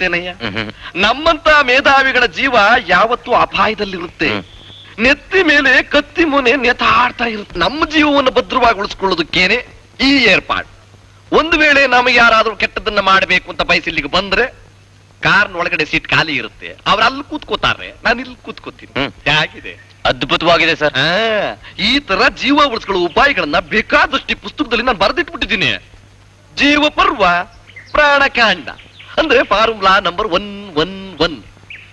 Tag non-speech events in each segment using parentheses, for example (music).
ಕೂತ್ಕೊಳ್ಳಕ್ಕಾಗತ್ತೇನಯ್ಯ ನಮ್ಮಂತ ಮೇಧಾವಿಗಳ ಜೀವ ಯಾವತ್ತೂ ಅಪಾಯದಲ್ಲಿರುತ್ತೆ. ನೆತ್ತಿ ಮೇಲೆ ಕತ್ತಿ ಮೊನೆ ನೆತಾಡ್ತಾ ಇರುತ್ತೆ. ನಮ್ಮ ಜೀವವನ್ನು ಭದ್ರವಾಗಿ ಉಳಿಸ್ಕೊಳ್ಳೋದಕ್ಕೇನೆ ಈ ಏರ್ಪಾಡು. ಒಂದು ವೇಳೆ ನಮಗೆ ಯಾರಾದರೂ ಕೆಟ್ಟದನ್ನ ಮಾಡಬೇಕು ಅಂತ ಬಯಸಿಲ್ಲಿಗೆ ಬಂದ್ರೆ ಕಾರ್ನ ಒಳಗಡೆ ಸೀಟ್ ಖಾಲಿ ಇರುತ್ತೆ. ಅವ್ರ ಅಲ್ಲಿ ಕೂತ್ಕೋತಾರೆ. ನಾನು ಇಲ್ಲಿ ಕೂತ್ಕೋತೀನಿ. ಹೇಗಿದೆ? ಅದ್ಭುತವಾಗಿದೆ ಸರ್. ಈ ತರ ಜೀವ ಉಳಿಸ್ಕೊಳ್ಳೋ ಉಪಾಯಗಳನ್ನ ಬೇಕಾದಷ್ಟು ಪುಸ್ತಕದಲ್ಲಿ ನಾನು ಬರೆದಿಟ್ಬಿಟ್ಟಿದ್ದೀನಿ. ಜೀವ ಪರ್ವ ಪ್ರಾಣಕಾಂಡ. ಅಂದ್ರೆ formula number one one one.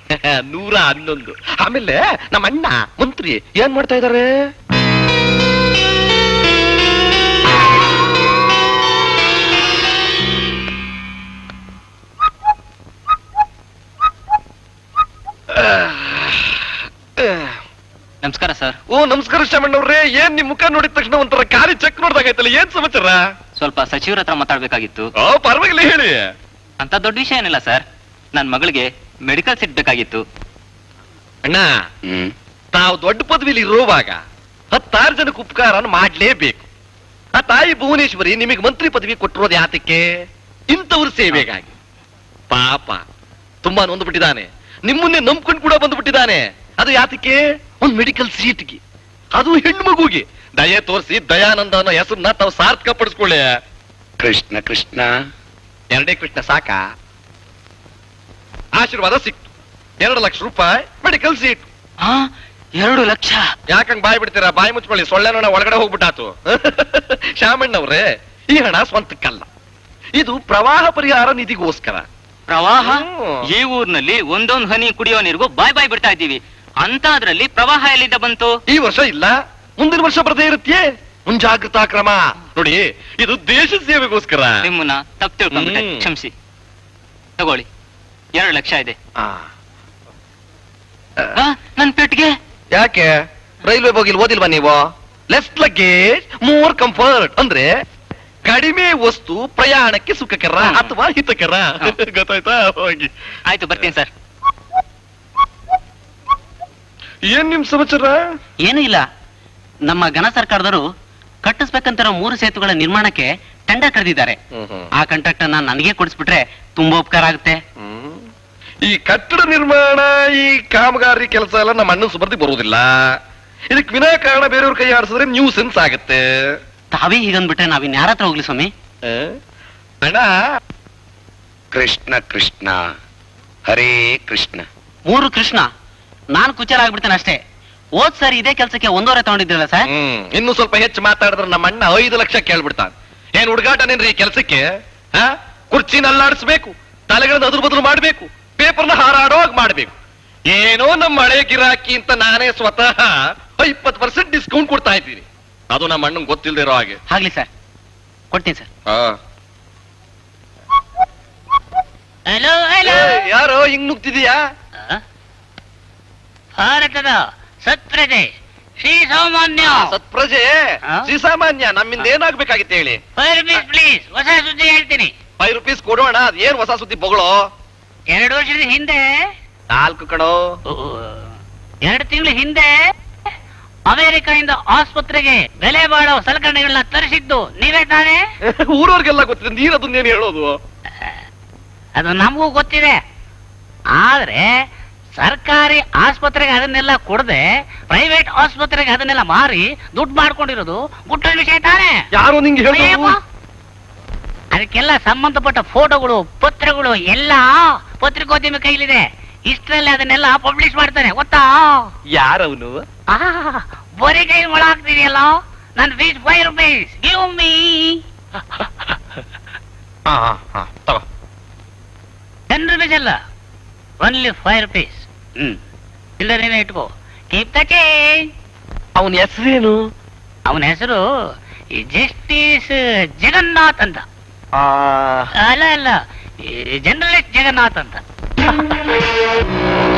(laughs) ನೂರ ಹನ್ನೊಂದು. ಆಮೇಲೆ ನಮ್ಮ ಅಣ್ಣ ಮಂತ್ರಿ ಏನ್ ಮಾಡ್ತಾ ಇದಾರೆ? ನಮಸ್ಕಾರ ಸರ್. ಓ ನಮಸ್ಕಾರ ಶ್ಯಾಮಣ್ಣವ್ರೆ. ಏನ್ ನಿಮ್ ಮುಖ ನೋಡಿದ ತಕ್ಷಣ ಒಂಥರ ಖಾಲಿ ಚೆಕ್ ನೋಡ್ದಾಗೈತಲ್ಲ ಏನ್ ಸಮಾಚಾರ? ಸ್ವಲ್ಪ ಸಚಿವರ ಹತ್ರ ಮಾತಾಡ್ಬೇಕಾಗಿತ್ತು. ಓ ಪರವಾಗಿಲ್ಲ ಹೇಳಿ. ಅಂತ ದೊಡ್ಡ ವಿಷಯ ಏನಿಲ್ಲ ಸರ್. ನನ್ ಮಗಳಿಗೆ ಮೆಡಿಕಲ್ ಸೀಟ್ ಬೇಕಾಗಿತ್ತು. ಅಣ್ಣ ತಾವು ದೊಡ್ಡ ಪದವಿಲಿ ಇರುವಾಗ ಹತ್ತಾರು ಜನಕ್ಕೆ ಉಪಕಾರ ಮಾಡ್ಲೇಬೇಕು. ಆ ತಾಯಿ ಭುವನೇಶ್ವರಿ ನಿಮಗೆ ಮಂತ್ರಿ ಪದವಿ ಕೊಟ್ಟಿರೋದು ಯಾತಕ್ಕೆ? ಇಂಥವ್ರ ಸೇವೆಗಾಗಿ. ಪಾಪ ತುಂಬಾ ನೊಂದ್ಬಿಟ್ಟಿದ್ದಾನೆ. ನಿಮ್ಮನ್ನೇ ನಂಬ್ಕೊಂಡು ಕೂಡ ಬಂದ್ಬಿಟ್ಟಿದ್ದಾನೆ. ಅದು ಯಾತಕ್ಕೆ? ಒಂದ್ ಮೆಡಿಕಲ್ ಸೀಟ್ಗೆ ಅದು ಹೆಣ್ಣು ಮಗುಗೆ. ದಯೆ ತೋರಿಸಿ ದಯಾನಂದ ಅನ್ನೋ ಹೆಸರನ್ನ ತಾವು ಸಾರ್ಥಕ ಪಡಿಸ್ಕೊಳ್ಳೆ. ಕೃಷ್ಣ ಕೃಷ್ಣ. ಎರಡೇ ಕೃಷ್ಣ ಸಾಕ? ಆಶೀರ್ವಾದ ಸಿಕ್ತು. ಎರಡು ಲಕ್ಷ ರೂಪಾಯಿ ಮೆಡಿಕಲ್ ಸೀಟ್ ಎರಡು ಲಕ್ಷ. ಯಾಕಂಗ್ ಬಾಯಿ ಬಿಡ್ತೀರಾ? ಬಾಯಿ ಮುಚ್ಕೊಳ್ಳಿ. ಸೊಳ್ಳೆ ನೋಡ ಒಳಗಡೆ ಹೋಗ್ಬಿಟ್ಟಾತು. (laughs) ಶ್ಯಾಮಣ್ಣವ್ರೆ ಈ ಹಣ ಸ್ವಂತಕ್ಕಲ್ಲ. ಇದು ಪ್ರವಾಹ ಪರಿಹಾರ ನಿಧಿಗೋಸ್ಕರ. ಪ್ರವಾಹ? ಹ್ಮ್. ಈ ಊರ್ನಲ್ಲಿ ಒಂದೊಂದ್ ಹನಿ ಕುಡಿಯೋ ನೀರಿಗೂ ಬಾಯ್ ಬಾಯ್ ಬಿಡ್ತಾ ಇದ್ದೀವಿ. ಅಂತದ್ರಲ್ಲಿ ಪ್ರವಾಹ ಎಲ್ಲಿಂದ ಬಂತು? ಈ ವರ್ಷ ಇಲ್ಲ. ಮುಂದಿನ ವರ್ಷ ಬರದೇ ಇರುತ್ತೆ ಮುಂಜಾಗ್ರತಾ ಕ್ರಮ. ನೋಡಿ ಇದು ದೇಶ ಸೇವೆಗೋಸ್ಕರ. ನಿಮ್ಮನ್ನ ತಪ್ಪು ತಿಳ್ಕೊಂಡ್ಬಿಟ್ಟೆ. ಹ್ಮ್. ಕ್ಷಮಿಸಿ. ತಗೊಳ್ಳಿ. ಎರಡು ಲಕ್ಷ ಇದೆ. ಆ, ಆ, ನನ್ ಪೆಟ್ಗೆ? ಯಾಕೆ? ರೈಲ್ವೆ ಬೋಗಿಲ್ ಓದಿಲ್ವಾ ನೀವು? ಲೆಫ್ಟ್ ಲಗೇಜ್ ಮೋರ್ ಕಂಫರ್ಟ್ ಅಂದ್ರೆ ಕಡಿಮೆ ವಸ್ತು ಪ್ರಯಾಣಕ್ಕೆ ಸುಖಕರ ಹ್ಮ್. ಅಥವಾ ಹಿತಕರ. ಹಾ. ಗೊತ್ತಾಯ್ತಾ? ಹೋಗಿ. ಆಯ್ತು ಬರ್ತೀನಿ ಸರ್. ಏನ್ ನಿಮ್ ಸಮಾಚಾರ? ಏನೂ ಇಲ್ಲ. ನಮ್ಮ ಘನ ಸರ್ಕಾರದವರು ಕಟ್ಟಿಸ್ಬೇಕಂತಿರೋ ಮೂರು ಸೇತುಗಳ ನಿರ್ಮಾಣಕ್ಕೆ ಟೆಂಡರ್ ಕರೆದಿದ್ದಾರೆ. ಆ ಕಾಂಟ್ರಾಕ್ಟ್ ಅನ್ನ ನನಗೆ ಕೊಡಿಸ್ಬಿಟ್ರೆ ತುಂಬಾ ಉಪಕಾರ ಆಗುತ್ತೆ. ಈ ಕಟ್ಟಡ ನಿರ್ಮಾಣ ಈ ಕಾಮಗಾರಿ ಕೆಲಸ ಎಲ್ಲ ನಮ್ಮ ಅಣ್ಣನ ಸುಬರ್ದಿ ಬರುವುದಿಲ್ಲ. ಇದಕ್ಕೆ ವಿನಾಕಾರಣ ಬೇರೆಯವ್ರ ಕೈ ಆಡಿಸಿದ್ರೆ ನ್ಯೂ ಸೆನ್ಸ್ ಆಗುತ್ತೆ. ತಾವೇ ಹೀಗಂದ್ಬಿಟ್ರೆ ನಾವಿನ್ ಯಾರ ಹತ್ರ ಹೋಗ್ಲಿ ಸ್ವಾಮಿ? ಅಣ್ಣ. ಕೃಷ್ಣ ಕೃಷ್ಣ. ಹರೇ ಕೃಷ್ಣ. ಮೂರು ಕೃಷ್ಣ. ನಾನು ಕುಚಲ ಆಗ್ಬಿಡ್ತೇನೆ ಅಷ್ಟೇ. ಹೋದ್ ಸರ್ ಇದೇ ಕೆಲಸಕ್ಕೆ ಒಂದೂವರೆ ತಗೊಂಡಿದ್ರಲ್ಲ ಸರ್? ಹ್ಮ್ ಇನ್ನು ಸ್ವಲ್ಪ ಹೆಚ್ಚು ಮಾತಾಡಿದ್ರೆ ನಮ್ಮ ಅಣ್ಣ ಐದು ಲಕ್ಷ ಕೇಳ್ಬಿಡ್ತಾನೆ. ಏನ್ ಹುಡುಗಾಟನೇನ್ರಿ ಈ ಕೆಲಸಕ್ಕೆ? ಆ ಕುರ್ಚಿನ ಅಲ್ಲಾಡಿಸ್ಬೇಕು ತಲೆಗಳನ್ನ ಅದ್ರ ಬದಲು ಮಾಡ್ಬೇಕು ಪೇಪರ್ನ ಹಾರಾಡೋ ಹಾಗೆ ಮಾಡ್ಬೇಕು. ಏನೋ ನಮ್ಮ ಹಳೆ ಗಿರಾಕಿ ಅಂತ ನಾನೇ ಸ್ವತಃ ಇಪ್ಪತ್ತು ಪರ್ಸೆಂಟ್ ಡಿಸ್ಕೌಂಟ್ ಕೊಡ್ತಾ ಇದ್ದೀನಿ. ಅದು ನಮ್ಮ ಅಣ್ಣ ಗೊತ್ತಿಲ್ಲದೆ ಇರೋ ಹಾಗೆ. ಆಗ್ಲಿ ಸರ್. ಕೊಡ್ತೀನಿ ಸರ್. ಹಲೋ ಹಲೋ ಯಾರೋ ಹಿಂಗ್ ನುಗ್ತಿದೀಯಾ? ಭಾರತದ ಸತ್ಪ್ರಜೆ ಶ್ರೀ ಸಾಮಾನ್ಯ. ಸತ್ಪ್ರಜೆ ಶ್ರೀ ಸಾಮಾನ್ಯ ನಮ್ಮಿಂದ ಏನಾಗ್ಬೇಕಾಗಿತ್ತು ಹೇಳಿ? ಫೈವ್ ರುಪೀಸ್ ಪ್ಲೀಸ್ ಹೊಸ ಸುದ್ದಿ ಹೇಳ್ತೀನಿ. ಫೈವ್ ರುಪೀಸ್ ಕೊಡೋಣ ಅದ್ ಏನ್ ಹೊಸ ಸುದ್ದಿ ಬೊಗಳೋ? ಎರಡು ವರ್ಷದ ಹಿಂದೆ ನಾಲ್ಕು ಕಣೋ. ಎರಡು ತಿಂಗಳ ಹಿಂದೆ ಅಮೆರಿಕದಿಂದ ಆಸ್ಪತ್ರೆಗೆ ಬೆಲೆ ಬಾಳೋ ಸಲಕರಣೆಗಳನ್ನ ತರಿಸಿದ್ದು ನೀವೇ ತಾನೇ? (laughs) ಊರವ್ರಿಗೆಲ್ಲ ಗೊತ್ತಿದೆ ನೀನ್ ಅದನ್ನೇನು ಹೇಳೋದು? ಅದು ನಮಗೂ ಗೊತ್ತಿದೆ. ಆದ್ರೆ ಸರ್ಕಾರಿ ಆಸ್ಪತ್ರೆಗೆ ಅದನ್ನೆಲ್ಲ ಕೊಡದೆ ಪ್ರೈವೇಟ್ ಆಸ್ಪತ್ರೆಗೆ ಅದನ್ನೆಲ್ಲ ಮಾರಿ ದುಡ್ಡು ಮಾಡ್ಕೊಂಡಿರೋದು ಗುಟ್ಟ ವಿಷಯ ತಾನೇ. ಯಾರು ನಿಂಗೆ ಅದಕ್ಕೆಲ್ಲ ಸಂಬಂಧಪಟ್ಟ ಫೋಟೋಗಳು ಪತ್ರಗಳು ಎಲ್ಲ ಪತ್ರಿಕೋದ್ಯಮ ಕೈಲಿದೆ. ಇಷ್ಟರಲ್ಲಿ ಅದನ್ನೆಲ್ಲ ಪಬ್ಲಿಷ್ ಮಾಡ್ತಾನೆ ಗೊತ್ತಾ? ಯಾರವನು? ಬರೀ ಕೈ (laughs) ಅಲ್ಲ ನನ್ನ fees five rupees give me ten rupees ಅಲ್ಲ ಓನ್ಲಿ ಫೈವ್ ರುಪೀಸ್ ಹ್ಮ್. ಇಟ್ಕೋ. ಕೀಪ್ ದ ಚೇಂಜ್ ಅವನ ಹೆಸರೇನು ಅವನ ಹೆಸರು ಜಸ್ಟಿಸ್ ಜಗನ್ನಾಥ್ ಅಂತ. ಅಲ್ಲ ಅಲ್ಲ. ಜನರಲಿಸ್ಟ್ ಜಗನ್ನಾಥ್ ಅಂತ. (laughs)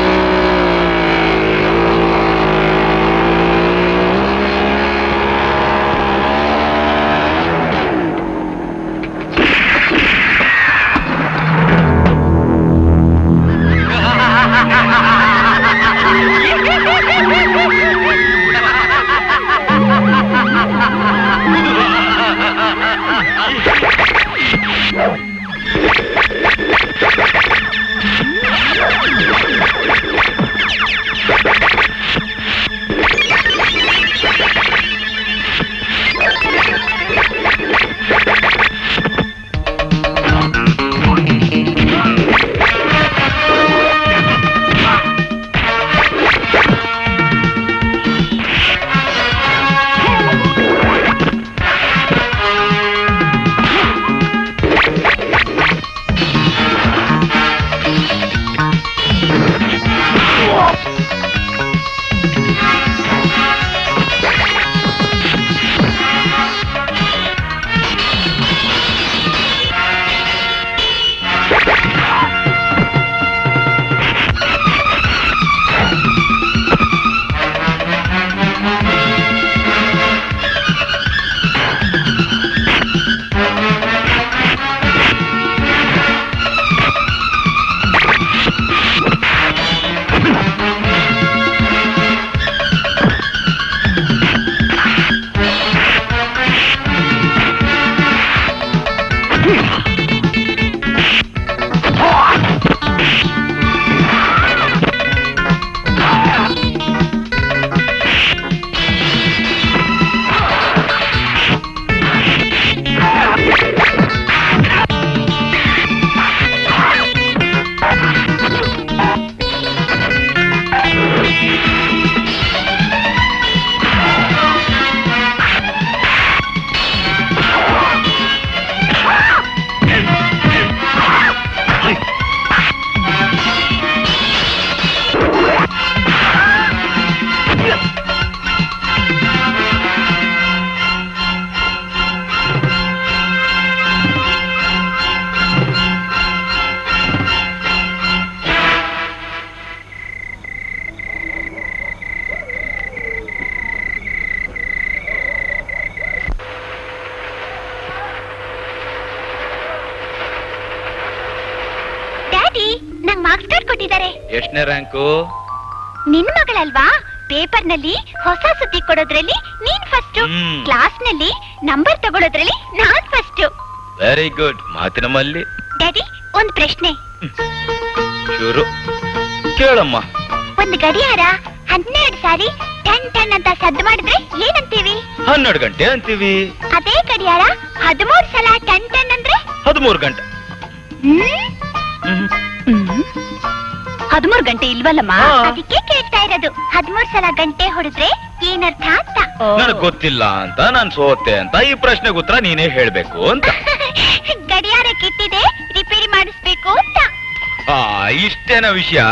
ಮಾರ್ಕ್ಸ್ ಕಾರ್ಡ್ ಕೊಟ್ಟಿದ್ದಾರೆ. ಎಷ್ಟನೇ ರ್ಯಾಂಕು ನಿನ್ ಮಗಳಲ್ವಾ? ಪೇಪರ್ನಲ್ಲಿ ಹೊಸ ಸುದ್ದಿ ಕೊಡೋದ್ರಲ್ಲಿ ನೀನ್ ಫಸ್ಟ್ ಹ್ಮ್. ಕ್ಲಾಸ್ನಲ್ಲಿ ನಂಬರ್ ತಗೊಳೋದ್ರಲ್ಲಿ ನಾನ್ ಫಸ್ಟ್ ವೆರಿ ಗುಡ್ ಮಾತಿನ ಮಲ್ಲಿ. ಡ್ಯಾಡಿ ಒಂದ್ ಪ್ರಶ್ನೆ. ಶುರು. ಕೇಳಮ್ಮ. ಒಂದ್ ಗಡಿಯಾರ ಹನ್ನೆರಡು ಸಾರಿ ಟನ್ ಟನ್ ಅಂತ ಸದ್ದು ಮಾಡಿದ್ರೆ ಏನಂತೀವಿ? ಹನ್ನೆರಡು ಗಂಟೆ ಅಂತೀವಿ. ಅದೇ ಗಡಿಯಾರ ಹದಿಮೂರ್ ಸಲ ಟನ್ ಟನ್ ಅಂದ್ರೆ? ಹದಿಮೂರು ಗಂಟೆ. ಹದಿಮೂರ್ ಗಂಟೆ ಇಲ್ವಲ್ಲಮ್ಮ. ಅದಕ್ಕೆ ಕೇಳ್ತಾ ಇರೋದು. ಹದಿಮೂರ್ ಸಲ ಗಂಟೆ ಹೊಡೆದ್ರೆ ಏನರ್ಥ ಅಂತ? ನನಗ್ ಗೊತ್ತಿಲ್ಲ ಅಂತ ನಾನ್ ಸೋತೆ ಅಂತ ಈ ಪ್ರಶ್ನೆಗೆ ಉತ್ತರ ನೀನೇ ಹೇಳ್ಬೇಕು ಅಂತ. (laughs) ಗಡಿಯಾರ ಕಿಟ್ಟಿದೆ ರಿಪೇರಿ ಮಾಡಿಸ್ಬೇಕು ಅಂತ. ಆ ಇಷ್ಟೇನ ವಿಷಯ?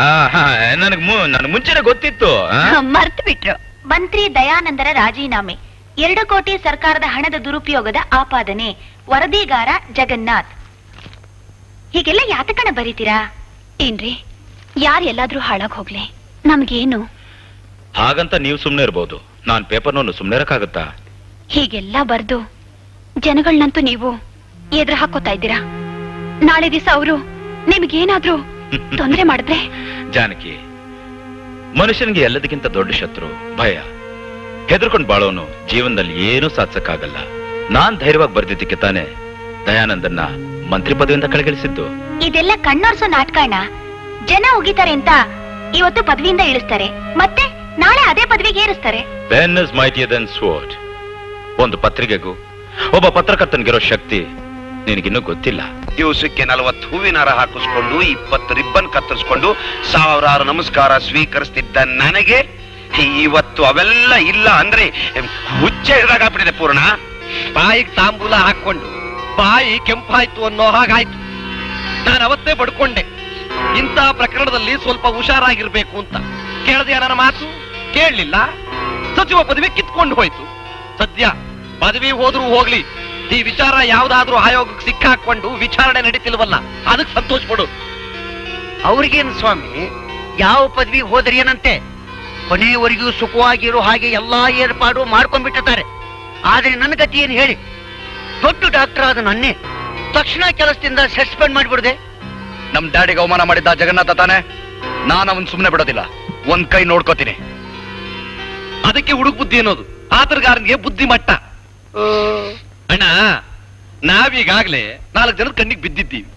ನನಗ್ ಮು- ನನಗ್ ಮುಂಚೆನೆ ಗೊತ್ತಿತ್ತು ಆ? ಮರ್ತು ಬಿಟ್ರು ಮಂತ್ರಿ ದಯಾನಂದರ ರಾಜೀನಾಮೆ. ಎರಡು ಕೋಟಿ ಸರ್ಕಾರದ ಹಣದ ದುರುಪಯೋಗದ ಆಪಾದನೆ. ವರದಿಗಾರ ಜಗನ್ನಾಥ್. ಹೀಗೆಲ್ಲ ಯಾತಕಣ ಬರೀತೀರಾ? ಏನ್ರಿ? ಯಾರ್ ಎಲ್ಲಾದ್ರೂ ಹಾಳಾಗ್ ಹೋಗ್ಲಿ? ನಮ್ಗೇನು? ಹಾಗಂತ ನೀವು ಸುಮ್ನೆ ಇರ್ಬೋದು. ನಾನ್ ಪೇಪರ್ನನ್ನು ಸುಮ್ನೆ ಇರಕ್ಕಾಗತ್ತಾ? ಹೀಗೆಲ್ಲ ಬರ್ದು ಜನಗಳನ್ನಂತೂ ನೀವು ಎದುರು ಹಾಕೋತಾ ಇದ್ದೀರಾ? ನಾಳೆ ದಿವಸ ಅವರು ನಿಮ್ಗೇನಾದ್ರೂ (laughs) ತೊಂದ್ರೆ ಮಾಡಿದ್ರೆ? ಜಾನಕಿ ಮನುಷ್ಯನಿಗೆ ಎಲ್ಲದಕ್ಕಿಂತ ದೊಡ್ಡ ಶತ್ರು ಭಯ. ಹೆದರ್ಕೊಂಡು ಬಾಳೋನು ಜೀವನದಲ್ಲಿ ಏನೂ ಸಾಧಿಸಕ್ಕಾಗಲ್ಲ. ನಾನ್ ಧೈರ್ಯವಾಗಿ ಬರ್ದಿದ್ದಕ್ಕೆ ತಾನೆ ದಯಾನಂದನ್ನ ಮಂತ್ರಿ ಪದವಿಯಿಂದ ಕೆಳಗಿಳಿಸಿದ್ದು. ಇದೆಲ್ಲ ಕಣ್ಣೋರ್ಸೋ ನಾಟಕನ ಜನ ಉಗಿತಾರೆ ಅಂತ ಇವತ್ತು ಪದವಿಯಿಂದ ಇಳಿಸ್ತಾರೆ. ಮತ್ತೆ ನಾಳೆ ಅದೇ ಪದವಿಗೆ ಏರಿಸ್ತಾರೆ. Pen is mightier than sword ಒಂದು ಪತ್ರಿಕೆಗೂ. ಒಬ್ಬ ಪತ್ರಕರ್ತನಿಗಿರೋ ಶಕ್ತಿ ನಿನಗಿನ್ನೂ ಗೊತ್ತಿಲ್ಲ. ದಿವಸಕ್ಕೆ ನಲವತ್ತು ಹೂವಿನಾರ ಹಾಕಿಸ್ಕೊಂಡು ಇಪ್ಪತ್ತು ರಿಬ್ಬನ್ ಕತ್ತರಿಸ್ಕೊಂಡು ಸಾವಿರಾರು ನಮಸ್ಕಾರ ಸ್ವೀಕರಿಸ್ತಿದ್ದ ನನಗೆ ಇವತ್ತು ಅವೆಲ್ಲ ಇಲ್ಲ ಅಂದ್ರೆ ಹುಚ್ಚೆ ಹಿಡ್ದಾಗ್ಬಿಟ್ಟಿದೆ ಪೂರ್ಣ. ಬಾಯಿಗೆ ತಾಂಬೂಲ ಹಾಕೊಂಡು ಬಾಯಿ ಕೆಂಪಾಯ್ತು ಅನ್ನೋ ಹಾಗಾಯ್ತು. ನಾನು ಅವತ್ತೇ ಪಡ್ಕೊಂಡೆ. ಇಂಥ ಪ್ರಕರಣದಲ್ಲಿ ಸ್ವಲ್ಪ ಹುಷಾರಾಗಿರ್ಬೇಕು ಅಂತ. ಕೇಳದೆ ನನ್ನ ಮಾತು? ಕೇಳಲಿಲ್ಲ. ಸಚಿವ ಪದವಿ ಕಿತ್ಕೊಂಡು ಹೋಯ್ತು. ಸದ್ಯ ಪದವಿ ಹೋದ್ರೂ ಹೋಗ್ಲಿ, ಈ ವಿಚಾರ ಯಾವ್ದಾದ್ರೂ ಆಯೋಗಕ್ಕೆ ಸಿಕ್ಕಾಕೊಂಡು ವಿಚಾರಣೆ ನಡೀತಿಲ್ವಲ್ಲ? ಅದಕ್ಕೆ ಸಂತೋಷ ಪಡು ಅವ್ರಿಗೇನು ಸ್ವಾಮಿ, ಯಾವ ಪದವಿ ಹೋದ್ರಿ ಏನಂತೆ? ಕೊನೆಯವರೆಗೂ ಸುಖವಾಗಿರೋ ಹಾಗೆ ಎಲ್ಲಾ ಏರ್ಪಾಡು ಮಾಡ್ಕೊಂಡ್ಬಿಟ್ಟಿದ್ದಾರೆ ಆದ್ರೆ ನನ್ನ ಗತಿ ಏನು ಹೇಳಿ? ದೊಡ್ಡ ಡಾಕ್ಟರ್ ಆದ ನನ್ನೇ. ತಕ್ಷಣ ಕೆಲಸದಿಂದ ಸಸ್ಪೆಂಡ್ ಮಾಡಿಬಿಡದೆ. ನಮ್ ಡ್ಯಾಡಿಗೆ ಅವಮಾನ ಮಾಡಿದ್ದ ಜಗನ್ನಾಥ ತಾನೆ? ನಾನು ಅವನ್ ಸುಮ್ಮನೆ ಬಿಡೋದಿಲ್ಲ. ಒಂದ್ ಕೈ ನೋಡ್ಕೋತೀನಿ. ಅದಕ್ಕೆ ಹುಡುಗ ಬುದ್ಧಿ ಅನ್ನೋದು. ಆತರಗಾರನಿಗೆ ಬುದ್ಧಿ ಮಟ್ಟ. ಅಣ್ಣ ನಾವೀಗಾಗ್ಲೇ ನಾಲ್ಕು ಜನದ ಕಣ್ಣಿಗೆ ಬಿದ್ದಿದ್ದೀವಿ.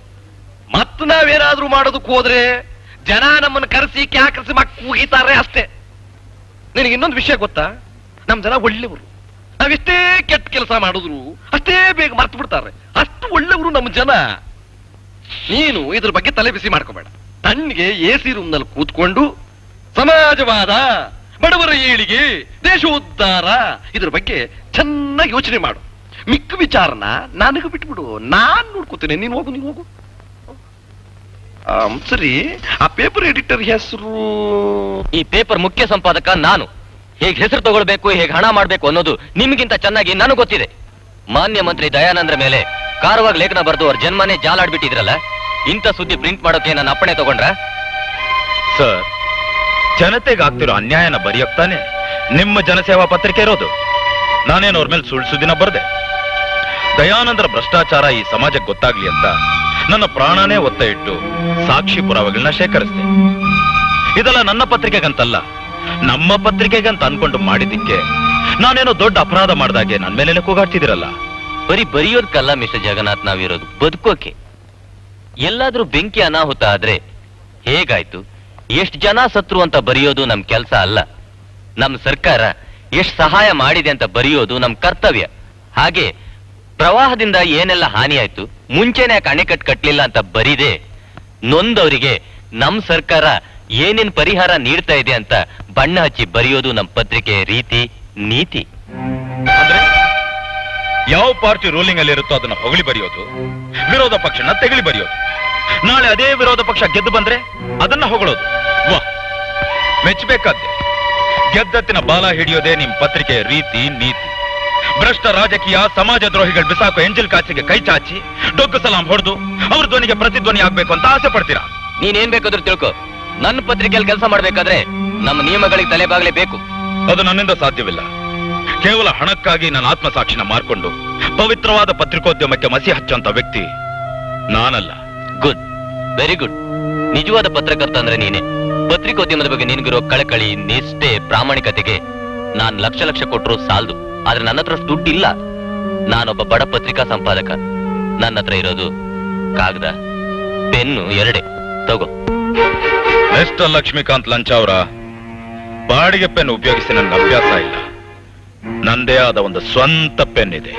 ಮತ್ತು ನಾವೇನಾದ್ರೂ ಮಾಡೋದಕ್ಕೆ ಹೋದ್ರೆ ಜನ ನಮ್ಮನ್ನ ಕರೆಸಿ ಕ್ಯಾಕರಿಸಿ ಮಕ್ಕ ಕೂಗಿತಾರೆ ಅಷ್ಟೇ. ನಿನಗೆ ಇನ್ನೊಂದು ವಿಷಯ ಗೊತ್ತಾ? ನಮ್ಮ ಜನ ಒಳ್ಳೆಯವರು. ನಾವೆಷ್ಟೇ ಕೆಟ್ಟ ಕೆಲಸ ಮಾಡಿದ್ರು ಅಷ್ಟೇ ಬೇಗ ಮರ್ತು ಬಿಡ್ತಾರೆ. ಅಷ್ಟು ಒಳ್ಳೆಯವರು ನಮ್ಮ ಜನ. ನೀನು ಇದ್ರ ಬಗ್ಗೆ ತಲೆ ಬಿಸಿ ಮಾಡ್ಕೋಬೇಡ. ತಣ್ಣಗೆ ಎ ಸಿ ರೂಮ್ನಲ್ಲಿ ಕೂತ್ಕೊಂಡು ಸಮಾಜವಾದ ಬಡವರ ಏಳಿಗೆ ದೇಶೋದ್ಧಾರ ಇದ್ರ ಬಗ್ಗೆ ಚೆನ್ನಾಗಿ ಯೋಚನೆ ಮಾಡು. ಮಿಕ್ಕ ವಿಚಾರನ ನನಗೆ ಬಿಟ್ಬಿಡು. ನಾನ್ ನೋಡ್ಕೋತೇನೆ. ನೀನು ಹೋಗು ನೀನು ಹೋಗು. ಸರಿ. ಆ ಪೇಪರ್ ಎಡಿಟರ್ ಹೆಸರು? ಈ ಪೇಪರ್ ಮುಖ್ಯ ಸಂಪಾದಕ ನಾನು. ಹೇಗೆ ಹೆಸರು ತಗೊಳ್ಬೇಕು, ಹೇಗೆ ಹಣ ಮಾಡ್ಬೇಕು ಅನ್ನೋದು ನಿಮ್ಗಿಂತ ಚೆನ್ನಾಗಿ ನನಗೆ ಗೊತ್ತಿದೆ. ಮಾನ್ಯ ಮಂತ್ರಿ ದಯಾನಂದ್ರ ಮೇಲೆ ಕಾರವಾಗ ಲೇಖನ ಬರೆದು ಅವ್ರ ಜನ್ಮನೇ ಜಾಲಾಡ್ಬಿಟ್ಟಿದ್ರಲ್ಲ, ಇಂಥ ಸುದ್ದಿ ಪ್ರಿಂಟ್ ಮಾಡೋಕೆ ನನ್ನ ಅಪ್ಪಣೆ ತಗೊಂಡ್ರ? ಸರ್ ಜನತೆಗೆ ಆಗ್ತಿರೋ ಅನ್ಯಾಯನ ಬರೆಯೋಕ್ತಾನೆ ನಿಮ್ಮ ಜನಸೇವಾ ಪತ್ರಿಕೆ ಇರೋದು. ನಾನೇನು ಅವ್ರ ಮೇಲೆ ಸುಳ್ಳು ಸುದ್ದಿನ ಬರ್ದೆ? ದಯಾನಂದರ ಭ್ರಷ್ಟಾಚಾರ ಈ ಸಮಾಜಕ್ಕೆ ಗೊತ್ತಾಗ್ಲಿ ಅಂತ ನನ್ನ ಪ್ರಾಣನೇ ಒತ್ತ ಇಟ್ಟು ಸಾಕ್ಷಿ ಪುರಾವೆಗಳನ್ನ ಶೇಖರಿಸಿದೆ. ಇದೆಲ್ಲ ನನ್ನ ಪತ್ರಿಕೆಗಂತಲ್ಲ ನಮ್ಮ ಪತ್ರಿಕೆಗಂತ ಅನ್ಕೊಂಡು ಮಾಡಿದ್ದಕ್ಕೆ ನಾನೇನೋ ದೊಡ್ಡ ಅಪರಾಧ ಮಾಡ್ದಾಗೆ ನನ್ನ ಮೇಲೆ ಕೂಗಾಡ್ತಿದಿರಲ್ಲ ಬರೀ ಬರೆಯೋದಕ್ಕಲ್ಲ ಮಿಸ್ಟರ್ ಜಗನ್ನಾಥ್ ನಾವಿರೋದು. ಬದುಕೋಕೆ. ಎಲ್ಲಾದ್ರೂ ಬೆಂಕಿ ಅನಾಹುತ ಆದ್ರೆ ಹೇಗಾಯ್ತು? ಎಷ್ಟು ಜನ ಸತ್ರು ಅಂತ ಬರೆಯೋದು ನಮ್ ಕೆಲ್ಸ ಅಲ್ಲ. ನಮ್ ಸರ್ಕಾರ ಎಷ್ಟು ಸಹಾಯ ಮಾಡಿದೆ ಅಂತ ಬರೆಯೋದು ನಮ್ ಕರ್ತವ್ಯ. ಹಾಗೆ ಪ್ರವಾಹದಿಂದ ಏನೆಲ್ಲ ಹಾನಿ ಆಯ್ತು ಮುಂಚೆನೆ ಯಾಕೆ ಅಣೆಕಟ್ಟು ಕಟ್ಲಿಲ್ಲ ಅಂತ ಬರೀದೆ? ನೊಂದವರಿಗೆ ನಮ್ ಸರ್ಕಾರ ಏನೇನ್ ಪರಿಹಾರ ನೀಡ್ತಾ ಇದೆ ಅಂತ ಬಣ್ಣ ಹಚ್ಚಿ ಬರೆಯೋದು ನಮ್ಮ ಪತ್ರಿಕೆ ರೀತಿ ನೀತಿ. ಅಂದ್ರೆ? ಯಾವ ಪಾರ್ಟಿ ರೂಲಿಂಗ್ ಅಲ್ಲಿ ಇರುತ್ತೋ ಅದನ್ನ ಹೊಗಳಿ ಬರೆಯೋದು ವಿರೋಧ ಪಕ್ಷನ ತೆಗಳಿ ಬರೆಯೋದು. ನಾಳೆ ಅದೇ ವಿರೋಧ ಪಕ್ಷ ಗೆದ್ದು ಬಂದ್ರೆ ಅದನ್ನ ಹೊಗಳೋದು. ವಾ. ಮೆಚ್ಚಬೇಕಾದ್ದೆ ಗೆದ್ದತ್ತಿನ ಬಾಲ ಹಿಡಿಯೋದೇ ನಿಮ್ ಪತ್ರಿಕೆಯ ರೀತಿ ನೀತಿ. ಭ್ರಷ್ಟ ರಾಜಕೀಯ ಸಮಾಜ ದ್ರೋಹಿಗಳು ಬಿಸಾಕೋ ಎಂಜಿಲ್ ಕಾಚಿಗೆ ಕೈ ಚಾಚಿ ಡೊಗ್ಗು ಸಲಾಂ ಹೊಡೆದು ಅವ್ರ ಧ್ವನಿಗೆ ಪ್ರತಿಧ್ವನಿ ಆಗ್ಬೇಕು ಅಂತ ಆಸೆ ಪಡ್ತೀರಾ? ನೀನೇನ್ ಬೇಕಾದ್ರೂ ತಿಳ್ಕೊ. ನನ್ನ ಪತ್ರಿಕೆಯಲ್ಲಿ ಕೆಲಸ ಮಾಡ್ಬೇಕಾದ್ರೆ ನಮ್ಮ ನಿಯಮಗಳಿಗೆ ತಲೆಬಾಗ್ಲೇಬೇಕು. ಅದು ನನ್ನಿಂದ ಸಾಧ್ಯವಿಲ್ಲ. ಕೇವಲ ಹಣಕ್ಕಾಗಿ ನನ್ನ ಆತ್ಮಸಾಕ್ಷಿನ ಮಾರ್ಕೊಂಡು ಪವಿತ್ರವಾದ ಪತ್ರಿಕೋದ್ಯಮಕ್ಕೆ ಮಸಿ ಹಚ್ಚುವಂತ ವ್ಯಕ್ತಿ ನಾನಲ್ಲ. ಗುಡ್ ವೆರಿ ಗುಡ್ ನಿಜವಾದ ಪತ್ರಕರ್ತ ಅಂದ್ರೆ ನೀನೆ. ಪತ್ರಿಕೋದ್ಯಮದ ಬಗ್ಗೆ ನಿನ್ಗಿರೋ ಕಳಕಳಿ ನಿಷ್ಠೆ ಪ್ರಾಮಾಣಿಕತೆಗೆ ನಾನ್ ಲಕ್ಷ ಲಕ್ಷ ಕೊಟ್ಟರು ಸಾಲದು. ಆದ್ರೆ ನನ್ನ ಹತ್ರ ದುಡ್ಡು ಇಲ್ಲ ನಾನೊಬ್ಬ ಬಡ ಪತ್ರಿಕಾ ಸಂಪಾದಕ. ನನ್ನ ಹತ್ರ ಇರೋದು ಕಾಗದ ಪೆನ್ನು ಎರಡೇ. ತಗೋ. ಎಷ್ಟ ಲಕ್ಷ್ಮೀಕಾಂತ್ ಲಂಚ ಅವರ ಬಾಡಿಗೆ ಪೆನ್ ಉಪಯೋಗಿಸಿ ನನ್ನ ಅಭ್ಯಾಸ ಇಲ್ಲ. ನಂದೇ ಆದ ಒಂದು ಸ್ವಂತ ಪೆನ್ ಇದೆ.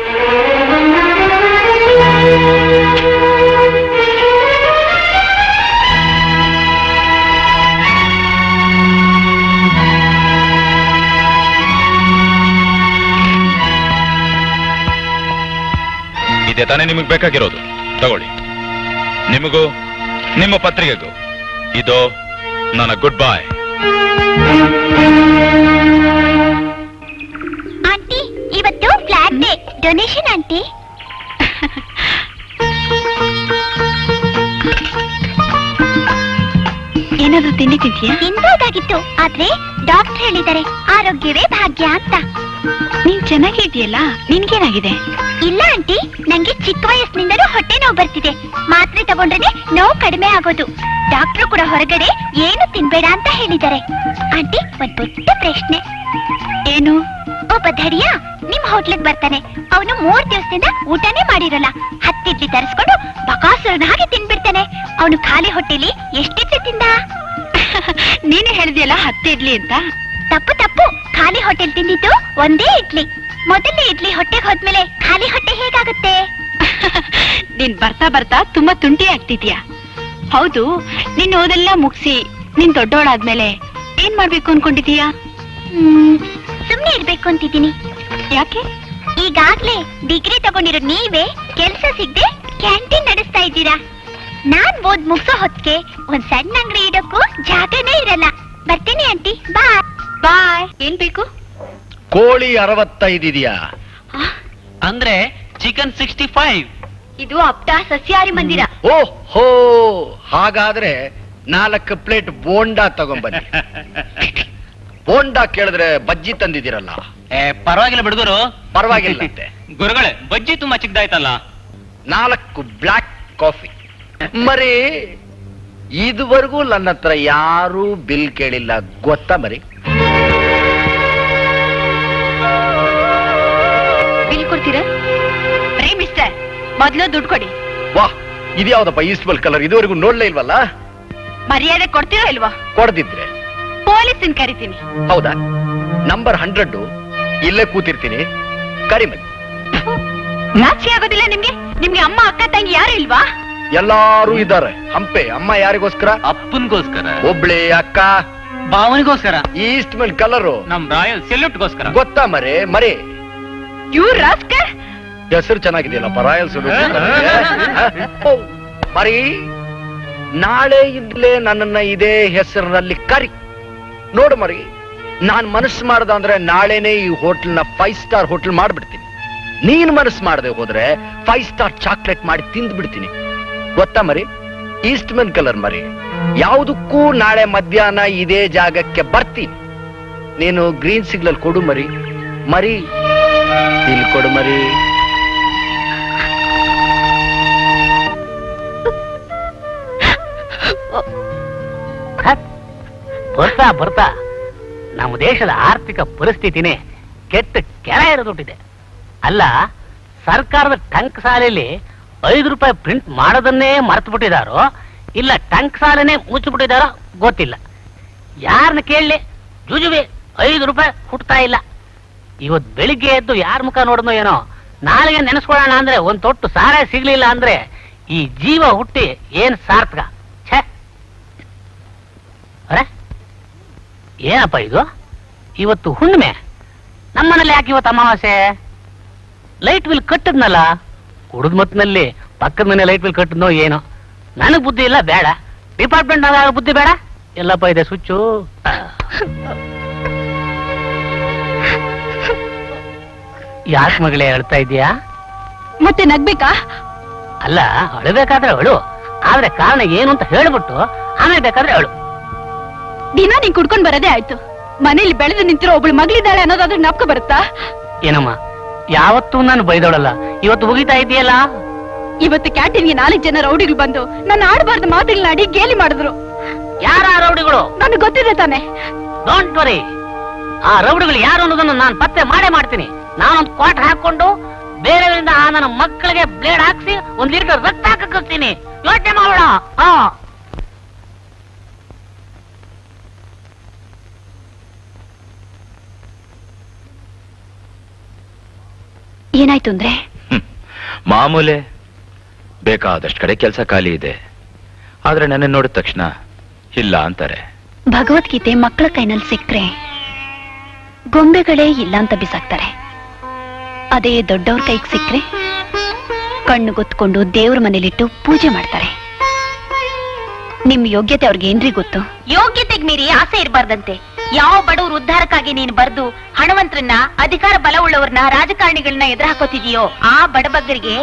ಇದೆ ತಾನೇ ನಿಮಗೆ ಬೇಕಾಗಿರೋದು. ತಗೊಳ್ಳಿ. ನಿಮಗೂ, ನಿಮ್ಮ ಪತ್ರಿಕೆಗೂ ಇದು ನನ್ನ ಗುಡ್ ಬಾಯ್ ಆಂಟಿ ಇವತ್ತು ಫ್ಲಾಗ್ ಡೇ ಡೊನೇಷನ್ ಆಂಟಿ ಏನಾದ್ರೂ ತಿಂಡಿ ತಿಂತೀಯಾ? ತಿನ್ಬೋದಾಗಿತ್ತು ಆದ್ರೆ ಡಾಕ್ಟರ್ ಹೇಳಿದ್ದಾರೆ ಆರೋಗ್ಯವೇ ಭಾಗ್ಯ ಅಂತ. ನೀನ್ ಚೆನ್ನಾಗಿದ್ಯಲ್ಲ ನಿನ್ಗೇನಾಗಿದೆ? ಇಲ್ಲ ಆಂಟಿ ನಂಗೆ ಚಿಕ್ಕ ವಯಸ್ಸಿನಿಂದಲೂ ಹೊಟ್ಟೆ ನೋವು ಬರ್ತಿದೆ. ಮಾತ್ರೆ ತಗೊಂಡ್ರೆ ನೋವು ಕಡಿಮೆ ಆಗೋದು. ಡಾಕ್ಟರ್ ಕೂಡ ಹೊರಗಡೆ ಏನು ತಿನ್ಬೇಡ ಅಂತ ಹೇಳಿದ್ದಾರೆ. ಆಂಟಿ ಒಂದ್ ದೊಡ್ಡ ಪ್ರಶ್ನೆ. ಏನು? ಒಬ್ಬ ಧಡಿಯ ನಿಮ್ ಹೋಟ್ಲಿಗೆ ಬರ್ತಾನೆ. ಅವನು ಮೂರ್ ದಿವಸದಿಂದ ಊಟನೇ ಮಾಡಿರಲ್ಲ. ಹತ್ತಿಡ್ಲಿ ತರಿಸ್ಕೊಂಡು ಬಕಾಸುರನ ಹಾಗೆ ತಿನ್ಬಿಡ್ತಾನೆ. ಅವನು ಖಾಲಿ ಹೊಟ್ಟೆಲಿ ಎಷ್ಟಿಡ್ಲಿ ತಿಂದ? (laughs) ನೀನೇ ಹೇಳಿದ್ಯಲ್ಲ ಹತ್ತಿ ಇಡ್ಲಿ ಅಂತ? ತಪ್ಪು ತಪ್ಪು. ಖಾಲಿ ಹೋಟೆಲ್ ತಿಂದಿದ್ದು ಒಂದೇ ಇಡ್ಲಿ. ಮೊದಲೇ ಇಡ್ಲಿ ಹೊಟ್ಟೆಗೆ ಹೋದ್ಮೇಲೆ ಖಾಲಿ ಹೊಟ್ಟೆ ಹೇಗಾಗುತ್ತೆ? (laughs) ನೀನ್ ಬರ್ತಾ ಬರ್ತಾ ತುಂಬಾ ತುಂಟಿ ಆಗ್ತಿದ್ಯಾ? ಹೌದು ನೀನ್ ಓದೆಲ್ಲ ಮುಗಿಸಿ ನೀನ್ ದೊಡ್ಡೋಳಾದ್ಮೇಲೆ ಏನ್ ಮಾಡ್ಬೇಕು ಅನ್ಕೊಂಡಿದೀಯಾ ಸುಮ್ನೆ ಇರ್ಬೇಕು ಅಂತಿದ್ದೀನಿ. ಯಾಕೆ? ಈಗಾಗ್ಲೇ ಡಿಗ್ರಿ ತಗೊಂಡಿರೋ ನೀವೇ ಕೆಲ್ಸ ಸಿಗದೆ ಕ್ಯಾಂಟೀನ್ ನಡೆಸ್ತಾ ಇದ್ದೀರಾ? ನಾನ್ ಓದ್ ಮುಗಿಸೋ ಹೊತ್ತಿಗೆ ಒಂದ್ ಸಣ್ಣ ಅಂಗಡಿ ಇಡಕ್ಕೂ ಜಾಗನೇ ಇರಲ್ಲ. ಬರ್ತೀನಿ ಆಂಟಿ. ಬಾ ಬಾಯ್. ಏನ್ ಬೇಕು? ಕೋಳಿ ಅರವತ್ತೈದು ಇದೆಯಾ? ಅಂದ್ರೆ ಚಿಕನ್ ಸಿಕ್ಸ್ಟಿ ಫೈವ್. ಇದು ಅಪ್ಟ ಸಸ್ಯಾಹಾರಿ ಮಂದಿರ. ಓ ಹೋ ಹಾಗಾದ್ರೆ ನಾಲ್ಕು ಪ್ಲೇಟ್ ಬೋಂಡಾ ತಗೊಂಬನ್ನಿ. (laughs) ಬೋಂಡಾ ಕೇಳಿದ್ರೆ ಬಜ್ಜಿ ತಂದಿದ್ದೀರಲ್ಲ? ಪರವಾಗಿಲ್ಲ ಬಿಡುಗರು. ಪರವಾಗಿಲ್ಲ ಅಂತೆ. (laughs) ಗುರುಗಳೇ ಬಜ್ಜಿ ತುಂಬಾ ಚಿಕ್ಕದಾಯ್ತಲ್ಲ? ನಾಲ್ಕು ಬ್ಲ್ಯಾಕ್ ಕಾಫಿ. ಮರಿ ಇದುವರೆಗೂ ನನ್ನ ಹತ್ರ ಯಾರೂ ಬಿಲ್ ಕೇಳಿಲ್ಲ. ಗೊತ್ತಾ ಮರಿ? ಬಿಲ್ ಕೊಡ್ತೀರಾ? ರೇ ಮಿಸ್ಟರ್ ಮೊದ್ಲು ದುಡ್ಡು ಕೊಡಿ. ವಾಹ್ ಇದ್ಯಾವ್ದಪ್ಪ ಈಸ್ಟ್ಬಲ್ ಕಲರ್ ಇದುವರೆಗೂ ನೋಡ್ಲೇ ಇಲ್ವಲ್ಲ? ಮರ್ಯಾದೆ ಕೊಡ್ತೀರಾ ಇಲ್ವಾ? ಕೊಡದಿದ್ರೆ. ಪೊಲೀಸನ್ ಕರಿತೀನಿ. ಹೌದಾ? ನಂಬರ್ ಹಂಡ್ರೆಡ್ ಇಲ್ಲೇ ಕೂತಿರ್ತೀನಿ. ಕರಿಮನ್ ನಾಚಿ ಆಗೋದಿಲ್ಲ ನಿಮ್ಗೆ? ನಿಮ್ಗೆ ಅಮ್ಮ ಅಕ್ಕ ತಂಗಿ ಯಾರು ಇಲ್ವಾ? ಎಲ್ಲಾರು ಇದ್ದಾರೆ. ಹಂಪೆ ಅಮ್ಮ ಯಾರಿಗೋಸ್ಕರ? ಅಪ್ಪನ್ಗೋಸ್ಕರ. ಒಬ್ಳೆ ಅಕ್ಕ. ಭಾವನಿಗೋಸ್ಕರ. ಈಸ್ಟ್ ಮೇಲ್ ಕಲರ್ ನಮ್ ರಾಯಲ್ ಸೆಲ್ಯೂಟ್ಗೋಸ್ಕರ ಗೊತ್ತಾ ಮರೆ? ಮರೆ. ಇವ್ರ ರಾಸ್ಕರ್? ಹೆಸರು ಚೆನ್ನಾಗಿದೆಯಲ್ಲಪ್ಪ ರಾಯಲ್ ಮರಿ ನಾಳೆ ಇಂದಲೇ ನನ್ನನ್ನ ಇದೇ ಹೆಸರಿನಲ್ಲಿ ಕರಿ. ನೋಡು ಮರಿ, ನಾನು ಮನಸ್ಸು ಮಾಡ್ದ ಅಂದ್ರೆ ನಾಳೆನೆ ಈ ಹೋಟೆಲ್ನ ಫೈವ್ ಸ್ಟಾರ್ ಹೋಟೆಲ್ ಮಾಡ್ಬಿಡ್ತೀನಿ. ನೀನ್ ಮನಸ್ಸು ಮಾಡದೆ ಹೋದ್ರೆ ಫೈವ್ ಸ್ಟಾರ್ ಚಾಕ್ಲೇಟ್ ಮಾಡಿ ತಿಂದು ಬಿಡ್ತೀನಿ ಗೊತ್ತಾ ಮರಿ? ಈಸ್ಟ್ ಮೆನ್ ಕಲರ್ ಮರಿ, ಯಾವುದಕ್ಕೂ ನಾಳೆ ಮಧ್ಯಾಹ್ನ ಇದೇ ಜಾಗಕ್ಕೆ ಬರ್ತೀನಿ. ನೀನು ಗ್ರೀನ್ ಸಿಗ್ನಲ್ ಕೊಡು ಮರಿ. ಮರಿ, ಇಲ್ಲಿ ಕೊಡು ಮರಿ. ಬರ್ತಾ ಬರ್ತಾ ನಮ್ಮ ದೇಶದ ಆರ್ಥಿಕ ಪರಿಸ್ಥಿತಿನೇ ಕೆಟ್ಟ ಕೆಳ ಇರದೊಟ್ಟಿದೆ ಅಲ್ಲ, ಸರ್ಕಾರದ ಟಂಕ್ ಸಾಲೆಯಲ್ಲಿ ಐದು ರೂಪಾಯಿ ಪ್ರಿಂಟ್ ಮಾಡೋದನ್ನೇ ಮರೆತು ಬಿಟ್ಟಿದಾರೋ ಇಲ್ಲ ಟಂಕ್ ಸಾಲನೇ ಮುಚ್ಚಿಬಿಟ್ಟಿದಾರೋ ಗೊತ್ತಿಲ್ಲ. ಯಾರನ್ನ ಕೇಳಲಿ ಜುಜುವೆ ಐದು ರೂಪಾಯಿ ಹುಟ್ತಾ ಇಲ್ಲ. ಇವತ್ತು ಬೆಳಿಗ್ಗೆ ಎದ್ದು ಯಾರ ಮುಖ ನೋಡಿದ್ನೋ ಏನೋ, ನಾಳೆಗೆ ನೆನೆಸ್ಕೊಳ್ಳೋಣ ಅಂದ್ರೆ ಒಂದ್ ತೊಟ್ಟು ಸಾರ ಸಿಗ್ಲಿಲ್ಲ ಅಂದ್ರೆ ಈ ಜೀವ ಹುಟ್ಟಿ ಏನ್ ಸಾರ್ಥಕ ಛೇ ಅರೆ ಏನಪ್ಪ ಇದು? ಇವತ್ತು ಹುಣ್ಣಿಮೆ. ನಮ್ಮನೇಲಿ ಯಾಕೆ ಇವತ್ತು ಅಮಾವಾಸ್ಯೆ? ಲೈಟ್ ಬಿಲ್ ಕಟ್ಟದ್ನಲ್ಲ? ಕುಡಿದ್ ಮತ್ನಲ್ಲಿ ಪಕ್ಕದ ಮನೆ ಲೈಟ್ ಬಿಲ್ ಕಟ್ಟದ್ನೋ ಏನೋ? ನನಗ್ ಬುದ್ಧಿ ಇಲ್ಲ ಬೇಡ. ಡಿಪಾರ್ಟ್ಮೆಂಟ್ ಬುದ್ಧಿ ಬೇಡ? ಎಲ್ಲಪ್ಪ ಇದೆ ಸ್ವಿಚ್ಚು. ಯಾಕೆ ಮಗಳೇ ಹೇಳ್ತಾ ಇದೀಯಾ ಮತ್ತೆ ನಗ್ಬೇಕಾ? ಅಲ್ಲ ಅಳಬೇಕಾದ್ರೆ ಅಳು. ಆದ್ರೆ ಕಾರಣ ಏನು ಅಂತ ಹೇಳ್ಬಿಟ್ಟು ಆಮೇಲೆ ಬೇಕಾದ್ರೆ ಅಳು. ದಿನ ನೀನ್ ಕುಡ್ಕೊಂಡ್ ಬರೋದೇ ಆಯ್ತು. ಮನೇಲಿ ಬೆಳೆದು ನಿಂತಿರೋ ಒಬ್ಳು ಮಗಳಿದ್ದಾಳೆ ಅನ್ನೋದಾದ್ರೂ ನಾಪ್ಕೊ ಬರುತ್ತಾ? ಏನಮ್ಮ ಯಾವತ್ತೂ ನಾನು ಬೈದೋಳಲ್ಲ ಇವತ್ತು ಮುಗಿತಾ ಇದೆಯಲ್ಲ? ಇವತ್ತು ಕ್ಯಾಂಟೀನ್ಗೆ ನಾಲ್ಕು ಜನ ರೌಡಿಗಳು ಬಂದು ನನ್ನ ಆಡಬಾರ್ದು ಮಾತುಗಳನ್ನ ಆಡಿ ಗೇಲಿ ಮಾಡಿದ್ರು. ಯಾರ ಆ ರೌಡಿಗಳು? ನನಗೆ ಗೊತ್ತಿದೆ ತಾನೆ. ಡೋಂಟ್ ವರಿ ಆ ರೌಡಿಗಳು ಯಾರು ಅನ್ನೋದನ್ನ ನಾನು ಪತ್ತೆ ಮಾಡೇ ಮಾಡ್ತೀನಿ. ನಾನೊಂದು ಕ್ವಾಟ್ ಹಾಕೊಂಡು ಬೇರೆಯವರಿಂದ ಆ ನನ್ನ ಮಕ್ಕಳಿಗೆ ಬ್ಲೇಡ್ ಹಾಕ್ಸಿ ಒಂದ್ ಲೀಟರ್ ರಕ್ತ ಹಾಕಿ ಯೋಚನೆ ಮಾಡೋಣ. ಹಾ. ಏನಾಯ್ತು ಅಂದ್ರೆ? ಮಾಮೂಲೆ ಬೇಕಾದಷ್ಟು ಕಡೆ ಕೆಲಸ ಖಾಲಿ ಇದೆ. ಆದ್ರೆ ನನ್ನ ನೋಡಿದ ತಕ್ಷಣ ಇಲ್ಲ ಅಂತಾರೆ. ಭಗವದ್ಗೀತೆ ಮಕ್ಕಳ ಕೈನಲ್ಲಿ ಸಿಕ್ಕ್ರೆ ಗೊಂಬೆಗಳೇ ಇಲ್ಲ ಅಂತ ಬಿಸಾಕ್ತಾರೆ. ಅದೇ ದೊಡ್ಡವ್ರ ಕೈಗೆ ಸಿಕ್ಕ್ರೆ ಕಣ್ಣು ಗೊತ್ಕೊಂಡು ದೇವ್ರ ಮನೇಲಿಟ್ಟು ಪೂಜೆ ಮಾಡ್ತಾರೆ. ನಿಮ್ ಯೋಗ್ಯತೆ ಅವ್ರಿಗೆ ಏನ್ರಿ ಗೊತ್ತು? ಯೋಗ್ಯತೆಗ್ ಮೀರಿ ಆಸೆ ಇರಬಾರ್ದಂತೆ. ಯಾವ ಬಡವರು ಉದ್ಧಾರಕ್ಕಾಗಿ ನೀನು ಬರ್ದು ಹಣವಂತರನ್ನ, ಅಧಿಕಾರ ಬಲವುಳ್ಳವ್ರನ್ನ ರಾಜಕಾರಣಿಗಳನ್ನ ಎದುರು ಹಾಕೋತಿದೀಯೋ ಆ ಬಡಬಗ್ಗರಿಗೆ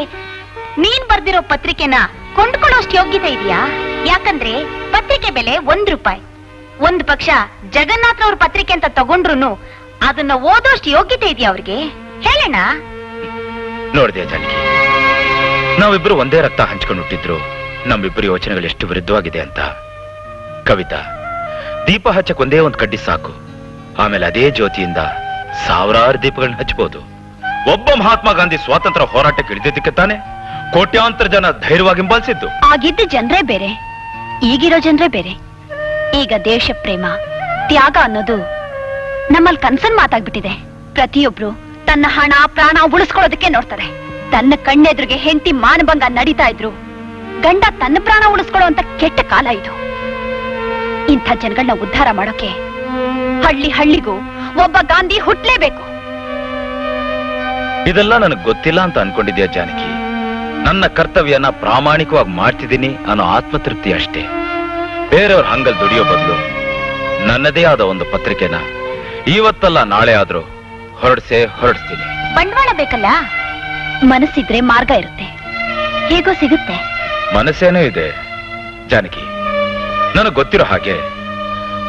ನೀನ್ ಬರ್ದಿರೋ ಪತ್ರಿಕೆನ ಕೊಂಡ್ಕೊಳ್ಳೋಷ್ಟು ಯೋಗ್ಯತೆ ಇದೆಯಾ? ಯಾಕಂದ್ರೆ ಪತ್ರಿಕೆ ಬೆಲೆ ಒಂದ್ ರೂಪಾಯಿ. ಒಂದ್ ಪಕ್ಷ ಜಗನ್ನಾಥ್ ಅವ್ರ ಪತ್ರಿಕೆ ಅಂತ ತಗೊಂಡ್ರು ಅದನ್ನ ಓದೋಷ್ಟು ಯೋಗ್ಯತೆ ಇದೆಯಾ ಅವ್ರಿಗೆ? ಹೇಳೋಣ ನೋಡಿದೆ ಜಾನಕಿ, ನಾವಿಬ್ರು ಒಂದೇ ರಕ್ತ ಹಂಚ್ಕೊಂಡು ಹುಟ್ಟಿದ್ರು. ನಮ್ಮಿಬ್ಬರು ಯೋಚನೆಗಳು ಎಷ್ಟು ವಿರುದ್ಧವಾಗಿದೆ ಅಂತ ಕವಿತಾ ದೀಪ ಹಚ್ಚಕ್ ಒಂದೇ ಒಂದು ಕಡ್ಡಿ ಸಾಕು. ಆಮೇಲೆ ಅದೇ ಜ್ಯೋತಿಯಿಂದ ಸಾವಿರಾರು ದೀಪಗಳನ್ನ ಹಚ್ಚಬಹುದು ಒಬ್ಬ ಮಹಾತ್ಮ ಗಾಂಧಿ ಸ್ವಾತಂತ್ರ್ಯ ಹೋರಾಟಕ್ಕೆ ಇಳಿದಿದ್ದಕ್ಕೆ ತಾನೆ ಕೋಟ್ಯಾಂತರ ಜನ ಧೈರ್ಯವಾಗಿ ಹಿಂಬಾಲಿಸಿದ್ದು. ಆಗಿದ್ದ ಜನರೇ ಬೇರೆ, ಈಗಿರೋ ಜನರೇ ಬೇರೆ. ಈಗ ದೇಶ ಪ್ರೇಮ, ತ್ಯಾಗ ಅನ್ನೋದು ನಮ್ಮಲ್ಲಿ ಕನ್ಸನ್ ಮಾತಾಗ್ಬಿಟ್ಟಿದೆ. ಪ್ರತಿಯೊಬ್ರು ತನ್ನ ಹಣ, ಪ್ರಾಣ ಉಳಿಸ್ಕೊಳ್ಳೋದಕ್ಕೆ ನೋಡ್ತಾರೆ. ತನ್ನ ಕಣ್ಣೆದುರಿಗೆ ಹೆಂಡತಿ ಮಾನಭಂಗ ನಡೀತಾ ಇದ್ರು. ಗಂಡ ತನ್ನ ಪ್ರಾಣ ಉಳಿಸ್ಕೊಳ್ಳೋ ಕೆಟ್ಟ ಕಾಲ ಇದು. ಇಂಥ ಜನಗಳನ್ನ ಉದ್ಧಾರ ಮಾಡೋಕೆ ಹಳ್ಳಿ ಹಳ್ಳಿಗೂ ಒಬ್ಬ ಗಾಂಧಿ ಹುಟ್ಟಲೇಬೇಕು ಇದೆಲ್ಲ ನನಗೆ ಗೊತ್ತಿಲ್ಲ ಅಂತ ಅನ್ಕೊಂಡಿದ್ಯಾ ಜಾನಕಿ? ನನ್ನ ಕರ್ತವ್ಯನ ಪ್ರಾಮಾಣಿಕವಾಗಿ ಮಾಡ್ತಿದ್ದೀನಿ ಅನ್ನೋ ಆತ್ಮತೃಪ್ತಿ ಅಷ್ಟೇ. ಬೇರೆಯವ್ರ ಹಂಗಲ್ ದುಡಿಯೋ ಬದಲು ನನ್ನದೇ ಆದ ಒಂದು ಪತ್ರಿಕೆನ ಇವತ್ತಲ್ಲ ನಾಳೆ ಆದ್ರೂ ಹೊರಡ್ಸೆ ಹೊರಡಿಸ್ತೀನಿ. ಬಂಡವಾಳ ಬೇಕಲ್ಲ? ಮನಸ್ಸಿದ್ರೆ ಮಾರ್ಗ ಇರುತ್ತೆ. ಹೇಗೋ ಸಿಗುತ್ತೆ. ಮನಸ್ಸೇನೂ ಇದೆ ಜಾನಕಿ. ನನಗೆ ಗೊತ್ತಿರೋ ಹಾಗೆ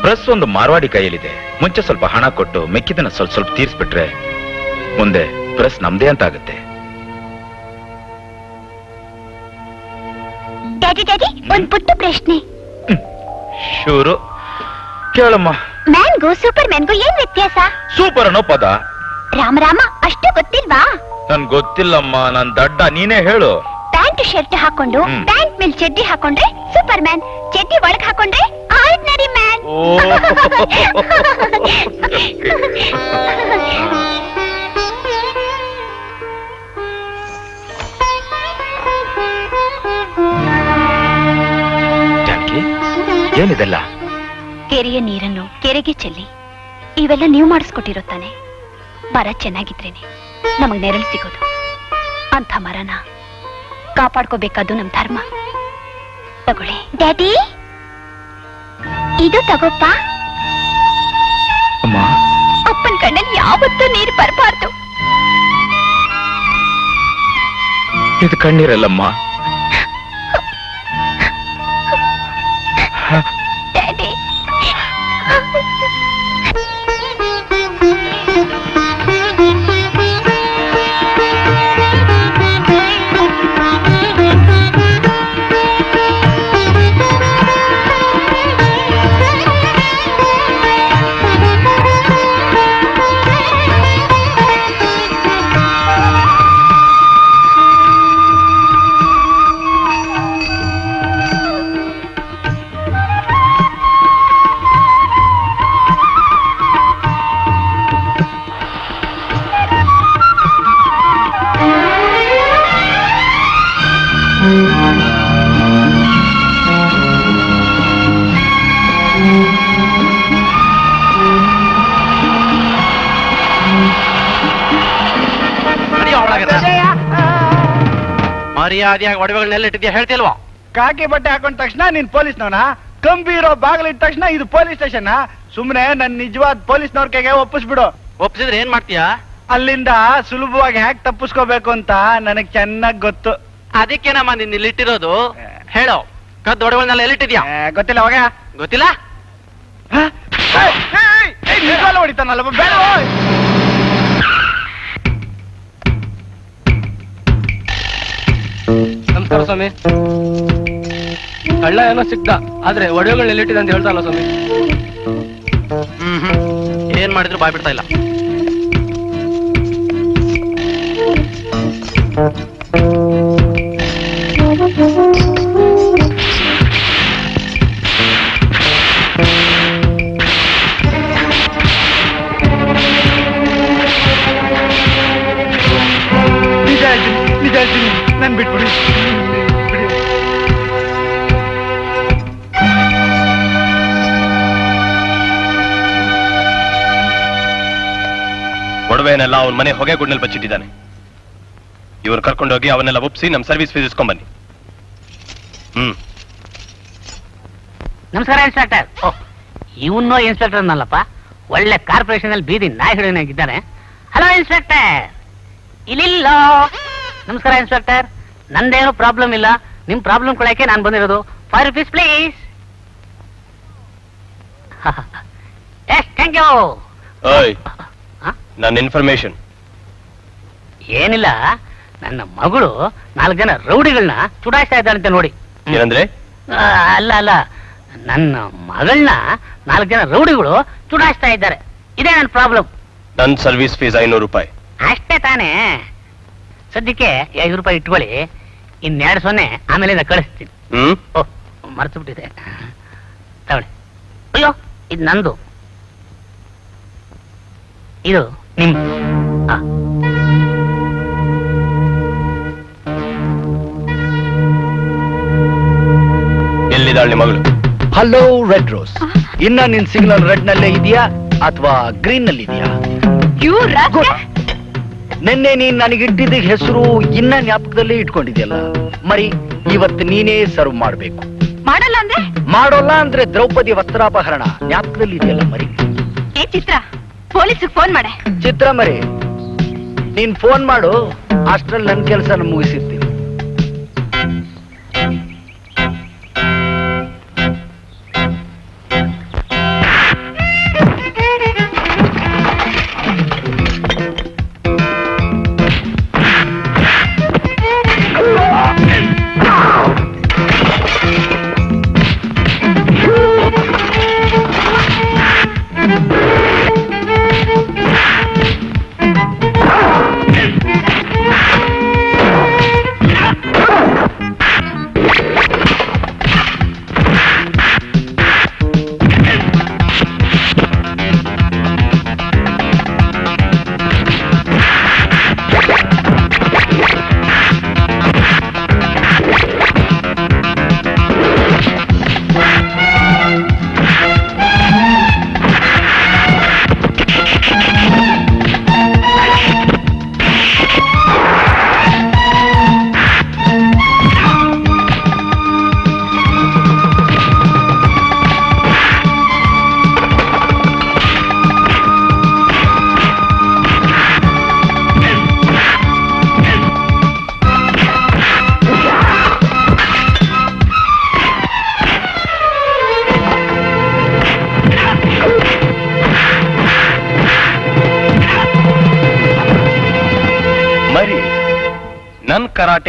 ಪ್ರೆಸ್ ಒಂದು ಮಾರ್ವಾಡಿ ಕೈಯಲ್ಲಿದೆ. ಮುಂಚೆ ಸ್ವಲ್ಪ ಹಣ ಕೊಟ್ಟು ಮೆಕ್ಕಿದನ್ನ ಸ್ವಲ್ಪ ಸ್ವಲ್ಪ ತೀರ್ಸ್ಬಿಟ್ರೆ ಮುಂದೆ ಪ್ರೆಸ್ ನಮ್ದೇ ಅಂತ ಆಗುತ್ತೆ. ಡ್ಯಾಡಿ ಡ್ಯಾಡಿ ಒಂದ್ ಪುಟ್ಟ ಪ್ರಶ್ನೆ. ಶೂರು. ಕೇಳಮ್ಮ. ಮ್ಯಾನ್ಗೂ ಸೂಪರ್ ಮ್ಯಾನ್ಗೂ ಏನ್ ವ್ಯತ್ಯಾಸ? ಸೂಪರ್ ಅನ್ನೋ ಪದ. ರಾಮ ರಾಮ ಅಷ್ಟು ಗೊತ್ತಿಲ್ವಾ? ನನ್ ಗೊತ್ತಿಲ್ಲಮ್ಮ ನನ್ ದಡ್ಡ ನೀನೇ ಹೇಳು. ಪ್ಯಾಂಟ್ ಶರ್ಟ್ ಹಾಕೊಂಡು ಪ್ಯಾಂಟ್ ಮೇಲೆ ಚಡ್ಡಿ ಹಾಕೊಂಡ್ರೆ ಸೂಪರ್ ಮ್ಯಾನ್ ಚಡ್ಡಿ ಒಳಗ್ ಹಾಕೊಂಡ್ರೆ ಆರ್ಡಿನರಿ ಮ್ಯಾನ್. ಜಾನಕಿ ಏನಿದೆಲ್ಲ? ಕೆರೆಯ ನೀರನ್ನು ಕೆರೆಗೆ ಚೆಲ್ಲಿ ಇವೆಲ್ಲ ನೀವು ಮಾಡಿಸ್ಕೊಟ್ಟಿರೋ ತಾನೆ. ಮರ ಚೆನ್ನಾಗಿದ್ರೇನೆ ನಮಗ್ ನೆರಳು ಸಿಗೋದು. ಅಂಥ ಮರನ? ಕಾಪಾಡ್ಕೋಬೇಕಾದ್ದು ನಮ್ ಧರ್ಮ. ತಗೊಳ್ಳಿ. ಡ್ಯಾಡಿ ಇದು ತಗೋಪ್ಪ. ಅಪ್ಪನ್ ಅಪ್ಪನ ಕಣ್ಣಲ್ಲಿ ಯಾವತ್ತೂ ನೀರು ಬರಬಾರ್ದು. ಇದು ಕಣ್ಣೀರಲ್ಲಮ್ಮ. ಮರ್ಯಾದೆಯಾಗಿ ಒಡವೆಗಳನ್ನೆಲ್ಲ ಇಟ್ಟಿದ್ಯಾ ಹೇಳ್ತಿಲ್ವಾ? ಕಾಕಿ ಬಟ್ಟೆ ಹಾಕೊಂಡ ತಕ್ಷಣ ನೀನ್ ಪೊಲೀಸ್ನವನ? ಕಂಬಿ ಇರೋ ಬಾಗಿಲಿಟ್ಟ ತಕ್ಷಣ ಇದು ಪೊಲೀಸ್ ಸ್ಟೇಷನ್. ಸುಮ್ನೆ ನನ್ ನಿಜವಾದ ಪೊಲೀಸ್ನವ್ರ ಕೈಗೆ ಒಪ್ಪಿಸ್ಬಿಡು. ಒಪ್ಪಿಸಿದ್ರೆ ಏನ್ ಮಾಡ್ತೀಯಾ? ಅಲ್ಲಿಂದ ಸುಲಭವಾಗಿ ಹ್ಯಾಕ್ ತಪ್ಪಿಸ್ಕೋಬೇಕು ಅಂತ ನನಗ್ ಚೆನ್ನಾಗ್ ಗೊತ್ತು. ಅದಕ್ಕೇನಮ್ಮ ನಿನ್ನ ಇಲ್ಲಿಟ್ಟಿರೋದು ಹೇಳೋ ಕದ್ದು ಒಡವೆಗಳನ್ನೆಲ್ಲ ಎಲ್ಲಿಟ್ಟಿದ್ಯಾ? ಇಟ್ಟಿದ್ಯಾ ಗೊತ್ತಿಲ್ಲ ಅವಾಗ ಗೊತ್ತಿಲ್ಲ? ನಿಜವಾಗ್ಲೂ ಹೊಡಿತಾನಲ್ಲ ಬೇಡ ನಮಸ್ಕಾರ ಸ್ವಾಮಿ? ಕಳ್ಳ ಏನೋ ಸಿಕ್ತ ಆದ್ರೆ ಒಡೆಯೋಗಳು ಎಲ್ಲಿಟ್ಟಿದೆ ಅಂತ ಹೇಳ್ತಾ ಅಲ್ಲ ಸ್ವಾಮಿ ಏನ್ ಮಾಡಿದ್ರು ಬಾಯ್ ಬಿಡ್ತಾ ಇಲ್ಲ. ನಿಜ ಹೇಳ್ತೀನಿ ನಿಜ ಹೇಳ್ತೀನಿ ನನ್ ಬಿಟ್ಬಿಡಿ ಒಡವೆನೆಲ್ಲ ಅವನ ಮನೆ ಹೊಗೆ ಗುಡ್ನಲ್ಲಿ ಬಚ್ಚಿಟ್ಟಿದ್ದಾನೆ. ಇವ್ರು ಕರ್ಕೊಂಡೋಗಿ ಅವನ್ನೆಲ್ಲ ಒಪ್ಸಿ ನಮ್ಮ ಸರ್ವಿಸ್ ಫೀಸ್ ಇಸ್ಕೊಂಬನ್ನಿ. ಹ್ಮ್. ನಮಸ್ಕಾರ ಇನ್ಸ್ಪೆಕ್ಟರ್. ಓ ಇವನು ಇನ್ಸ್ಪೆಕ್ಟರ್ ಅನ್ನಲ್ಲಪ್ಪ. ಒಳ್ಳೆ ಕಾರ್ಪೊರೇಷನ್ ಅಲ್ಲಿ ಬೀದಿ ನಾಯಿ ಹಿಡಿಯೋನಾಗಿದ್ದಾನೆ ಹಲೋ ಇನ್ಸ್ಪೆಕ್ಟರ್. ಇಲ್ಲಿಲ್ಲ. ನಮಸ್ಕಾರ ಇನ್ಸ್ಪೆಕ್ಟರ್. ನಂದೇನು ಪ್ರಾಬ್ಲಮ್ ಇಲ್ಲ. ನಿಮ್ ಪ್ರಾಬ್ಲಮ್ ಕೊಡಕ್ಕೆ ನಾನು ಬಂದಿರೋದು. Five rupees please. (laughs) Yes thank you. ಓಯ್. ನನ್ನ ಇನ್ಫಾರ್ಮೇಶನ್ ಏನಿಲ್ಲ ನನ್ನ ಮಗಳು ನಾಲ್ಕು ಜನ ರೌಡಿಗಳನ್ನ ಚುಡಾಯಿಸ್ತಾ ಇದ್ದಾಳಂತೆ ನೋಡಿ. ಏನಂದ್ರೆ? ಅಲ್ಲ ಅಲ್ಲ ನನ್ನ ಮಗಳನ್ನ ನಾಲ್ಕು ಜನ ರೌಡಿಗಳು ಚುಡಾಯಿಸ್ತಾ ಇದ್ದಾರೆ. ಇದೇ ನನ್ನ ಪ್ರಾಬ್ಲಮ್ ನನ್ನ ಸರ್ವಿಸ್ ಫೀಸ್ ಐನೂರು ರೂಪಾಯಿ. ಅಷ್ಟೇ ತಾನೇ. ಸದ್ಯಕ್ಕೆ ಐದು ರೂಪಾಯಿ ಇಟ್ಕೊಳ್ಳಿ ಇನ್ನೆರಡು ಸೊನ್ನೆ ಆಮೇಲೆ ಕಳಿಸ್ತೀನಿ. ಹ್ಮ್? ಮರ್ತು ಬಿಟ್ಟಿದೆ ತಗೊಳ್ಳಿ. ಅಯ್ಯೋ ಇದು ನಂದು. ಇದು ನಿಮ್. ಎಲ್ಲಿದ್ದಾಳೆ ನಿಮ್ಮ ಮಗಳು? ಹಲೋ ರೆಡ್ ರೋಸ್ ಇನ್ನ ನಿನ್ ಸಿಗ್ನಲ್ ರೆಡ್ ನಲ್ಲೇ ಇದೆಯಾ ಅಥವಾ ಗ್ರೀನ್ನಲ್ಲಿ ಇದೆಯಾ? ನಿನ್ನೆ ನೀನ್ ನನಗಿಟ್ಟಿದ್ದ ಹೆಸರು ಇನ್ನ ಜ್ಞಾಪಕದಲ್ಲಿ ಇಟ್ಕೊಂಡಿದ್ಯಲ್ಲ. ಮರಿ ಇವತ್ತು ನೀನೇ ಸರ್ವ್ ಮಾಡ್ಬೇಕು. ಮಾಡಲ್ಲ ಅಂದ್ರೆ? ಮಾಡೋಲ್ಲ ಅಂದ್ರೆ ದ್ರೌಪದಿ ವಸ್ತ್ರಾಪಹರಣ. ಜ್ಞಾಪಕದಲ್ಲಿ ಇದೆಯಲ್ಲ ಮರಿ? ಏ ಚಿತ್ರ ಪೊಲೀಸಿಗೆ ಫೋನ್ ಮಾಡೆ. ಚಿತ್ರ ಮರಿ ನೀನ್ ಫೋನ್ ಮಾಡು ಅಷ್ಟ್ರಲ್ಲಿ ನನ್ ಕೆಲಸ ಮುಗಿಸಿರ್ತೀನಿ.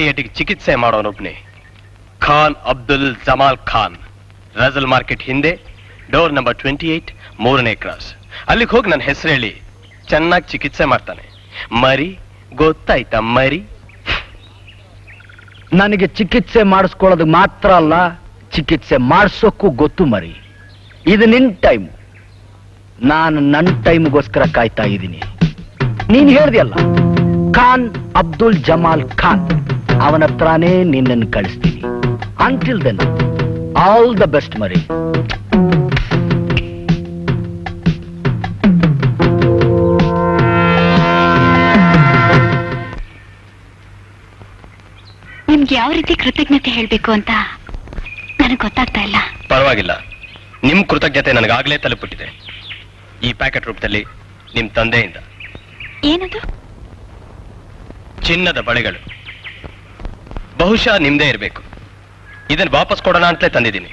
ಏಟಿಗೆ ಚಿಕಿತ್ಸೆ ಮಾಡೋನೊಬ್ನೇ. ಖಾನ್ ಅಬ್ದುಲ್ ಜಮಾಲ್ ಖಾನ್. ರಜಲ್ ಮಾರ್ಕೆಟ್ ಹಿಂದೆ ಡೋರ್ ನಂಬರ್ ಟ್ವೆಂಟಿ ಏಟ್ ಮೂರನೇ ಕ್ರಾಸ್ ಅಲ್ಲಿಗೆ ಹೋಗಿ ನನ್ನ ಹೆಸರು ಹೇಳಿ. ಚೆನ್ನಾಗಿ ಚಿಕಿತ್ಸೆ ಮಾಡ್ತಾನೆ. ಮರಿ, ಗೊತ್ತಾಯ್ತಾ ಮರಿ? ನನಗೆ ಚಿಕಿತ್ಸೆ ಮಾಡಿಸ್ಕೊಳ್ಳೋದು ಮಾತ್ರ ಅಲ್ಲ, ಚಿಕಿತ್ಸೆ ಮಾಡಿಸೋಕ್ಕೂ ಗೊತ್ತು ಮರಿ. ಇದು ನಿನ್ ಟೈಮ್ ನಾನು ನನ್ನ ಟೈಮ್ಗೋಸ್ಕರ ಕಾಯ್ತಾ ಇದ್ದೀನಿ. ನೀನು ಹೇಳ್ದಿಯಲ್ಲ, ಖಾನ್ ಅಬ್ದುಲ್ ಜಮಾಲ್ ಖಾನ್. ಅವನ ಹತ್ರನೇ ನಿನ್ನನ್ನು ಕಳಿಸ್ತೀನಿ. Until then all the best ಮರಿ. ನಿಮ್ಗೆ ಯಾವ ರೀತಿ ಕೃತಜ್ಞತೆ ಹೇಳ್ಬೇಕು ಅಂತ ನನಗೆ ಗೊತ್ತಾಗ್ತಾ ಇಲ್ಲ. ಪರವಾಗಿಲ್ಲ. ನಿಮ್ ಕೃತಜ್ಞತೆ ನನಗಾಗಲೇ ತಲುಪಿಟ್ಟಿದೆ ಈ ಪ್ಯಾಕೆಟ್ ರೂಪದಲ್ಲಿ ನಿಮ್ ತಂದೆಯಿಂದ. ಏನದು? ಚಿನ್ನದ ಬಳೆಗಳು. ಬಹುಶಃ ನಿಮ್ದೇ ಇರಬೇಕು. ಇದನ್ನು ವಾಪಸ್ ಕೊಡೋಣ ಅಂತಲೇ ತಂದಿದ್ದೀನಿ.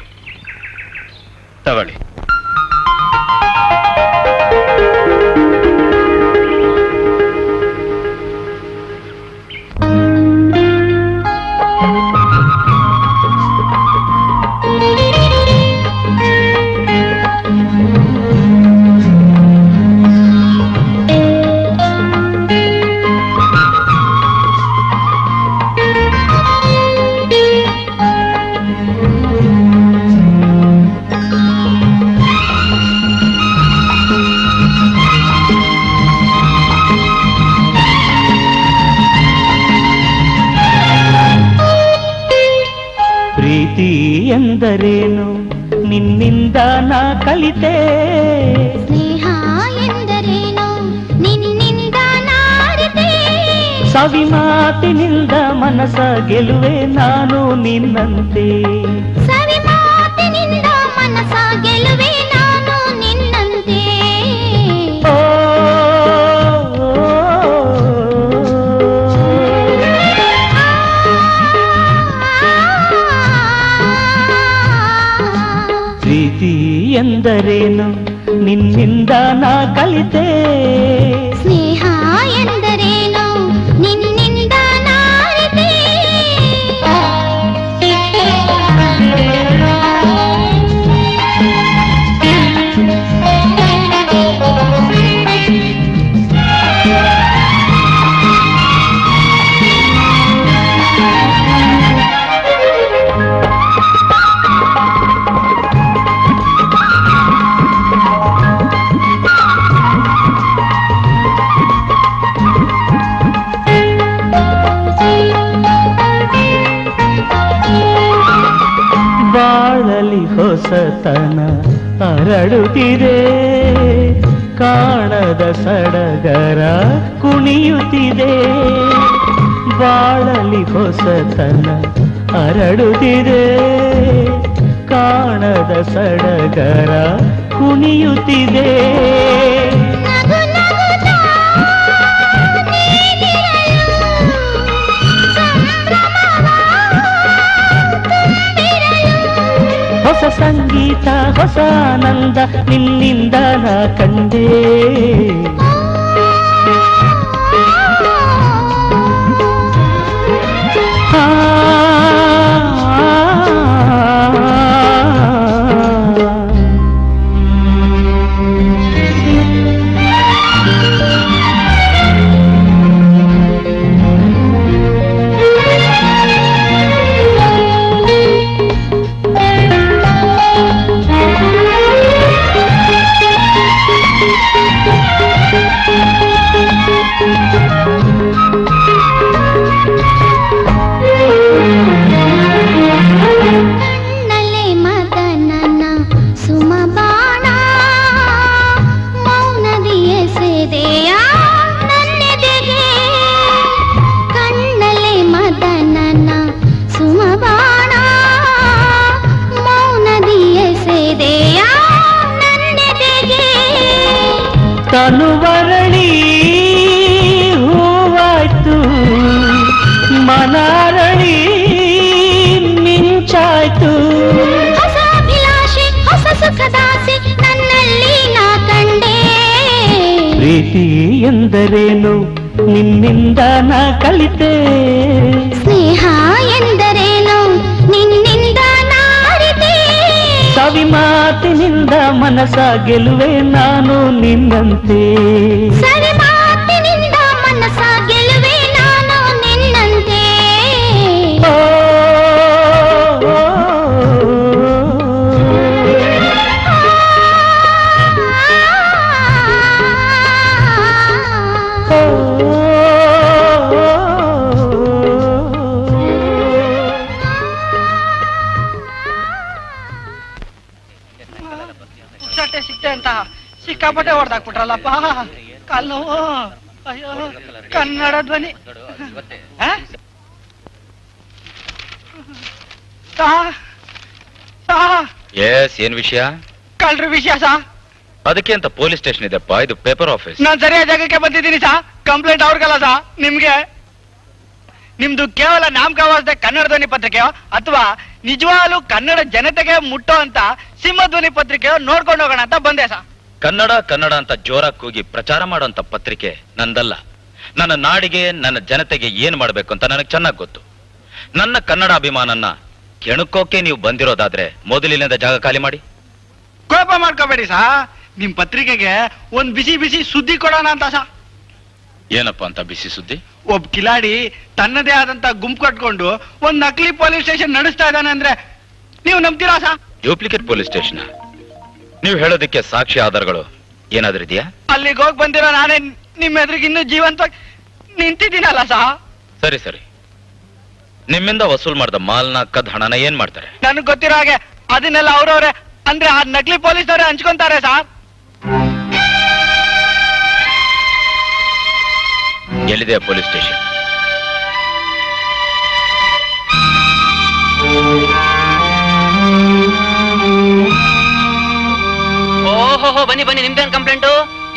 ತಗೊಳ್ಳಿ. ಎಂದರೇನು? ನಿನ್ನಿಂದ ನಾ ಕಲಿತೆ. ಸ್ನೇಹ ಎಂದರೇನು? ನಿನ್ನಿಂದ ಸವಿ ಮಾತಿನಿಂದ ಮನಸ ಗೆಲುವೆ ನಾನು ನಿನ್ನಂತೆ. ಸವಿ ಮಾತಿನಿಂದ ಮನಸ ಗೆಲುವೆ ಎಂದರೇನು ನಿನ್ನಿಂದ ನಾ ಕಲಿತೆ ಹೊಸತನ ಅರಳುತ್ತಿದೆ ಕಾಣದ ಸಡಗರ ಕುಣಿಯುತ್ತಿದೆ. ಬಾಳಲಿ ಹೊಸತನ ಅರಳುತ್ತಿದೆ ಕಾಣದ ಸಡಗರ ಕುಣಿಯುತ್ತಿದೆ. ಹೊಸ ಸಂಗೀತ ಹೊಸ ಆನಂದ ನಿನ್ನಿಂದ ನಾ ಕಂಡೆ. ಎಂದರೇನು? ನಿನ್ನಿಂದ ನಾ ಕಲಿತೆ. ಸ್ನೇಹ ಎಂದರೇನು? ನಿನ್ನಿಂದ ಸವಿ ಮಾತಿನಿಂದ ಮನಸ ಗೆಲುವೆ ನಾನು ನಿನ್ನಂತೆ. ಸಿಕ್ಕಾಪಟ್ಟೆ ಹೊಡೆದಾಕ್ಬಿಟ್ರಲ್ಲಪ್ಪ ಕಾಲ್ ನೋವು ಅಯ್ಯೋ ಕನ್ನಡ ಧ್ವನಿ ಆ? ಸಾ ಸಾ ಎಸ್ ಏನ್ ವಿಷಯ ಕಳ್ರ ವಿಷಯ ಸಾ ಅದಕ್ಕೆ ಅಂತ ಪೊಲೀಸ್ ಸ್ಟೇಷನ್ ಇದೆಪ್ಪ ಇದು ಪೇಪರ್ ಆಫೀಸ್ ನಾನ್ ಸರಿಯಾದ ಜಾಗಕ್ಕೆ ಬಂದಿದ್ದೀನಿ ಸಾ ಕಂಪ್ಲೇಂಟ್ ಅವ್ರಿಗಲ್ಲ ಸಾ ನಿಮ್ಗೆ ನಿಮ್ದು ಕೇವಲ ನಾಮಕವಾಸದ ಕನ್ನಡ ಧ್ವನಿ ಪತ್ರಿಕೆಯೋ ಅಥವಾ ನಿಜವಾಗ್ಲೂ ಕನ್ನಡ ಜನತೆಗೆ ಮುಟ್ಟೋ ಅಂತ ಸಿಂಹ ಧ್ವನಿ ಪತ್ರಿಕೆಯೋ ನೋಡ್ಕೊಂಡು ಹೋಗೋಣ ಅಂತ ಬಂದೆ ಸಾ ಕನ್ನಡ ಕನ್ನಡ ಅಂತ ಜೋರಾಗಿ ಕೂಗಿ ಪ್ರಚಾರ ಮಾಡುವಂತ ಪತ್ರಿಕೆ ನಂದಲ್ಲ. ನನ್ನ ನಾಡಿಗೆ ನನ್ನ ಜನತೆಗೆ ಏನ್ ಮಾಡಬೇಕು ಅಂತ ನನಗೆ ಚೆನ್ನಾಗಿ ಗೊತ್ತು. ನನ್ನ ಕನ್ನಡ ಅಭಿಮಾನನ್ನ ಕೆಣಕೋಕೆ ನೀವು ಬಂದಿರೋದಾದ್ರೆ ಮೊದಲಿನಿಂದ ಜಾಗ ಖಾಲಿ ಮಾಡಿ. ಕೋಪ ಮಾಡ್ಕೋಬೇಡಿ ಸಾ. ನಿಮ್ ಪತ್ರಿಕೆಗೆ ಒಂದ್ ಬಿಸಿ ಬಿಸಿ ಸುದ್ದಿ ಕೊಡೋಣ ಅಂತ ಸಾ. ಏನಪ್ಪ ಅಂತ ಬಿಸಿ ಸುದ್ದಿ? ಒಬ್ಬ ಕಿಲಾಡಿ ತನ್ನದೇ ಆದಂತ ಗುಂಪು ಕಟ್ಕೊಂಡು ಒಂದ್ ನಕಲಿ ಪೊಲೀಸ್ ಸ್ಟೇಷನ್ ನಡೆಸ್ತಾ ಇದ್ದಾನೆ ಅಂದ್ರೆ ನೀವು ನಂಬ್ತೀರಾ ಸಾ? Duplicate police station? ನೀವು ಹೇಳೋದಕ್ಕೆ ಸಾಕ್ಷಿ ಆಧಾರಗಳು ಏನಾದ್ರೂ ಇದೆಯಾ? ಅಲ್ಲಿಗೆ ಹೋಗಿ ಬಂದಿರೋ ನಾನೇ ನಿಮ್ಮ ಎದುರಿಗೆ ಇನ್ನೂ ಜೀವಂತವಾಗಿ ನಿಂತಿದ್ದೀನಲ್ಲ ಸಾ ಸರಿ ಸರಿ. ನಿಮ್ಮಿಂದ ವಸೂಲ್ ಮಾಡಿದ ಮಾಲ್ನ ಕದ್ ಹಣನ ಏನ್ ಮಾಡ್ತಾರೆ? ನನಗೆ ಗೊತ್ತಿರೋ ಹಾಗೆ ಅದನ್ನೆಲ್ಲ ಅವ್ರವ್ರೆ ಅಂದ್ರೆ ಆ ನಕಲಿ ಪೊಲೀಸ್ ಅವರೇ ಹಂಚ್ಕೊಂತಾರೆ ಸಾರ್ ಎಲ್ಲಿದೆ ಪೊಲೀಸ್ ಸ್ಟೇಷನ್? ಓಹೋ ಬನ್ನಿ ಬನ್ನಿ ನಿಮ್ದೇನ್ ಕಂಪ್ಲೇಂಟು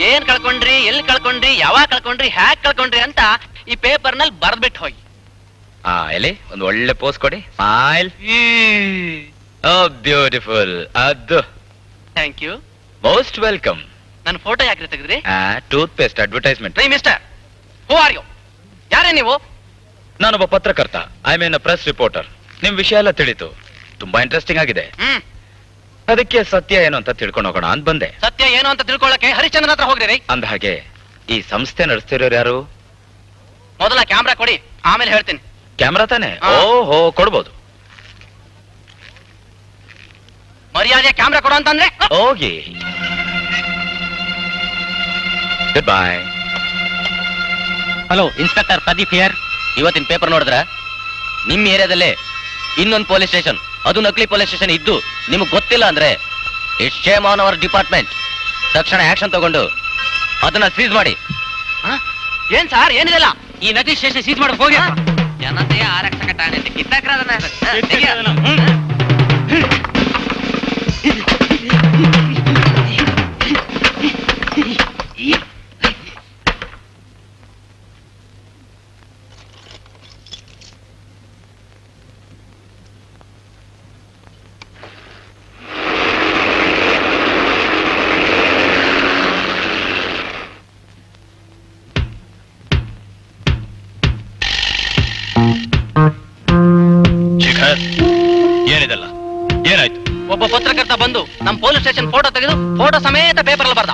ಏನ್ ಕಳ್ಕೊಂಡ್ರಿ ಎಲ್ಲಿ ಕಳ್ಕೊಂಡ್ರಿ ಯಾವಾಗ ಕಳ್ಕೊಂಡ್ರಿ ಹ್ಯಾಕ್ ಕಳ್ಕೊಂಡ್ರಿ ಅಂತ ಈ ಪೇಪರ್ನಲ್ಲಿ ಬರ್ದ್ಬಿಟ್ಟು ಹೋಗಿ. ಆ ಎಲ್ಲಿ? ಒಂದು ಒಳ್ಳೆ ಪೋಸ್ ಕೊಡಿ. ಸ್ಮೈಲ್ ಬ್ಯೂಟಿಫುಲ್ ಅದು. ಥ್ಯಾಂಕ್ ಯು ಮೋಸ್ಟ್ ವೆಲ್ಕಮ್ ನನ್ನ ಫೋಟೋ ಯಾಕೆ ತೆಗೆದ್ರಿ? ಟೂತ್ ಪೇಸ್ಟ್ ಅಡ್ವರ್ಟೈಸ್ಮೆಂಟ್ ರೀ ಮಿಸ್ಟರ್ ಹೂ ಆರ್ ಯು ಯಾರೇ ನೀವು? ನಾನೊಬ್ಬ ಪತ್ರಕರ್ತ. ಐ ಮೀನ್ ಪ್ರೆಸ್ ರಿಪೋರ್ಟರ್ ನಿಮ್ ವಿಷಯ ಎಲ್ಲ ತಿಳಿತು. ತುಂಬಾ ಇಂಟ್ರೆಸ್ಟಿಂಗ್ ಆಗಿದೆ. ಅದಕ್ಕೆ ಸತ್ಯ ಏನು ಅಂತ ತಿಳ್ಕೊಂಡು ಹೋಗೋಣ ಅಂತ ಬಂದೆ. ಸತ್ಯ ಏನು ಅಂತ ತಿಳ್ಕೊಳ್ಳಕ್ಕೆ ಹರಿಶ್ಚಂದ್ರನ ಹತ್ರ ಹೋಗ್ರಿ ಅಂದ ಹಾಗೆ ಈ ಸಂಸ್ಥೆ ನಡೆಸ್ತಿರೋರು ಯಾರು? ಮೊದಲ ಕ್ಯಾಮ್ರಾ ಕೊಡಿ ಆಮೇಲೆ ಹೇಳ್ತೀನಿ. ಕ್ಯಾಮ್ರಾ ತಾನೆ? ಹಾ. ಓಹೋ ಕೊಡ್ಬೋದು. ಮರ್ಯಾದೆ ಕ್ಯಾಮ್ರಾ ಕೊಡು ಅಂತಂದ್ರೆ? ಹೋಗಿ. Good bye hello inspector Pradeep here ಇವತ್ತಿನ ಪೇಪರ್ ನೋಡಿದ್ರ? ನಿಮ್ಮ ಏರಿಯಾದಲ್ಲೇ ಇನ್ನೊಂದು ಪೊಲೀಸ್ ಸ್ಟೇಷನ್ ಅದು ನಕಲಿ ಪೊಲೀಸ್ ಸ್ಟೇಷನ್ ಇದ್ದು ನಿಮಗೆ ಗೊತ್ತಿಲ್ಲ ಅಂದ್ರೆ it's shame on our department ತಕ್ಷಣ ಆಕ್ಷನ್ ತಗೊಂಡು ಅದನ್ನ ಸೀಸ್ ಮಾಡಿ. ಏನ್ ಸಾರ್? ಏನಿದೆಲ್ಲ? ಈ ನಕಲಿ ಸ್ಟೇಷನ್ ಸೀಸ್ ಮಾಡಕ್ ಹೋಗಿ ಜನತೆಯ ಆರಕ್ಷಕ ಠಾಣೆ ಕಿತ್ತಾಕ್ರ ಶಿಖರ್ ಪತ್ರಕರ್ತ ಬಂದು ನಮ್ ಪೊಲೀಸ್ ಸ್ಟೇಷನ್ ಫೋಟೋ ತೆಗೆದು ಫೋಟೋ ಸಮೇತ ಪೇಪರ್ ಅಲ್ಲಿ ಬರ್ದ.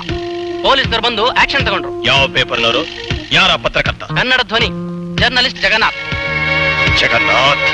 ಪೊಲೀಸ್ನವರು ಬಂದು ಆಕ್ಷನ್ ತಗೊಂಡ್ರು. ಯಾವ ಪೇಪರ್ನವರು ಯಾರ ಪತ್ರಕರ್ತ? ಕನ್ನಡ ಧ್ವನಿ ಜರ್ನಲಿಸ್ಟ್ ಜಗನ್ನಾಥ್. ಜಗನ್ನಾಥ್.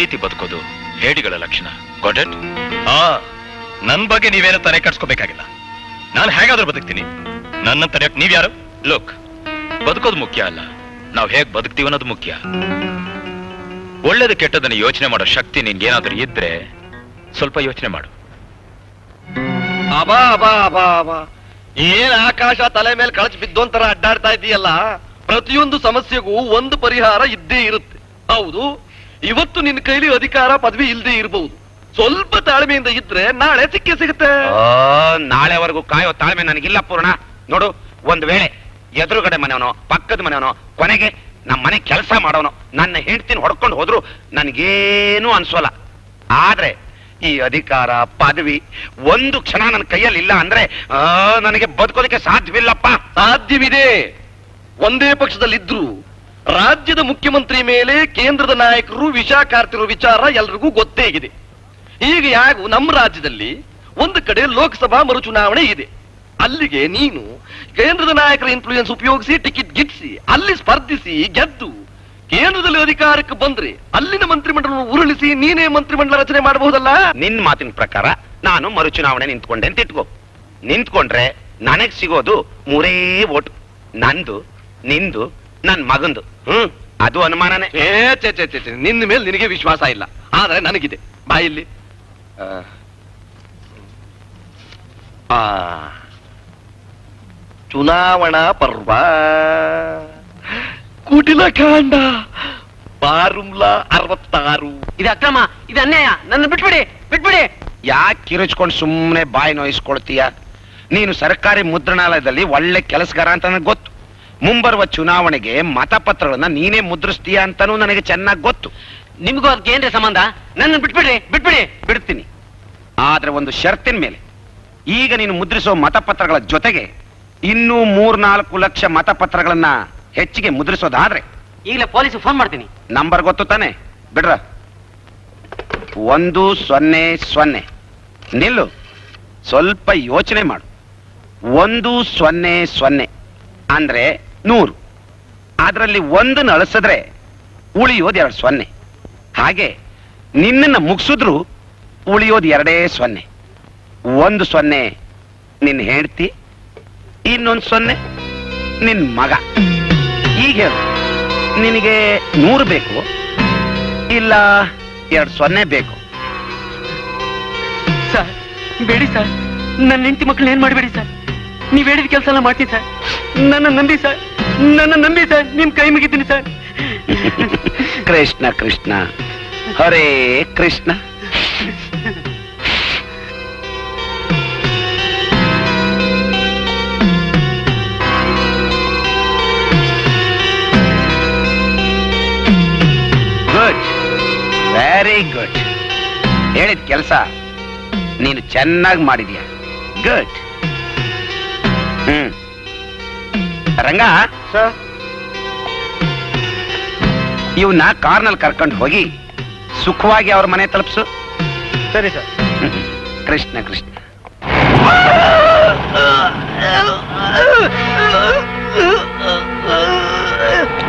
ರೀತಿ ಬದುಕೋದು ಹೇಡಿಗಳ ಲಕ್ಷಣ. ಗಾಟ್ ಆ ನನ್ನ ಬಗ್ಗೆ ನೀವೇನ ತಲೆ ಕಟ್ಸ್ಕೋಬೇಕಾಗಿಲ್ಲ ನಾನು ಹೇಗಾದ್ರೂ ಬದುಕ್ತೀನಿ. ನನ್ನ ತಡೆಯಕ್ ನೀವ್ಯಾರು? ಲುಕ್, ಬದುಕೋದು ಮುಖ್ಯ ಅಲ್ಲ. ನಾವು ಹೇಗ್ ಬದುಕ್ತೀವಿ ಅನ್ನೋದು ಮುಖ್ಯ. ಒಳ್ಳೇದು ಕೆಟ್ಟದನ್ನು ಯೋಚನೆ ಮಾಡೋ ಶಕ್ತಿ ನಿನ್ಗೇನಾದ್ರೂ ಇದ್ರೆ ಸ್ವಲ್ಪ ಯೋಚನೆ ಮಾಡು. ಅಬಾ ಅಬಾ ಅಬಾ ಅಬಾ. ಏನ್ ಆಕಾಶ ತಲೆ ಮೇಲೆ ಕಳಚ್ ಬಿದ್ದೋಂತರ ಅಡ್ಡಾಡ್ತಾ ಇದೆಯಲ್ಲ? ಪ್ರತಿಯೊಂದು ಸಮಸ್ಯೆಗೂ ಒಂದು ಪರಿಹಾರ ಇದ್ದೇ ಇರುತ್ತೆ. ಹೌದು ಇವತ್ತು ನಿನ್ನ ಕೈಲಿ ಅಧಿಕಾರ ಪದವಿ ಇಲ್ಲದೆ ಇರಬಹುದು ಸ್ವಲ್ಪ ತಾಳ್ಮೆಯಿಂದ ಇದ್ರೆ ನಾಳೆ ಸಿಕ್ಕೇ ಸಿಗುತ್ತೆ. ಆ, ನಾಳೆವರೆಗೂ ಕಾಯೋ ತಾಳ್ಮೆ ನನಗಿಲ್ಲ ಪೂರ್ಣ. ನೋಡು ಒಂದ್ ವೇಳೆ ಎದುರುಗಡೆ ಮನೆಯವನು ಪಕ್ಕದ ಮನೆಯವನು ಕೊನೆಗೆ ನಮ್ಮ ಮನೆ ಕೆಲಸ ಮಾಡೋನು ನನ್ನ ಹೆಂಡ್ತಿನ ಹೊಡ್ಕೊಂಡು ಹೋದ್ರು ನನಗೇನು ಅನ್ಸೋಲ್ಲ. ಆದ್ರೆ ಈ ಅಧಿಕಾರ ಪದವಿ ಒಂದು ಕ್ಷಣ ನನ್ನ ಕೈಯಲ್ಲಿ ಇಲ್ಲ ಅಂದ್ರೆ ಆ, ನನಗೆ ಬದುಕೋದಕ್ಕೆ ಸಾಧ್ಯವಿಲ್ಲಪ್ಪ. ಸಾಧ್ಯವಿದೆ. ಒಂದೇ ಪಕ್ಷದಲ್ಲಿದ್ರು ರಾಜ್ಯದ ಮುಖ್ಯಮಂತ್ರಿ ಮೇಲೆ ಕೇಂದ್ರದ ನಾಯಕರು ವಿಷ ಕಾರ್ತಿರೋ ವಿಚಾರ ಎಲ್ರಿಗೂ ಗೊತ್ತೇ ಇದೆ ಈಗ ಯಾವ ನಮ್ಮ ರಾಜ್ಯದಲ್ಲಿ ಒಂದು ಕಡೆ ಲೋಕಸಭಾ ಮರುಚುನಾವಣೆ ಇದೆ. ಅಲ್ಲಿಗೆ ನೀನು ಕೇಂದ್ರದ ನಾಯಕರ ಇನ್ಫ್ಲೂಯೆನ್ಸ್ ಉಪಯೋಗಿಸಿ ಟಿಕೆಟ್ ಗಿಟ್ಟಿಸಿ ಅಲ್ಲಿ ಸ್ಪರ್ಧಿಸಿ, ಗೆದ್ದು, ಕೇಂದ್ರದಲ್ಲಿ ಅಧಿಕಾರಕ್ಕೆ ಬಂದ್ರೆ ಅಲ್ಲಿನ ಮಂತ್ರಿಮಂಡಲ ಉರುಳಿಸಿ ನೀನೇ ಮಂತ್ರಿಮಂಡಲ ರಚನೆ ಮಾಡಬಹುದಲ್ಲ? ನಿನ್ ಮಾತಿನ ಪ್ರಕಾರ ನಾನು ಮರುಚುನಾವಣೆ ನಿಂತ್ಕೊಂಡೆ ಅಂತ ಇಟ್ಕೋ. ನಿಂತ್ಕೊಂಡ್ರೆ ನನಗ್ ಸಿಗೋದು ಮೂರೇ ಓಟ್ ನಂದು, ನಿಂದು ನನ್ ಮಗಂದು. ಹ್ಮ್. ಅದು ಅನುಮಾನನೇ. ಏ ಚೆ ಚೆ ಚೆ ನಿನ್ನ ಮೇಲೆ ನಿನಗೆ ವಿಶ್ವಾಸ ಇಲ್ಲ. ಆದ್ರೆ ನನಗಿದೆ. ಬಾಯಲ್ಲಿ. ಆ. ಚುನಾವಣಾ ಪರ್ವ. ಕುಟಿಲ ಕಾಂಡ. ಬಾರುಮ್ಲ ಅರವತ್ತಾರು. ಇದು ಅಕ್ರಮ ಇದು ಅನ್ಯಾಯ. ನನ್ನ ಬಿಟ್ಬಿಡಿ ಬಿಟ್ಬಿಡಿ. ಯಾಕೆ ಕಿರುಚ್ಕೊಂಡು ಸುಮ್ಮನೆ ಬಾಯಿ ನೋಯಿಸ್ಕೊಳ್ತೀಯ? ನೀನು ಸರ್ಕಾರಿ ಮುದ್ರಣಾಲಯದಲ್ಲಿ ಒಳ್ಳೆ ಕೆಲಸಗಾರ ಅಂತ ನನಗೆ ಗೊತ್ತು. ಮುಂಬರುವ ಚುನಾವಣೆಗೆ ಮತಪತ್ರಗಳನ್ನ ನೀನೇ ಮುದ್ರಿಸ್ತೀಯ ಅಂತಾನೂ ನನಗೆ ಚೆನ್ನಾಗಿ ಗೊತ್ತು. ನಿಮಗೂ ಅದಕ್ಕೆ ಏನ್ರಿ ಸಂಬಂಧ? ನನ್ನ ಬಿಟ್ಬಿಡ್ರಿ ಬಿಟ್ಬಿಡಿ. ಬಿಡ್ತೀನಿ. ಆದ್ರೆ ಒಂದು ಷರ್ತಿನ ಮೇಲೆ. ಈಗ ನೀನು ಮುದ್ರಿಸೋ ಮತಪತ್ರಗಳ ಜೊತೆಗೆ ಇನ್ನೂ ಮೂರ್ನಾಲ್ಕು ಲಕ್ಷ ಮತಪತ್ರಗಳನ್ನ ಹೆಚ್ಚಿಗೆ ಮುದ್ರಿಸೋದಾದ್ರೆ. ಈಗಲೇ ಪೊಲೀಸ್ ಫೋನ್ ಮಾಡ್ತೀನಿ. ನಂಬರ್ ಗೊತ್ತು ತಾನೆ? ಬಿಡ್ರ. ಒಂದು ಸೊನ್ನೆ ಸೊನ್ನೆ. ನಿಲ್ಲು. ಸ್ವಲ್ಪ ಯೋಚನೆ ಮಾಡು. ಒಂದು ಸೊನ್ನೆ ಸೊನ್ನೆ. ಅಂದ್ರೆ ನೂರು. ಅದರಲ್ಲಿ ಒಂದನ್ನು ಅಳಿಸಿದ್ರೆ ಉಳಿಯೋದು ಎರಡು ಸೊನ್ನೆ. ಹಾಗೆ ನಿನ್ನನ್ನು ಮುಗಿಸಿದ್ರು ಉಳಿಯೋದು ಎರಡೇ ಸೊನ್ನೆ. ಒಂದು ಸೊನ್ನೆ ನಿನ್ನ ಹೆಂಡ್ತಿ, ಇನ್ನೊಂದು ಸೊನ್ನೆ ನಿನ್ನ ಮಗ. ಈಗ ನಿನಗೆ ನೂರು ಬೇಕು, ಇಲ್ಲ ಎರಡು ಸೊನ್ನೆ ಬೇಕು? ಸರ್, ಬೇಡಿ ಸರ್. ನನ್ನ ಹೆಂಡತಿ ಮಕ್ಕಳು ಏನ್ ಮಾಡಬೇಡಿ ಸರ್? ನೀವು ಹೇಳಿದ ಕೆಲಸ ಎಲ್ಲ ಮಾಡ್ತೀನಿ ಸರ್. ನನ್ನ ನಂಬಿ ಸರ್. ನನ್ನ ನಂಬಿ ಸರ್, ನಿಮ್ ಕೈ ಮುಗಿತೀನಿ sir. Krishna Krishna. Hare Krishna. Good very good ಹೇಳಿದ ಕೆಲಸ ನೀನು ಚೆನ್ನಾಗಿ ಮಾಡಿದ್ಯಾ? ಗುಡ್ ಹ್ಮ್. ರಂಗ? ಸರ್ ಇವನ್ನ ಕಾರ್ನಲ್ಲಿ ಕರ್ಕೊಂಡು ಹೋಗಿ ಸುಖವಾಗಿ ಅವ್ರ ಮನೆ ತಲುಪಿಸು. ಸರಿ ಸರ್ ಕೃಷ್ಣ ಕೃಷ್ಣ. (laughs)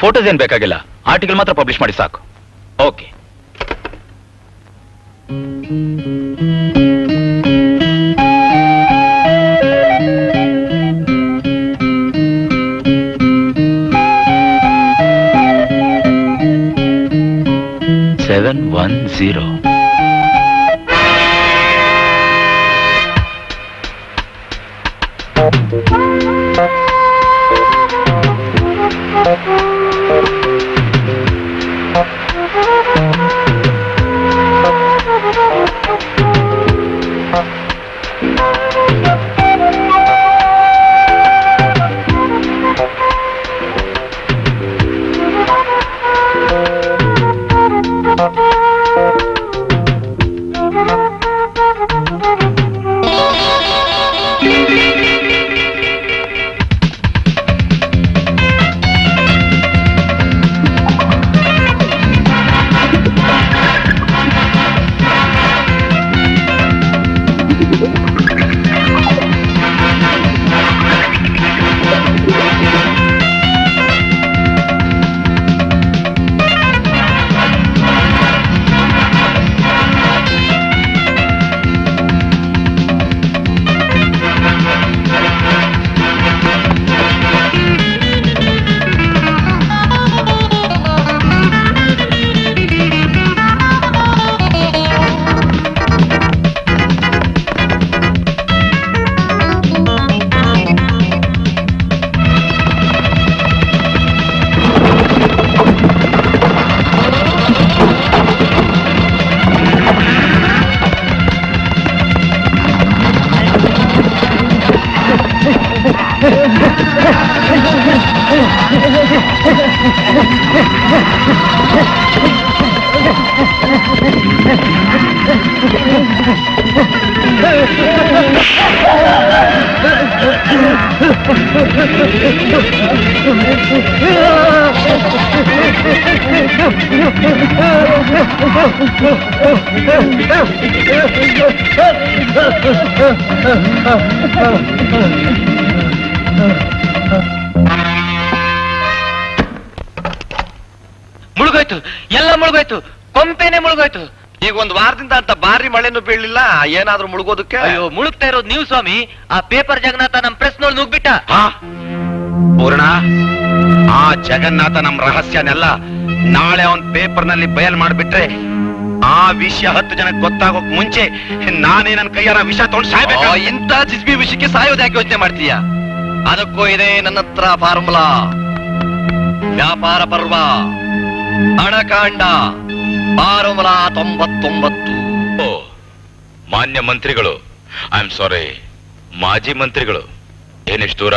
ಫೋಟೋಸ್ ಏನ್ ಬೇಕಾಗಿಲ್ಲ? ಆರ್ಟಿಕಲ್ ಮಾತ್ರ ಪಬ್ಲಿಷ್ ಮಾಡಿ ಸಾಕು. ಓಕೆ ಬೀಳಲಿಲ್ಲ ಏನಾದ್ರೂ ಮುಳುಗೋದಕ್ಕೆ? ಅಯ್ಯೋ ಮುಳುಗ್ತಾ ಇರೋದು ನೀವು ಸ್ವಾಮಿ. ಆ ಪೇಪರ್ ಜಗನ್ನಾಥ ನಮ್ ಪ್ರೆಸ್ ನೋಡಿ ನುಗ್ಬಿಟ್ಟ ಪೂರ್ಣ? ಆ ಜಗನ್ನಾಥ ನಮ್ ರಹಸ್ಯನೆಲ್ಲ ನಾಳೆ ಅವನ್ ಪೇಪರ್ನಲ್ಲಿ ಬಯಲ್ ಮಾಡ್ಬಿಟ್ರೆ ಆ ವಿಷಯ ಹತ್ತು ಜನಕ್ಕೆ ಗೊತ್ತಾಗೋಕ್ ಮುಂಚೆ ನಾನೇ ನನ್ನ ಕೈಯಾರ ವಿಷ ತೊಗೊಂಡು ಸಾಯ್ಬೇಕು ಇಂತ ಜಿಸ್ಬಿ ವಿಷಯಕ್ಕೆ ಸಾಯೋದು ಯಾಕೆ ಯೋಚನೆ ಮಾಡ್ತೀಯ? ಅದಕ್ಕೂ ಇದೆ ನನ್ನ ಹತ್ರ ಫಾರ್ಮುಲಾ. ವ್ಯಾಪಾರ ಪರ್ವ. ಹಣಕಾಂಡ ಫಾರ್ಮುಲಾ ತೊಂಬತ್ತೊಂಬತ್ತು. ಮಾನ್ಯ ಮಂತ್ರಿಗಳು. ಐ ಆಮ್ ಸಾರಿ ಮಾಜಿ ಮಂತ್ರಿಗಳು. ಏನಿಷ್ಟು ದೂರ?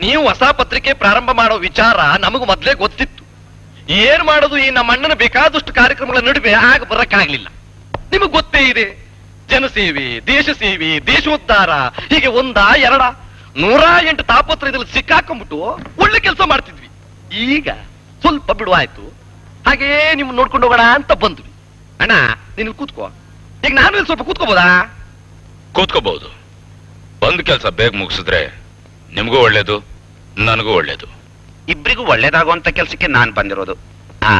ನೀವು ಹೊಸ ಪತ್ರಿಕೆ ಪ್ರಾರಂಭ ಮಾಡೋ ವಿಚಾರ ನಮಗೆ ಮೊದಲೇ ಗೊತ್ತಿತ್ತು. ಏನ್ ಮಾಡೋದು ಈ ನಮ್ಮ ಅಣ್ಣನ ಬೇಕಾದಷ್ಟು ಕಾರ್ಯಕ್ರಮಗಳ ನಡುವೆ ಆಗ ಬರಕ್ಕಾಗ್ಲಿಲ್ಲ. ನಿಮಗೆ ಗೊತ್ತೇ ಇದೆ, ಜನಸೇವೆ, ದೇಶ ಸೇವೆ, ದೇಶೋದ್ಧಾರ, ಹೀಗೆ ಒಂದ ಎರಡ. ನೂರ ಎಂಟು ತಾಪತ್ರಯದಲ್ಲಿ ಸಿಕ್ಕಾಕೊಂಡ್ಬಿಟ್ಟು ಒಳ್ಳೆ ಕೆಲಸ ಮಾಡ್ತಿದ್ವಿ. ಈಗ ಸ್ವಲ್ಪ ಬಿಡುವಾಯ್ತು ಹಾಗೇ ನಿಮ್ ನೋಡ್ಕೊಂಡು ಹೋಗೋಣ ಅಂತ ಬಂದ್ವಿ. ಅಣ್ಣ ನೀನು ಕೂತ್ಕೋ. ಈಗ ನಾನು ಸ್ವಲ್ಪ ಕೂತ್ಕೋಬೋದಾ? ಕೂತ್ಕೋಬಹುದು. ಒಂದು ಕೆಲಸ ಬೇಗ ಮುಗಿಸಿದ್ರೆ ನಿಮಗೂ ಒಳ್ಳೇದು ನನಗೂ ಒಳ್ಳೇದು. ಇಬ್ಬರಿಗೂ ಒಳ್ಳೇದಾಗುವಂತ ಕೆಲಸಕ್ಕೆ ನಾನ್ ಬಂದಿರೋದು. ಹಾ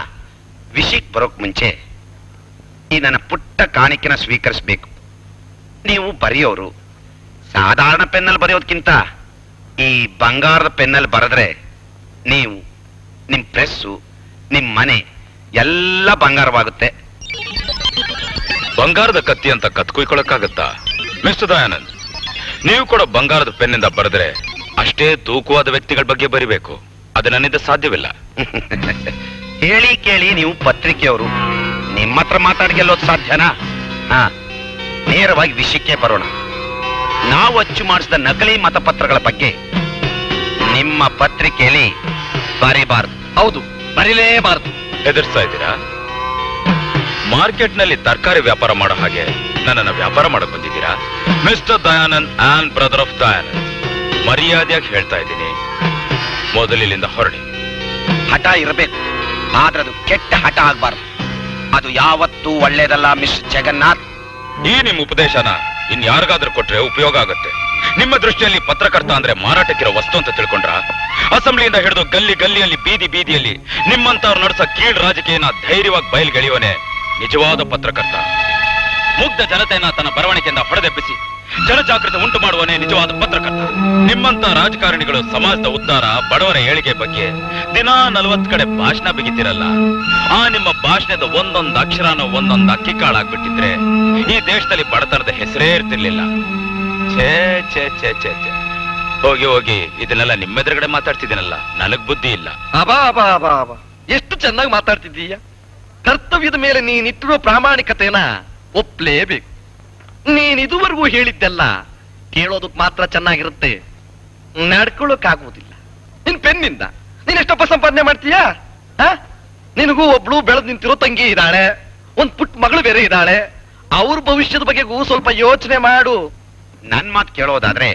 ವಿಷಿಕ್ ಬರೋಕ್ ಮುಂಚೆ ಈ ನನ್ನ ಪುಟ್ಟ ಕಾಣಿಕೆನ ಸ್ವೀಕರಿಸಬೇಕು. ನೀವು ಬರೆಯೋರು ಸಾಧಾರಣ ಪೆನ್ನಲ್ಲಿ ಬರೆಯೋದಕ್ಕಿಂತ ಈ ಬಂಗಾರದ ಪೆನ್ನಲ್ಲಿ ಬರೆದ್ರೆ ನೀವು ನಿಮ್ ಪ್ರೆಸ್ಸು ನಿಮ್ ಮನೆ ಎಲ್ಲ ಬಂಗಾರವಾಗುತ್ತೆ. ಬಂಗಾರದ ಕತ್ತಿ ಅಂತ ಕತ್ಕೊಯ್ಕೊಳಕ್ಕಾಗತ್ತಾ ಮಿಸ್ಟರ್ ದಯಾನಂದ್ ನೀವು ಕೂಡ ಬಂಗಾರದ ಪೆನ್ನಿಂದ ಬರೆದ್ರೆ ಅಷ್ಟೇ ತೂಕವಾದ ವ್ಯಕ್ತಿಗಳ ಬಗ್ಗೆ ಬರಿಬೇಕು. ಅದು ನನ್ನಿಂದ ಸಾಧ್ಯವಿಲ್ಲ. (laughs) ಹೇಳಿ ಕೇಳಿ ನೀವು ಪತ್ರಿಕೆಯವರು ನಿಮ್ಮ ಹತ್ರ ಮಾತಾಡಿ ಗೆಲ್ಲೋದು ಸಾಧ್ಯನಾ? ಹಾ ನೇರವಾಗಿ ವಿಷಯಕ್ಕೆ ಬರೋಣ. ನಾವು ಅಚ್ಚು ಮಾಡಿಸಿದ ನಕಲಿ ಮತಪತ್ರಗಳ ಬಗ್ಗೆ ನಿಮ್ಮ ಪತ್ರಿಕೆಯಲ್ಲಿ ಬರೀಬಾರದು. ಹೌದು ಬರೀಲೇಬಾರದು. ಹೆದರ್ಸ್ತಾ ಇದ್ದೀರಾ? ಮಾರ್ಕೆಟ್ನಲ್ಲಿ ತರಕಾರಿ ವ್ಯಾಪಾರ ಮಾಡೋ ಹಾಗೆ ನನ್ನನ್ನ ವ್ಯಾಪಾರ ಮಾಡಕ್ ಬಂದಿದ್ದೀರಾ? Mister Dayanand on brother of Dayanand ಮರ್ಯಾದೆಯಾಗಿ ಹೇಳ್ತಾ ಇದ್ದೀನಿ. ಮೊದಲಿಲ್ಲಿಂದ ಹೊರಡಿ. ಹಠ ಇರಬೇಕು. ಆದ್ರೆ ಅದು ಕೆಟ್ಟ ಹಠ ಆಗ್ಬಾರ್ದು. ಅದು ಯಾವತ್ತೂ ಒಳ್ಳೇದಲ್ಲ ಮಿಸ್ ಜಗನ್ನಾಥ್. ಈ ನಿಮ್ ಉಪದೇಶನ ಇನ್ ಯಾರಿಗಾದ್ರೂ ಕೊಟ್ರೆ ಉಪಯೋಗ ಆಗುತ್ತೆ. ನಿಮ್ಮ ದೃಷ್ಟಿಯಲ್ಲಿ ಪತ್ರಕರ್ತ ಅಂದ್ರೆ ಮಾರಾಟಕ್ಕಿರೋ ವಸ್ತು ಅಂತ ತಿಳ್ಕೊಂಡ್ರ? ಅಸೆಂಬ್ಲಿಯಿಂದ ಹಿಡಿದು ಗಲ್ಲಿ ಗಲ್ಲಿಯಲ್ಲಿ ಬೀದಿ ಬೀದಿಯಲ್ಲಿ ನಿಮ್ಮಂತವ್ರು ನಡೆಸೋ ಕೀಳ್ ರಾಜಕೀಯನ ಧೈರ್ಯವಾಗಿ ಬಯಲ್ಗೆಳೆಯುವನೇ ನಿಜವಾದ ಪತ್ರಕರ್ತ. ಮುಗ್ಧ ಜನತೆಯನ್ನ ತನ್ನ ಬರವಣಿಗೆಯಿಂದ ಹೊಡೆದೆಬ್ಬಿಸಿ ಜನಜಾಗೃತಿ ಉಂಟು ಮಾಡುವನೇ ನಿಜವಾದ ಪತ್ರಕರ್ತ. ನಿಮ್ಮಂತ ರಾಜಕಾರಣಿಗಳು ಸಮಾಜದ ಉದ್ಧಾರ, ಬಡವರ ಏಳಿಗೆ ಬಗ್ಗೆ ದಿನಾ ನಲವತ್ ಕಡೆ ಭಾಷಣ ಬಿಗಿತಿರಲ್ಲ ಆ ನಿಮ್ಮ ಭಾಷಣದ ಒಂದೊಂದು ಅಕ್ಷರನ ಒಂದೊಂದು ಅಕ್ಕಿ ಕಾಳಾಗ್ಬಿಟ್ಟಿದ್ರೆ ಈ ದೇಶದಲ್ಲಿ ಬಡತನದ ಹೆಸರೇ ಇರ್ತಿರ್ಲಿಲ್ಲ. ಛೇ ಛೇ ಛೇ ಛೇ ಛೇ. ಹೋಗಿ ಹೋಗಿ, ಇದನ್ನೆಲ್ಲ ನಿಮ್ಮೆದುರುಗಡೆ ಮಾತಾಡ್ತಿದ್ದೀನಲ್ಲ, ನನಗ್ ಬುದ್ಧಿ ಇಲ್ಲ. ಅಬಾ ಅಬಾ ಅಬಾ ಅಬಾ. ಎಷ್ಟು ಚೆನ್ನಾಗಿ ಮಾತಾಡ್ತಿದ್ದೀಯ? ಕರ್ತವ್ಯದ ಮೇಲೆ ನೀನಿಟ್ಟಿರೋ ಪ್ರಾಮಾಣಿಕತೆನ? ಒಪ್ಲೇಬೇಕು. ನೀನು ಇದುವರೆಗೂ ಹೇಳಿದ್ದೆಲ್ಲ ಕೇಳೋದಕ್ಕೆ ಮಾತ್ರ ಚೆನ್ನಾಗಿರುತ್ತೆ. ನಡ್ಕೊಳ್ಳೋಕ್ಕಾಗುವುದಿಲ್ಲ ನಿನ್ ಪೆನ್ನಿಂದ. ನೀನ್ ಎಷ್ಟಪ್ಪ ಸಂಪಾದನೆ ಮಾಡ್ತೀಯಾ? ನಿನಗೂ ಒಬ್ಳು ಬೆಳೆದ್ ನಿಂತಿರೋ ತಂಗಿ ಇದ್ದಾಳೆ. ಒಂದ್ ಪುಟ್ಟ ಮಗಳು ಬೇರೆ ಇದ್ದಾಳೆ. ಅವ್ರ ಭವಿಷ್ಯದ ಬಗ್ಗೆಗೂ ಸ್ವಲ್ಪ ಯೋಚನೆ ಮಾಡು. ನನ್ ಮಾತು ಕೇಳೋದಾದ್ರೆ,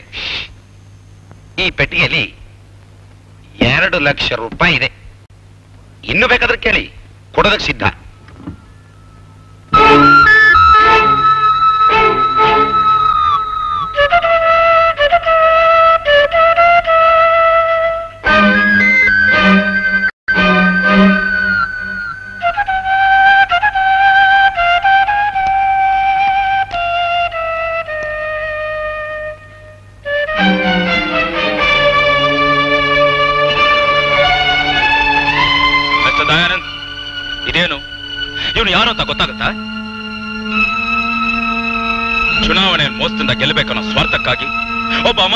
ಈ ಪೆಟ್ಟಿಗೆಯಲ್ಲಿ ಎರಡು ಲಕ್ಷ ರೂಪಾಯಿ ಇದೆ. ಇನ್ನು ಬೇಕಾದ್ರೆ ಕೇಳಿ. ಕೊಡೋದಕ್ಕೆ ಸಿದ್ಧ.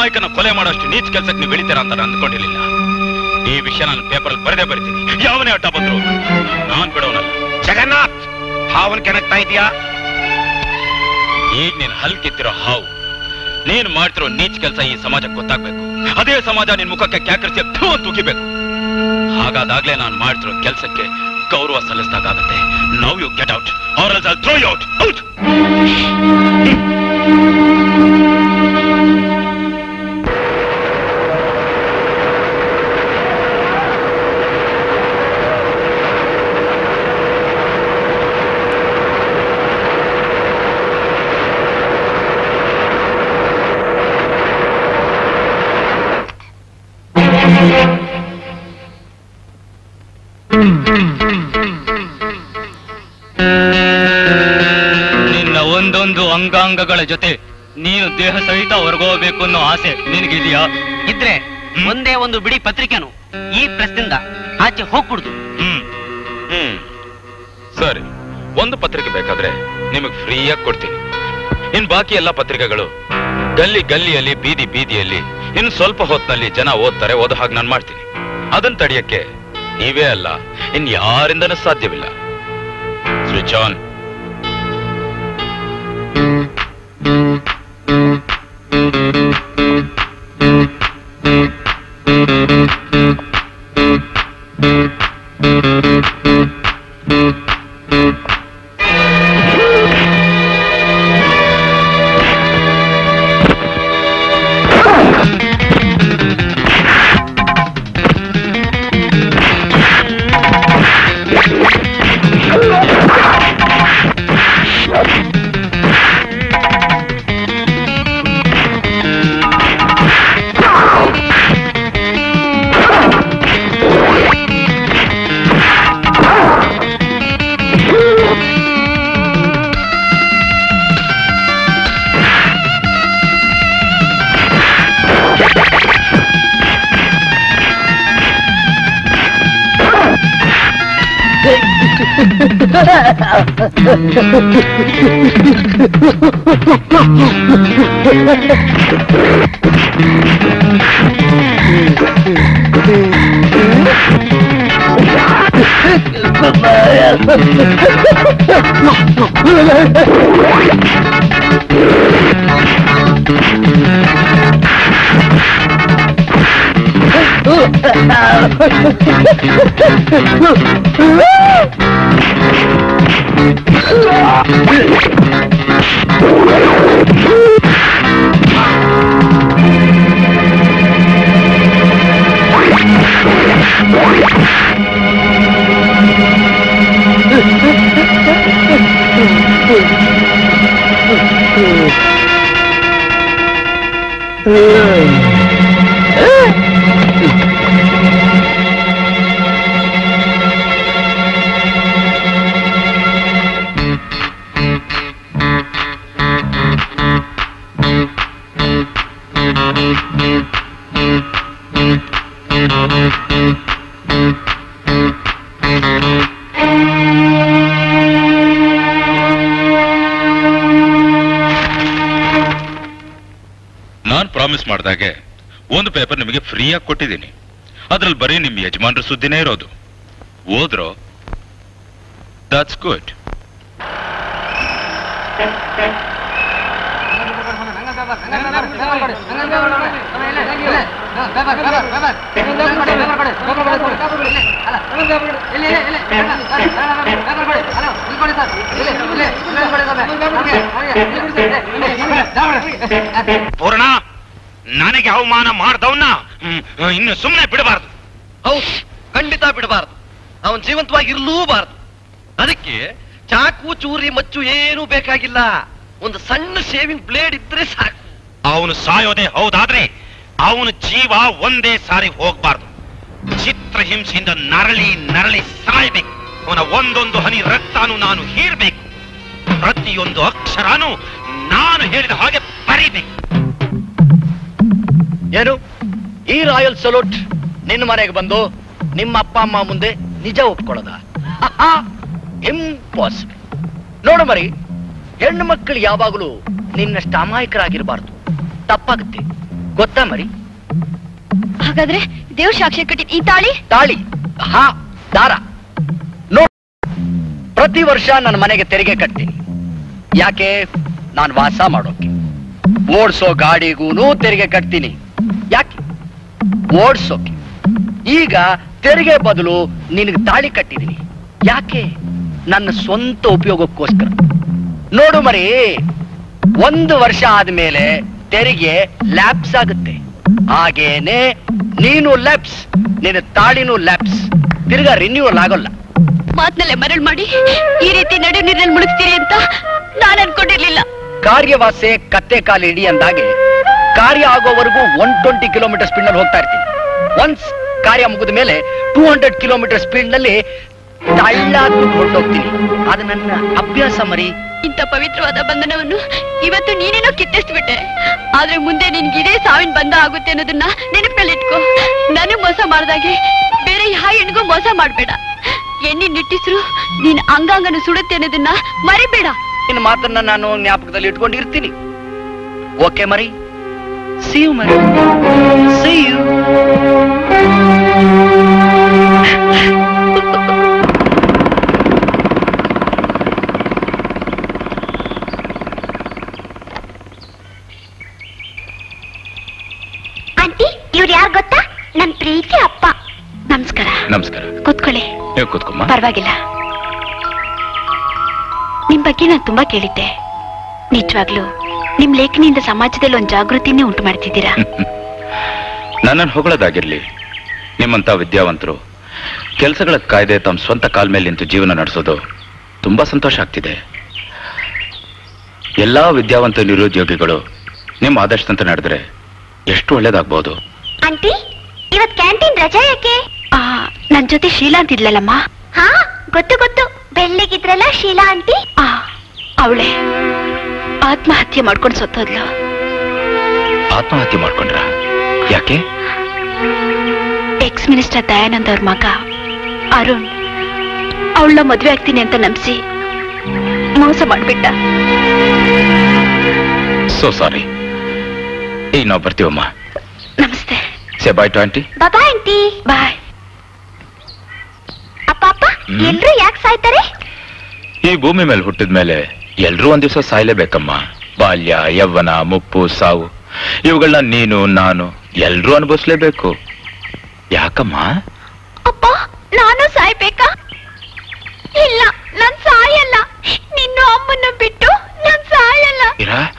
ಅಮಾಯಕನ ಕೊಲೆ ಮಾಡೋಷ್ಟು ನೀಚ ಕೆಲಸಕ್ಕೆ ನೀವು ಬೆಳಿತೀರಾ ಅಂತ ನಾನು ಅಂದ್ಕೊಂಡಿರ್ಲಿಲ್ಲ. ಈ ವಿಷಯ ನಾನು ಪೇಪರ್ ಬರೆದೇ ಬರಿತೀನಿ. ಯಾವನೇ ಅಡ್ಡ ಬಂದ್ರು ನಾನ್ ಬಿಡೋನಲ್ಲ. ಜಗನ್ನಾಥ್ ಹಾವನ್ ಕೆನಕ್ತಾ ಇದೀಯಾ ಈಗ ನೀನ್ ಹಲ್ಕಿತ್ತಿರೋ ಹಾವು ನೀನ್ ಮಾಡ್ತಿರೋ ನೀಚ ಕೆಲಸ ಈ ಸಮಾಜಕ್ಕೆ ಗೊತ್ತಾಗ್ಬೇಕು. ಅದೇ ಸಮಾಜ ನಿನ್ ಮುಖಕ್ಕೆ ಕ್ಯಾಕರಿಸಿ ಥೂ ಅಂತ ಉಗಿಬೇಕು. ಹಾಗಾದಾಗ್ಲೇ ನಾನು ಮಾಡ್ತಿರೋ ಕೆಲಸಕ್ಕೆ ಗೌರವ ಸಲ್ಲಿಸಿದಾಗುತ್ತೆ now you get out or else I throw you out out ಅಂಗಾಂಗಗಳ ಜೊತೆ ನೀನು ದೇಹ ಸಹಿತ ಹೊರಗೋಗಬೇಕು ಅನ್ನೋ ಆಸೆ ನಿನಗಿದೆಯಾ? ಇದ್ರೆ ಒಂದೇ ಒಂದು ಬಿಡಿ ಪತ್ರಿಕೆನು ಈ ಪ್ರೆಸ್ನಿಂದ ಆಚೆ ಹೋಗ್ಬಿಡ್ದು. ಹ್ಮ್. ಹ್ಮ್. ಸರಿ ಒಂದು ಪತ್ರಿಕೆ ಬೇಕಾದ್ರೆ ನಿಮಗೆ ಫ್ರೀಯಾಗಿ ಕೊಡ್ತೀನಿ. ಇನ್ ಬಾಕಿ ಎಲ್ಲ ಪತ್ರಿಕೆಗಳು ಗಲ್ಲಿ ಗಲ್ಲಿಯಲ್ಲಿ ಬೀದಿ ಬೀದಿಯಲ್ಲಿ ಇನ್ ಸ್ವಲ್ಪ ಹೊತ್ತಿನಲ್ಲಿ ಜನ ಓದ್ತಾರೆ ಓದೋ ಹಾಗೆ ನಾನು ಮಾಡ್ತೀನಿ. ಅದನ್ನ ತಡೆಯಕ್ಕೆ ನೀವೇ ಅಲ್ಲ ಇನ್ ಯಾರಿಂದನೂ ಸಾಧ್ಯವಿಲ್ಲ. Switch on. ನಾನ್ ಫ್ರೀಯಾಗಿ ಕೊಟ್ಟಿದ್ದೀನಿ. ಅದ್ರಲ್ಲಿ ಬರೀ ನಿಮ್ಮ ಯಜಮಾನ್ರ ಸುದ್ದಿನೇ ಇರೋದು. ಓದ್ರೋ ದಟ್ಸ್ ಗುಡ್ ಪೂರ್ಣ ನನಗೆ ಅವಮಾನ ಮಾಡ್ದವನ್ನ ಇನ್ನು ಸುಮ್ಮನೆ ಬಿಡಬಾರ್ದು. ಹೌದು ಖಂಡಿತ ಬಿಡಬಾರ್ದು. ಅವನ್ ಜೀವಂತವಾಗಿ ಇರ್ಲೂಬಾರ್ದು ಅದಕ್ಕೆ ಚಾಕು ಚೂರಿ ಮಚ್ಚು ಏನೂ ಬೇಕಾಗಿಲ್ಲ. ಒಂದು ಸಣ್ಣ ಶೇವಿಂಗ್ ಬ್ಲೇಡ್ ಇದ್ರೆ ಸಾಕು. ಅವನು ಸಾಯೋದೇ ಹೌದಾದ್ರೆ ಅವನ ಜೀವ ಒಂದೇ ಸಾರಿ ಹೋಗ್ಬಾರ್ದು. ಚಿತ್ರಹಿಂಸೆಯಿಂದ ನರಳಿ ನರಳಿ ಸಾಯ್ಬೇಕು. ಅವನ ಒಂದೊಂದು ಹನಿ ರಕ್ತಾನು ನಾನು ಹೀರ್ಬೇಕು. ಪ್ರತಿಯೊಂದು ಅಕ್ಷರಾನು ನಾನು ಹೇಳಿದ ಹಾಗೆ ಬರೀಬೇಕು. ಏನು? ಈ ರಾಯಲ್ ಸಲೂಟ್ ನಿನ್ನ ಮನೆಗೆ ಬಂದು ನಿಮ್ಮ ಅಪ್ಪ ಅಮ್ಮ ಮುಂದೆ ನಿಜ ಒಪ್ಕೊಳ್ಳೋದ? ಇಂಪಾಸಿಬಲ್ ನೋಡು ಮರಿ ಹೆಣ್ಣು ಮಕ್ಕಳು ಯಾವಾಗಲೂ ನಿನ್ನಷ್ಟು ಅಮಾಯಕರಾಗಿರಬಾರ್ದು. ತಪ್ಪಾಗುತ್ತೆ. ಗೊತ್ತಾ ಮರಿ? ಹಾಗಾದ್ರೆ ದೇವ್ ಸಾಕ್ಷಿ ಕಟ್ಟಿದ ಈ ತಾಳಿ? ತಾಳಿ. ಹಾ ದಾರ. ನೋ ಪ್ರತಿ ವರ್ಷ ನನ್ನ ಮನೆಗೆ ತೆರಿಗೆ ಕಟ್ತೀನಿ. ಯಾಕೆ? ನಾನು ವಾಸ ಮಾಡೋಕೆ. ಓಡಿಸೋ ಗಾಡಿಗೂನು ತೆರಿಗೆ ಕಟ್ತೀನಿ. ಯಾಕೆ? ಓಡ್ಸೋಕೆ. ಈಗ ತೆರಿಗೆ ಬದಲು ನಿನಗೆ ತಾಳಿ ಕಟ್ಟಿದ್ದೀನಿ. ಯಾಕೆ? ನನ್ನ ಸ್ವಂತ ಉಪಯೋಗಕ್ಕೋಸ್ಕರ. ನೋಡು ಮರಿ ಒಂದು ವರ್ಷ ಆದ್ಮೇಲೆ ತೆರಿಗೆ ಲ್ಯಾಪ್ಸ್ ಆಗುತ್ತೆ. ಹಾಗೇನೆ ನೀನು ಲ್ಯಾಪ್ಸ್ ನಿನ್ನ ತಾಳಿನೂ ಲ್ಯಾಪ್ಸ್. ತಿರ್ಗ ರಿನ್ಯೂವಲ್ ಆಗೋಲ್ಲ. ಮಾತ್ನಲ್ಲೇ ಮರಳು ಮಾಡಿ ಈ ರೀತಿ ನಡೆ ನೀರಲ್ಲಿ ಮುಳುಗ್ತೀರಿ ಅಂತ ನಾನು ಅನ್ಕೊಂಡಿರ್ಲಿಲ್ಲ. ಕಾರ್ಯವಾಸೆ ಕತ್ತೆ ಕಾಲು ಹಿಡಿ ಅಂದಾಗೆ ಕಾರ್ಯ ಆಗೋವರೆಗೂ ಒನ್ ಟ್ವೆಂಟಿ ಕಿಲೋಮೀಟರ್ ಸ್ಪೀಡ್ನಲ್ಲಿ ಹೋಗ್ತಾ ಇರ್ತೀನಿ. ಒನ್ಸ್ ಕಾರ್ಯ ಮುಗಿದ ಮೇಲೆ ಟೂ ಹಂಡ್ರೆಡ್ ಕಿಲೋಮೀಟರ್ ಸ್ಪೀಡ್ನಲ್ಲಿ ತಳ್ಳಾದ್ರೂ ಹೊರಟೋಗ್ತೀನಿ ಅದು ನನ್ನ ಅಭ್ಯಾಸ ಮರಿ. ಇಂಥ ಪವಿತ್ರವಾದ ಬಂಧನವನ್ನು ಇವತ್ತು ನೀನೇನೋ ಕಿತ್ತಿಸ್ಬಿಟ್ಟೆ ಆದ್ರೆ ಮುಂದೆ ನಿನ್ಗೆ ಇದೇ ಸಾವಿನ ಬಂಧ ಆಗುತ್ತೆ ಅನ್ನೋದನ್ನ ನೆನಪಲ್ಲಿಟ್ಕೋ ನಾನು ಮೋಸ ಮಾಡ್ದಾಗೆ ಬೇರೆ ಯಾವ ಹೆಣ್ಗೂ ಮೋಸ ಮಾಡ್ಬೇಡ. ಎಣ್ಣೆ ನಿಟ್ಟಿಸ್ರು ನೀನ್ ಅಂಗಾಂಗನ ಸುಡುತ್ತೆ ಅನ್ನೋದನ್ನ ಮರಿಬೇಡ. ನಿನ್ನ ಮಾತನ್ನ ನಾನು ಜ್ಞಾಪಕದಲ್ಲಿ ಇಟ್ಕೊಂಡಿರ್ತೀನಿ. ಓಕೆ ಮರಿ. See you, my See you. Aunty (laughs) ಇವ್ರು ಯಾರು ಗೊತ್ತಾ? ನನ್ ಪ್ರೀತಿ ಅಪ್ಪ. ನಮಸ್ಕಾರ. ನಮಸ್ಕಾರ. ಕೂತ್ಕೊಳ್ಳಿ. ನೀವು ಕೂತ್ಕೊಮ್ಮ ಪರವಾಗಿಲ್ಲ. ನಿಮ್ ಬಗ್ಗೆ ನಾನು ತುಂಬಾ ಕೇಳಿದ್ದೆ. ನಿಜವಾಗ್ಲೂ ನಿಮ್ ಲೇಖನಿಯಿಂದ ಸಮಾಜದಲ್ಲಿ ಒಂದು ಜಾಗೃತಿನೇ ಉಂಟು ಮಾಡ್ತಿದ್ದೀರಾ? (laughs) ನನ್ನನ್ನು ಹೊಗಳದಾಗಿರ್ಲಿ ನಿಮ್ಮಂತ ವಿದ್ಯಾವಂತರು ಕೆಲಸಗಳ ಕಾಯ್ದೆ ತಮ್ಮ ಸ್ವಂತ ಕಾಲ್ ಮೇಲೆ ನಿಂತು ಜೀವನ ನಡೆಸೋದು ತುಂಬಾ ಸಂತೋಷ ಆಗ್ತಿದೆ. ಎಲ್ಲಾ ವಿದ್ಯಾವಂತ ನಿರುದ್ಯೋಗಿಗಳು ನಿಮ್ಮ ಆದರ್ಶದಂತೆ ನಡೆದ್ರೆ ಎಷ್ಟು ಒಳ್ಳೇದಾಗ್ಬೋದು. ಆಂಟಿ ಇವತ್ ಕ್ಯಾಂಟೀನ್ ರಜಾ ಯಾಕೆ? ಆ ನನ್ ಜೊತೆ ಶೀಲಾ ಅಂತಿದ್ಲಲ್ಲಮ್ಮ ಹಾ ಗೊತ್ತು ಗೊತ್ತು. ಬೆಳ್ಳಿಗಿದ್ರಲ್ಲ ಶೀಲಾ ಆಂಟಿ? ಆ ಅವಳೆ. ಆತ್ಮಹತ್ಯೆ ಮಾಡ್ಕೊಂಡು ಸತ್ತೋದ್ಲು. ಆತ್ಮಹತ್ಯೆ ಮಾಡ್ಕೊಂಡ್ರ? ಯಾಕೆ? ಎಕ್ಸ್ ಮಿನಿಸ್ಟರ್ ದಯಾನಂದ್ ಅವ್ರ ಮಗ ಅರುಣ್ ಅವಳ ಮದುವೆ ಆಗ್ತೀನಿ ಅಂತ ನಂಬಿಸಿ ಮೋಸ ಮಾಡ್ಬಿಟ್ಟ. ಸೊ ಸಾರಿ ಈಗ ನಾವು ಬರ್ತೀವಮ್ಮ? ನಮಸ್ತೆ. ಸೇ ಬಾಯ್ ಟು ಆಂಟಿ ಬಾಬಾ ಆಂಟಿ ಬಾಯ್ ಅಪ್ಪ ಅಪ್ಪ. ಎಲ್ರು ಯಾಕೆ ಸಾಯ್ತಾರೆ? ಈ ಭೂಮಿ ಮೇಲೆ ಹುಟ್ಟಿದ ಮೇಲೆ ಎಲ್ರೂ ಒಂದ್ ದಿವಸ ಸಾಯ್ಲೇಬೇಕಮ್ಮ. ಬಾಲ್ಯ ಯವ್ವನ ಮುಪ್ಪು ಸಾವು. ಇವುಗಳನ್ನ ನೀನು ನಾನು ಎಲ್ರೂ ಅನುಭವಿಸ್ಲೇಬೇಕು. ಯಾಕಮ್ಮ? ಅಪ್ಪ ನಾನು ಸಾಯ್ಬೇಕಾ? ಇಲ್ಲ ನಾನ್ ಸಾಯಲ್ಲ. ನಿನ್ನ ಅಮ್ಮನ ಬಿಟ್ಟು ನಾನ್ ಸಾಯಲ್ಲ. ಇರಾ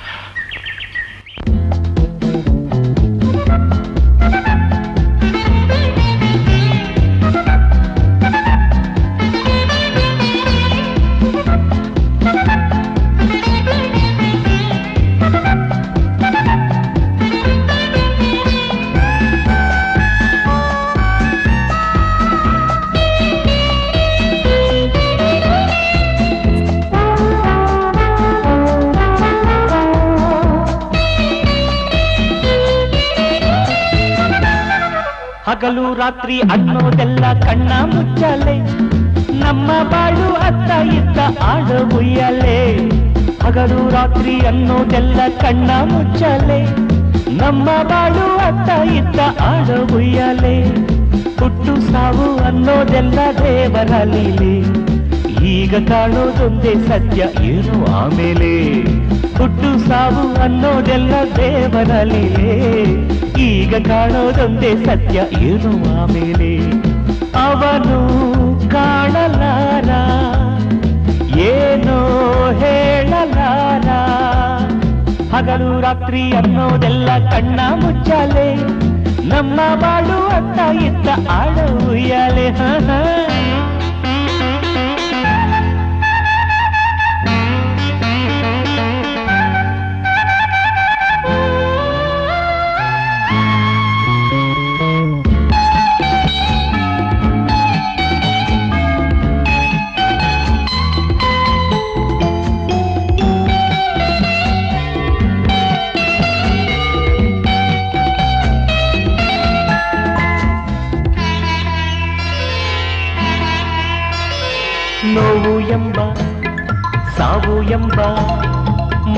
ಹಗಲು ರಾತ್ರಿ ಅನ್ನೋದೆಲ್ಲ ಕಣ್ಣ ಮುಚ್ಚಲೆ. ನಮ್ಮ ಬಾಳು ಅತ್ತ ಇತ್ತ ಆಡ ಉಯ್ಯಲೆ ಹಗಲು ರಾತ್ರಿ ಅನ್ನೋದೆಲ್ಲ ಕಣ್ಣ ಮುಚ್ಚಲೆ. ನಮ್ಮ ಬಾಳು ಅತ್ತ ಇತ್ತ ಆಡ ಉಯ್ಯಲೆ ಹುಟ್ಟು ಸಾವು ಅನ್ನೋದೆಲ್ಲ ದೇವರ ಲೀಲೆ. ಈಗ ಕಾಣೋದೊಂದೇ ಸತ್ಯ ಏನು ಆಮೇಲೆ? ಹುಟ್ಟು ಸಾವು ಅನ್ನೋದೆಲ್ಲ ದೇವರ ಈಗ ಕಾಣೋದೊಂದೇ ಸತ್ಯ ಏನು ಆಮೇಲೆ ಅವನು ಕಾಣಲಾರ? ಏನೋ ಹೇಳಲಾರ? ಹಗಲು ರಾತ್ರಿ ಅನ್ನೋದೆಲ್ಲ ಕಣ್ಣ ಮುಚ್ಚಲೆ. ನಮ್ಮ ಬಾಳು ಅತ್ತ ಇತ್ತ ಆಡ ಹ.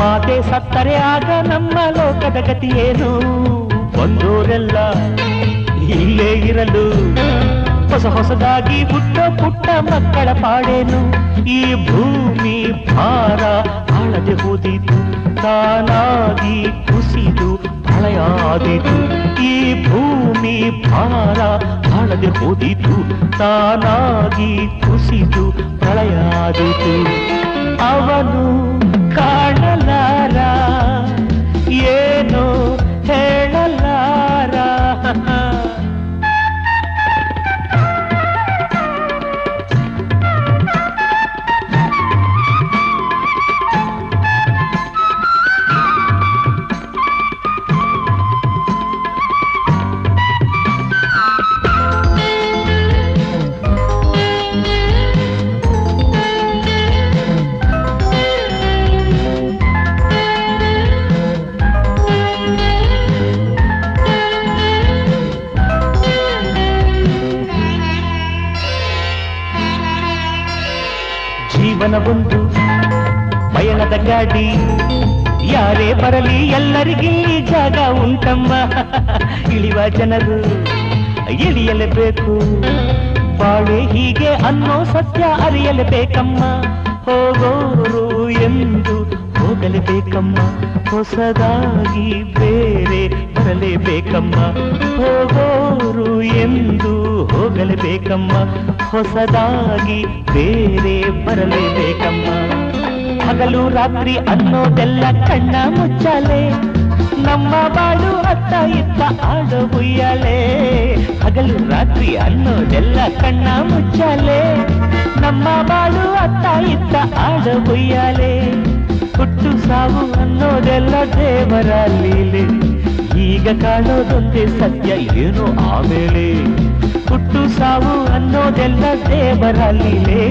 ಮಾತೆ ಸತ್ತರೆ ಆಗ ನಮ್ಮ ಲೋಕದ ಗತಿಯೇನು ಬಂದೋರೆಲ್ಲ ಇಲ್ಲೇ ಇರಲು ಹೊಸ ಹೊಸದಾಗಿ ಪುಟ್ಟ ಪುಟ್ಟ ಮಕ್ಕಳ ಪಾಡೇನು? ಈ ಭೂಮಿ ಭಾರ ಆಳದೆ ಹೋದಿತು, ತಾನಾಗಿ ಕುಸಿದು ಹಳೆಯಾದಿತು ಈ ಭೂಮಿ ಭಾರ ತಾಳದೆ ಹೋದಿತು, ತಾನಾಗಿ ಕುಸಿದು ಪ್ರಳಯ ಆದೀತು ಅವನು ಕಾಣಲಾರ ಏನು ಹೇಳಲಾರ ಗಾಡಿ. ಯಾರೇ ಬರಲಿ ಎಲ್ಲರಿಗೂ ಜಾಗ ಉಂಟಮ್ಮ. ಇಳಿವ ಜನರು, ಇಳಿಯಲೇಬೇಕು. ಬಾಳೆ ಹೀಗೆ ಅನ್ನೋ ಸತ್ಯ ಅರಿಯಲೇಬೇಕಮ್ಮ. ಹೋಗೋರು ಎಂದು ಹೋಗಲೇಬೇಕಮ್ಮ. ಹೊಸದಾಗಿ ಬೇರೆ ಬರಲೇಬೇಕಮ್ಮ. ಹೋಗೋರು ಎಂದು ಹೋಗಲೇಬೇಕಮ್ಮ. ಹೊಸದಾಗಿ ಬೇರೆ ಬರಲೇಬೇಕಮ್ಮ. ಹಗಲು ರಾತ್ರಿ ಅನ್ನೋದೆಲ್ಲ ಕಣ್ಣ ಮುಚ್ಚಲೆ. ನಮ್ಮ ಬಾಳು ಅತ್ತ ಇತ್ತ ಆಡೋ ಉಯ್ಯಾಲೆ ಹಗಲು ರಾತ್ರಿ ಅನ್ನೋದೆಲ್ಲ ಕಣ್ಣ ಮುಚ್ಚಲೆ. ನಮ್ಮ ಬಾಳು ಅತ್ತ ಇತ್ತ ಆಡೋ ಉಯ್ಯಾಲೆ ಹುಟ್ಟು ಸಾವು ಅನ್ನೋದೆಲ್ಲ ದೇವರ ಲೀಲೆ. ಈಗ ಕಾಣೋದೊಂದೇ ಸತ್ಯ ಏನು ಆಮೇಲೆ? ಹುಟ್ಟು ಸಾವು ಅನ್ನೋದೆಲ್ಲ ದೇವರ ಲೀಲೆ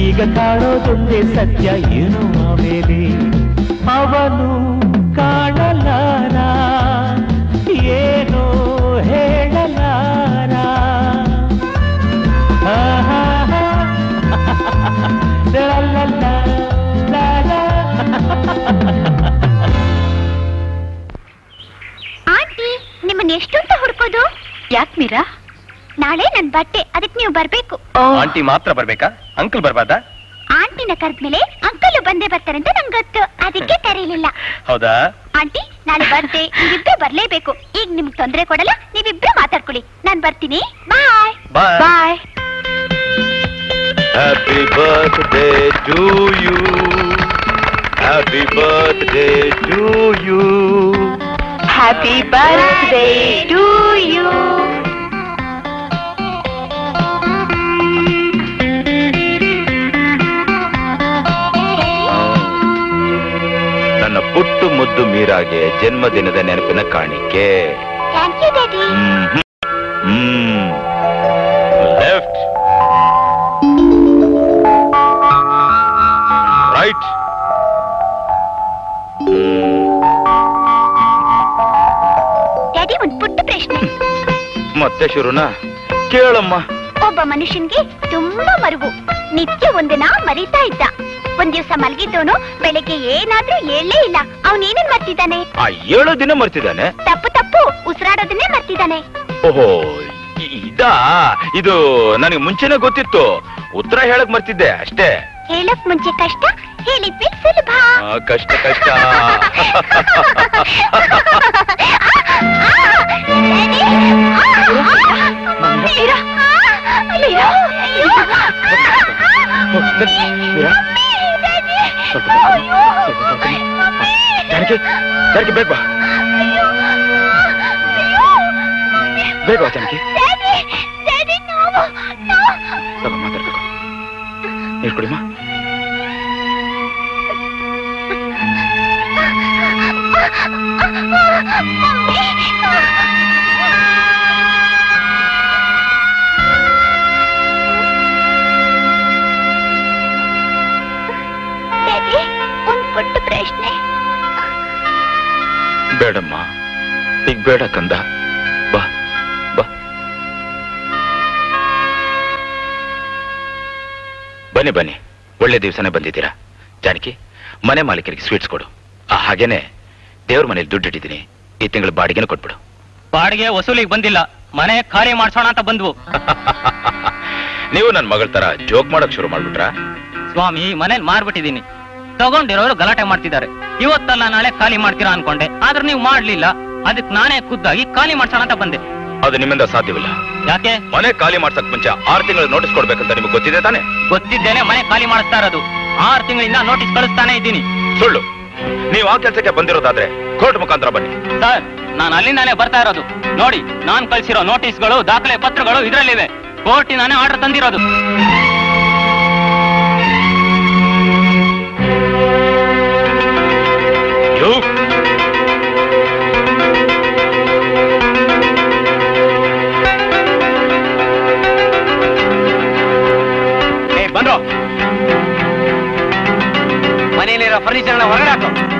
ಈಗ ಕಾಣೋದೊಂದೇ ಸತ್ಯ ಏನು ಆಮೇಲೆ ಅವನು ಕಾಣಲಾರ, ಏನು ಹೇಳಲಾರ. ಆಂಟಿ, ನಿಮ್ಮನ್ನ ಎಷ್ಟು ಅಂತ ಹುಡ್ಕೋದು? ಯಾಕೆ ಮೀರಾ? ನಾಳೆ ನನ್ ಬಟ್ಟೆ ಅದಕ್ಕೆ ನೀವು ಬರ್ಬೇಕು. ಆಂಟಿ ಮಾತ್ರ ಬರ್ಬೇಕಾ? ಅಂಕಲ್ ಬರ್ಬಾರ್ದಾ? ಆಂಟಿನ ಕರೆದ್ಮೇಲೆ ಅಂಕಲ್ ಬಂದೇ ಬರ್ತಾರೆ ಅಂತ ನಂಗೆ ಗೊತ್ತು. ಅದಕ್ಕೆ ಕರೀಲಿಲ್ಲ. ಹೌದಾ? ಆಂಟಿ ನಾಳೆ ಬರ್ತೆ ನೀವಿಬ್ರು ಬರ್ಲೇಬೇಕು. ಈಗ ನಿಮ್ಗೆ ತೊಂದರೆ ಕೊಡಲ್ಲ ನೀವಿಬ್ರು ಮಾತಾಡ್ಕೊಳ್ಳಿ. ನಾನ್ ಬರ್ತೀನಿ. Bye bye bye Happy to you happy Happy to you. Happy birthday to you ಪುಟ್ಟು ಮುದ್ದು ಮೀರಾಗೆ ಜನ್ಮದಿನದ ನೆನಪಿನ ಕಾಣಿಕೆ. ಲೆಫ್ಟ್ ರೈಟ್ ಡ್ಯಾಡಿ ಒಂದ್ ಪುಟ್ಟ ಪ್ರಶ್ನೆ. ಮತ್ತೆ ಶುರುನಾ? ಕೇಳಮ್ಮ. ಒಬ್ಬ ಮನುಷ್ಯನ್ಗೆ ತುಂಬಾ ಮರುವು ನಿತ್ಯ ಒಂದಿನ ಮರಿತಾ ಇದ್ದ ಒಂದ್ ದಿವಸ ಮಲಗಿದ್ದವನು ಬೆಳಗ್ಗೆ ಏನಾದ್ರೂ ಹೇಳಲೇ ಇಲ್ಲ ಅವನೇನೇನ್ ಮರ್ತಿದ್ದಾನೆ ಆ ಏಳು ದಿನ ಮರ್ತಿದ್ದಾನೆ ತಪ್ಪು ತಪ್ಪು ಉಸಿರಾಡೋದನ್ನೇ ಮರ್ತಿದ್ದಾನೆ ಓಹೋ ಇದ ಇದಾ ಇದು ನನಗೆ ಮುಂಚೆನೆ ಗೊತ್ತಿತ್ತು ಉತ್ತರ ಹೇಳಕ್ ಮರ್ತಿದ್ದೆ ಅಷ್ಟೇ ಹೇಳಕ್ ಮುಂಚೆ ಕಷ್ಟ ಹೇಳಿದ್ವಿ ಸುಲಭ ಆ, ಕಷ್ಟ ಕಷ್ಟ. ಜಾನಕಿ ಜಾನಕಿ ಬೇಗ ಬಾ ಬೇಗ ಬಾ ಜಾನಕಿ ಡ್ಯಾಡಿ, ಡ್ಯಾಡಿ, ನೋವು, ನೋವು. ತಗೋ ಮಾತಾಡ್ಬೇಕು ನೀರು ಪುಟ್ಟ ಪ್ರಶ್ನೆ. ಬೇಡಮ್ಮ ಈಗ ಬೇಡ ಕಂದ. ಬಾ ಬಾ. ಬನ್ನಿ ಬನ್ನಿ. ಒಳ್ಳೆ ದಿವಸನೇ ಬಂದಿದ್ದೀರಾ. ಜಾನಕಿ ಮನೆ ಮಾಲೀಕರಿಗೆ ಸ್ವೀಟ್ಸ್ ಕೊಡು. ಆ, ಹಾಗೇನೆ ದೇವ್ರ ಮನೇಲಿ ದುಡ್ಡು ಇಟ್ಟಿದ್ದೀನಿ. ಈ ತಿಂಗಳು ಬಾಡಿಗೆನೂ ಕೊಟ್ಬಿಡು. ಬಾಡಿಗೆ ವಸೂಲಿಗೆ ಬಂದಿಲ್ಲ. ಮನೆ ಖಾಲಿ ಮಾಡ್ಸೋಣ ಅಂತ ಬಂದ್ವು. (laughs) ನೀವು ನನ್ನ ಮಗಳ ತರ ಜೋಕ್ ಮಾಡಕ್ ಶುರು ಮಾಡ್ಬಿಟ್ರಾ? ಸ್ವಾಮಿ ಮನೇಲಿ ಮಾರ್ಬಿಟ್ಟಿದೀನಿ ತಗೊಂಡಿರೋರು ಗಲಾಟೆ ಮಾಡ್ತಿದ್ದಾರೆ. ಇವತ್ತಲ್ಲ ನಾಳೆ ಖಾಲಿ ಮಾಡ್ತೀರಾ ಅನ್ಕೊಂಡೆ. ಆದ್ರೆ ನೀವು ಮಾಡ್ಲಿಲ್ಲ. ಅದಕ್ಕೆ ನಾನೇ ಖುದ್ದಾಗಿ ಖಾಲಿ ಮಾಡ್ಸೋಣ ಅಂತ ಬಂದೆ. ಅದು ನಿಮ್ಮಿಂದ ಸಾಧ್ಯವಿಲ್ಲ. ಯಾಕೆ? ಮನೆ ಖಾಲಿ ಮಾಡ್ಸಕ್ ಮುಂಚೆ ಆರು ತಿಂಗಳು ನೋಟಿಸ್ ಕೊಡ್ಬೇಕಂತ ನಿಮ್ಗೆ ಗೊತ್ತಿದೆ ತಾನೆ? ಗೊತ್ತಿದ್ದೇನೆ ಮನೆ ಖಾಲಿ ಮಾಡಿಸ್ತಾ ಇರೋದು. ಆರು ತಿಂಗಳಿಂದ ನೋಟಿಸ್ ಕಳಿಸ್ತಾನೆ ಇದ್ದೀನಿ. ಸುಳ್ಳು. ನೀವು ಆ ಕೆಲಸಕ್ಕೆ ಬಂದಿರೋದಾದ್ರೆ ಕೋರ್ಟ್ ಮುಖಾಂತರ ಬನ್ನಿ. ಸರ್ ನಾನು ಅಲ್ಲಿಂದಾನೇ ಬರ್ತಾ ಇರೋದು. ನೋಡಿ ನಾನ್ ಕಳ್ಸಿರೋ ನೋಟಿಸ್ಗಳು ದಾಖಲೆ ಪತ್ರಗಳು ಇದರಲ್ಲಿವೆ. ಕೋರ್ಟಿನಾನೇ ಆರ್ಡರ್ ತಂದಿರೋದು. ஒரிஜினல் வரலாற்றம்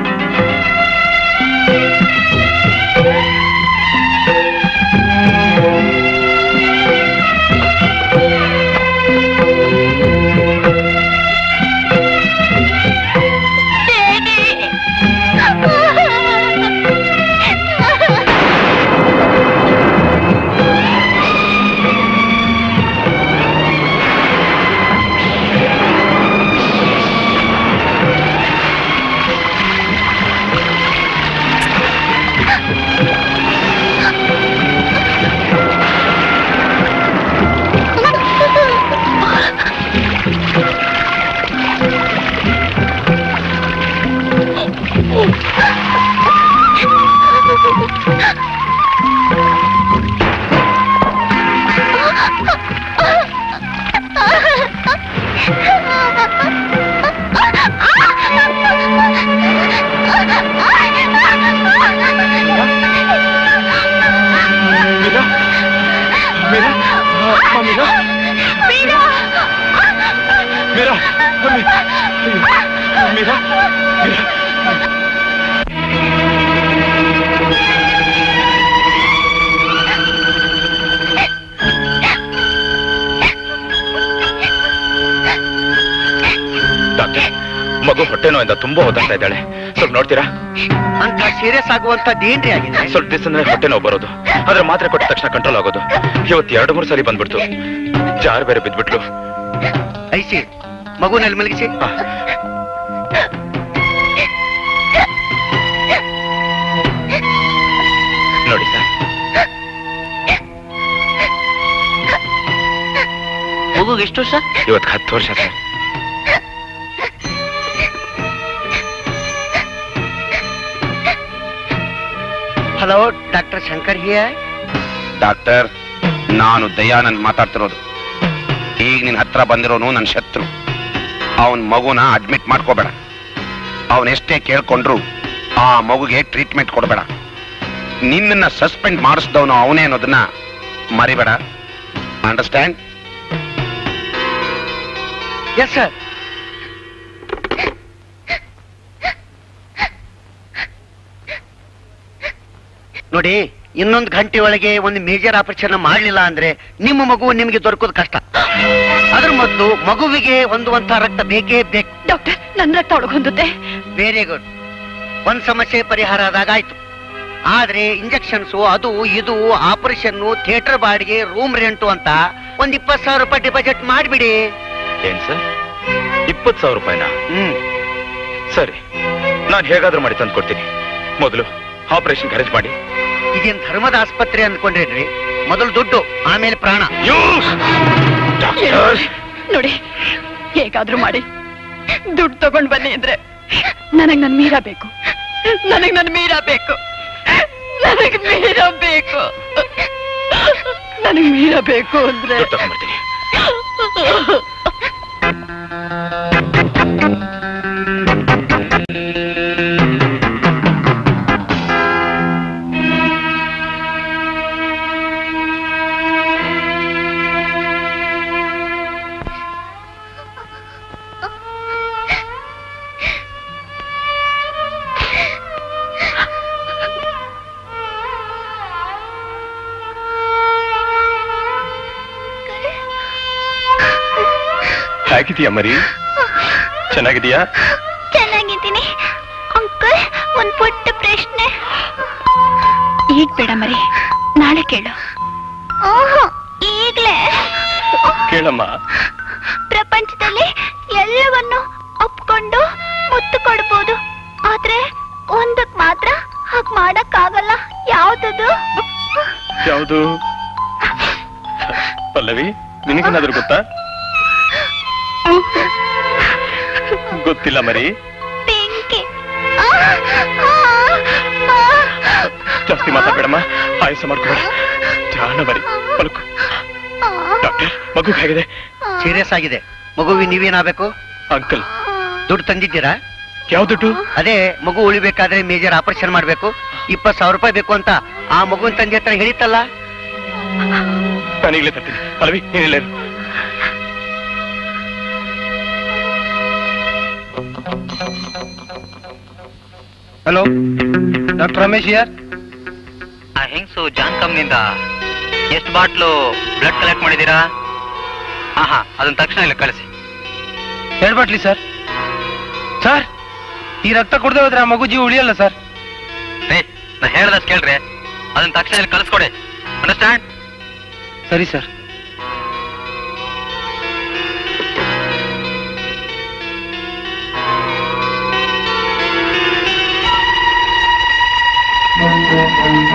ಆಗುವಂತದ್ದು ಏನ್ರಿ ಆಗಿದೆ? ಸ್ವಲ್ಪ ದಿವಸದಿಂದ ಹೊಟ್ಟೆ ನೋವು ಬರೋದು. ಆದ್ರೆ ಮಾತ್ರೆ ಕೊಟ್ಟ ತಕ್ಷಣ ಕಂಟ್ರೋಲ್ ಆಗೋದು. ಇವತ್ತು ಎರಡು ಮೂರು ಸಲ ಬಂದ್ಬಿಡ್ತು. ಜಾರ್ ಬೇರೆ ಬಿದ್ಬಿಟ್ಲು. ಐಸಿ ಮಗುನಲ್ಲಿ ಮಲಗಿಸಿ. ನೋಡಿ ಸರ್. ಮಗುಗೆ ಎಷ್ಟು ವರ್ಷ? ಇವತ್ತು ಹತ್ತು ವರ್ಷ sir. Hello doctor Shankar here doctor ನಾನು ದಯಾನಂದ್ ಮಾತಾಡ್ತಿರೋದು. ಈಗ ನಿನ್ನ ಹತ್ರ ಬಂದಿರೋನು ನನ್ನ ಶತ್ರು. ಅವನ ಮಗುನ ಅಡ್ಮಿಟ್ ಮಾಡ್ಕೋಬೇಡ. ಅವನ್ ಎಷ್ಟೇ ಕೇಳ್ಕೊಂಡ್ರು ಆ ಮಗುಗೆ ಟ್ರೀಟ್ಮೆಂಟ್ ಕೊಡಬೇಡ. ನಿನ್ನನ್ನ ಸಸ್ಪೆಂಡ್ ಮಾಡಿಸ್ದವನು ಅವನೇ ಅನ್ನೋದನ್ನ ಮರಿಬೇಡ. ಅಂಡರ್ಸ್ಟ್ಯಾಂಡ್ ಎಸ್ ಸರ್ ನೋಡಿ ಇನ್ನೊಂದು ಗಂಟೆ ಒಳಗೆ ಒಂದು ಮೇಜರ್ ಆಪರೇಷನ್ ಮಾಡಲಿಲ್ಲ ಅಂದ್ರೆ ನಿಮ್ಮ ಮಗು ನಿಮಗೆ ದೊರಕೋದು ಕಷ್ಟ. ಅದ್ರ ಮೊದಲು ಮಗುವಿಗೆ ಹೊಂದುವಂತ ರಕ್ತ ಬೇಕೇ ಬೇಕು. ಡಾಕ್ಟರ್ ನನ್ನ ರಕ್ತ ಒಳಗೊಂದುತ್ತೆ ವೆರಿ ಗುಡ್ ಒಂದ್ ಸಮಸ್ಯೆ ಪರಿಹಾರ ಆದಾಗ ಆಯ್ತು. ಆದ್ರೆ ಇಂಜೆಕ್ಷನ್ಸ್ ಅದು ಇದು ಆಪರೇಷನ್ ಥಿಯೇಟರ್ ಬಾಡಿಗೆ ರೂಮ್ ರೆಂಟು ಅಂತ ಒಂದ್ ಇಪ್ಪತ್ ಸಾವಿರ ರೂಪಾಯಿ ಡಿಪಾಸಿಟ್ ಮಾಡಿಬಿಡಿ. ಏನ್ ಸರ್? ಇಪ್ಪತ್ತು ಸಾವಿರ ರೂಪಾಯಿನ? ಹ್ಮ್. ಸರಿ. ನಾನು ಹೇಗಾದ್ರೂ ಮಾಡಿ ತಂದು ಕೊಡ್ತೀನಿ ಮೊದಲು ಆಪರೇಷನ್ ಅರೇಂಜ್ ಮಾಡಿ. ಇದೇನ್ ಧರ್ಮದ ಆಸ್ಪತ್ರೆ ಅನ್ಕೊಂಡ್ರೇನ್ರಿ ಮೊದಲು ದುಡ್ಡು ಆಮೇಲೆ ಪ್ರಾಣ. ನೋಡಿ ಹೇಗಾದ್ರೂ ಮಾಡಿ. ದುಡ್ಡು ತಗೊಂಡ್ ಬನ್ನಿ ಅಂದ್ರೆ ನನಗ್ ನನ್ ಮೀರಾ ಬೇಕು. ನನಗ್ ನನ್ ಮೀರಾ ಬೇಕು. ನನಗ್ ಮೀರಾ ಬೇಕು. ನನಗ್ ಮೀರ ಬೇಕು ಅಂದ್ರೆ. ಹೇಗಿದೀಯಾ ಮರಿ? ಚೆನ್ನಾಗಿದೀಯಾ ಚೆನ್ನಾಗಿದ್ದೀನಿ. ಅಂಕಲ್ ಒಂದ್ ಪುಟ್ಟ ಪ್ರಶ್ನೆ. ಈಗ ಬೇಡ ಮರಿ ನಾಳೆ ಕೇಳು. ಆಹಾ ಈಗ್ಲೇ? ಕೇಳಮ್ಮ. ಪ್ರಪಂಚದಲ್ಲಿ ಎಲ್ಲವನ್ನು ಒಪ್ಕೊಂಡು ಮುತ್ತು ಕೊಡ್ಬೋದು ಆದ್ರೆ ಒಂದಕ್ ಮಾತ್ರ ಹಾಗ್ ಮಾಡಕ್ ಆಗಲ್ಲ ಯಾವ್ದದು? ಯಾವುದು? ಪಲ್ಲವಿ ನಿನಗೇನಾದ್ರೂ ಗೊತ್ತಾ? ಗೊತ್ತಿಲ್ಲ ಮರಿ. ಜಾಸ್ತಿ ಮಾತಾಡ್ಬೇಡಮ್ಮ. ಆಯಸ ಮಾಡ್ಕೊಬೇಡ. ಜಾಣ ಮರಿ. ಪಲ್ಕು. ಡಾಕ್ಟರ್ ಮಗು ಹೇಗಿದೆ? ಸೀರಿಯಸ್ ಆಗಿದೆ. ಮಗುವಿ ನೀವೇನಾಗಬೇಕು? ಅಂಕಲ್. ದುಡ್ಡು ತಂದಿದ್ದೀರಾ? ಯಾವ ದುಡ್ಡು? ಅದೇ ಮಗು ಉಳಿಬೇಕಾದ್ರೆ ಮೇಜರ್ ಆಪರೇಷನ್ ಮಾಡ್ಬೇಕು. ಇಪ್ಪತ್ತು ಸಾವಿರ ರೂಪಾಯಿ ಬೇಕು ಅಂತ ಆ ಮಗುವಿನ ತಂದೆ ಹತ್ರ ಹೇಳಿತ್ತಲ್ಲ? ನಾನೀಗಲೇ ತರ್ತೀನಿ. ಅಲ್ವಿ ನೀನಿಲ್ಲ ಹಲೋ ಡಾಕ್ಟರ್ ರಮೇಶ್ ಯಾರ್? ಆ ಹೆಂಗ್ಸು ಜಾನ್ ಕಂಪ್ನಿಂದ ಎಷ್ಟು ಬಾಟ್ಲು ಬ್ಲಡ್ ಕಲೆಕ್ಟ್ ಮಾಡಿದ್ದೀರಾ? ಹಾ ಹಾ ಅದನ್ನ ತಕ್ಷಣ ಇಲ್ಲ ಕಳಿಸಿ. ಎರಡು ಬಾಟ್ಲಿ ಸರ್ ಸರ್ ಈ ರಕ್ತ ಕುಡ್ದೆ ಹೋದ್ರೆ ಆ ಮಗು ಜೀವ ಉಳಿಯಲ್ಲ ಸರ್ ಏ ನಾ ಹೇಳ್ದಷ್ಟು ಕೇಳ್ರಿ. ಅದನ್ನ ತಕ್ಷಣ ಇಲ್ಲಿ ಕಳಿಸ್ಕೊಡಿ. ಅಂಡರ್ಸ್ಟ್ಯಾಂಡ್ ಸರಿ ಸರ್ ನಮಸ್ತೆ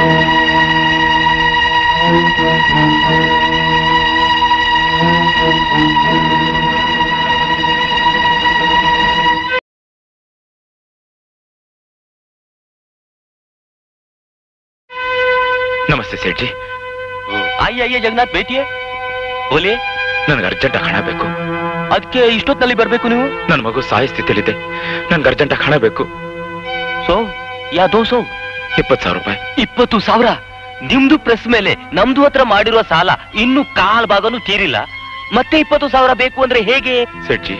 ಆಯ್ಯ ಅಯ್ಯ ಜಗನ್ನಾಥ್ ಬೇಟಿಯೇ ಬೋಲಿ ನನ್ಗೆ ಅರ್ಜೆಂಟ್ ಹಣ ಬೇಕು. ಅದಕ್ಕೆ ಇಷ್ಟೊತ್ತಿನಲ್ಲಿ ಬರಬೇಕು ನೀವು? ನನ್ನ ಮಗು ಸಾಯ ಸ್ಥಿತಿಯಲ್ಲಿದೆ. ನನಗೆ ಅರ್ಜೆಂಟ್ ಹಣ ಬೇಕು. ಸೋ? ಯಾ ದೋಸೋ ಇಪ್ಪತ್ತು ಸಾವಿರ ರೂಪಾಯಿ. ಇಪ್ಪತ್ತು ಸಾವಿರ? ನಿಮ್ದು ಪ್ರೆಸ್ ಮೇಲೆ ನಮ್ದು ಹತ್ರ ಮಾಡಿರುವ ಸಾಲ ಇನ್ನು ಕಾಲ್ ಭಾಗನೂ ತೀರಿಲ್ಲ. ಮತ್ತೆ ಇಪ್ಪತ್ತು ಸಾವಿರ ಬೇಕು ಅಂದ್ರೆ ಹೇಗೆ? ಸಜ್ಜಿ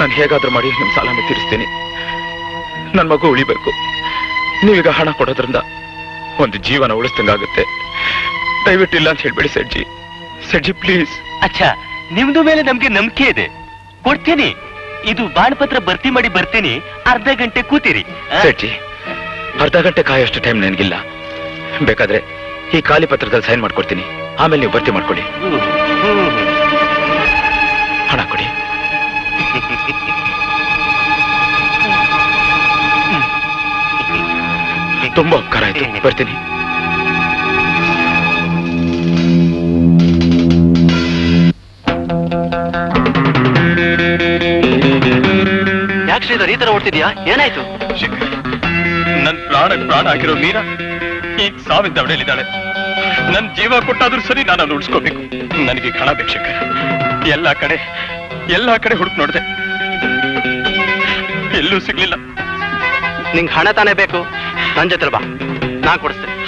ನಾನು ಹೇಗಾದ್ರೂ ಮಾಡಿ ನಿಮ್ ಸಾಲನ ತೀರಿಸ್ತೀನಿ. ನನ್ನ ಮಗು ಉಳಿಬೇಕು. ನೀವೀಗ ಹಣ ಕೊಡೋದ್ರಿಂದ ಒಂದು ಜೀವನ ಉಳಿಸ್ದಂಗಾಗುತ್ತೆ ದಯವಿಟ್ಟು ಇಲ್ಲ ಅಂತ ಹೇಳ್ಬೇಡಿ ಸಜ್ಜಿ ಸಜ್ಜಿ ಪ್ಲೀಸ್ ಅಚ್ಛಾ ನಿಮ್ದು ಮೇಲೆ ನಮ್ಗೆ ನಂಬಿಕೆ ಇದೆ. ಕೊಡ್ತೀನಿ. ಇದು ಬಾಣಪತ್ರ ಭರ್ತಿ ಮಾಡಿ ಬರ್ತೀನಿ. ಅರ್ಧ ಗಂಟೆ ಕೂತಿರಿ. ಆ? ಅರ್ಧ ಗಂಟೆ ಕಾಯೋಷ್ಟು ಟೈಮ್ ನನಗಿಲ್ಲ. ಬೇಕಾದ್ರೆ ಈ ಖಾಲಿ ಪತ್ರದಲ್ಲಿ ಸೈನ್ ಮಾಡ್ಕೊಡ್ತೀನಿ. ಆಮೇಲೆ ನೀವು ಭರ್ತಿ ಮಾಡ್ಕೊಳ್ಳಿ. ಹಣ ಕೊಡಿ. ತುಂಬಾ ಉಪಕಾರ ಆಯ್ತು. ಬರ್ತೀನಿ. ಯಾಕೆ ಶ್ರೀಧರ್, ಈ ತರ ಓಡ್ತಿದ್ಯಾ? ಏನಾಯ್ತು? ನನ್ ಪ್ರಾಣ ಪ್ರಾಣ ಆಗಿರೋ ಮೀರಾ ಈಗ ಸಾವಿದ್ದ ಅವಳೇಲಿದ್ದಾಳೆ ನನ್ ಜೀವ ಕೊಟ್ಟಾದ್ರೂ ಸರಿ ನಾನು ಉಳಿಸ್ಕೋಬೇಕು. ನನಗೆ ಹಣ ಭಿಕ್ಷಕ ಎಲ್ಲಾ ಕಡೆ ಎಲ್ಲಾ ಕಡೆ ಹುಡುಕ್ ನೋಡಿದೆ. ಎಲ್ಲೂ ಸಿಗ್ಲಿಲ್ಲ. ನಿಂಗ್ ಹಣ ತಾನೇ ಬೇಕು? ನನ್ ಜೊತೆ ಬಾ. ನಾ ಕೊಡಿಸ್ತೇನೆ.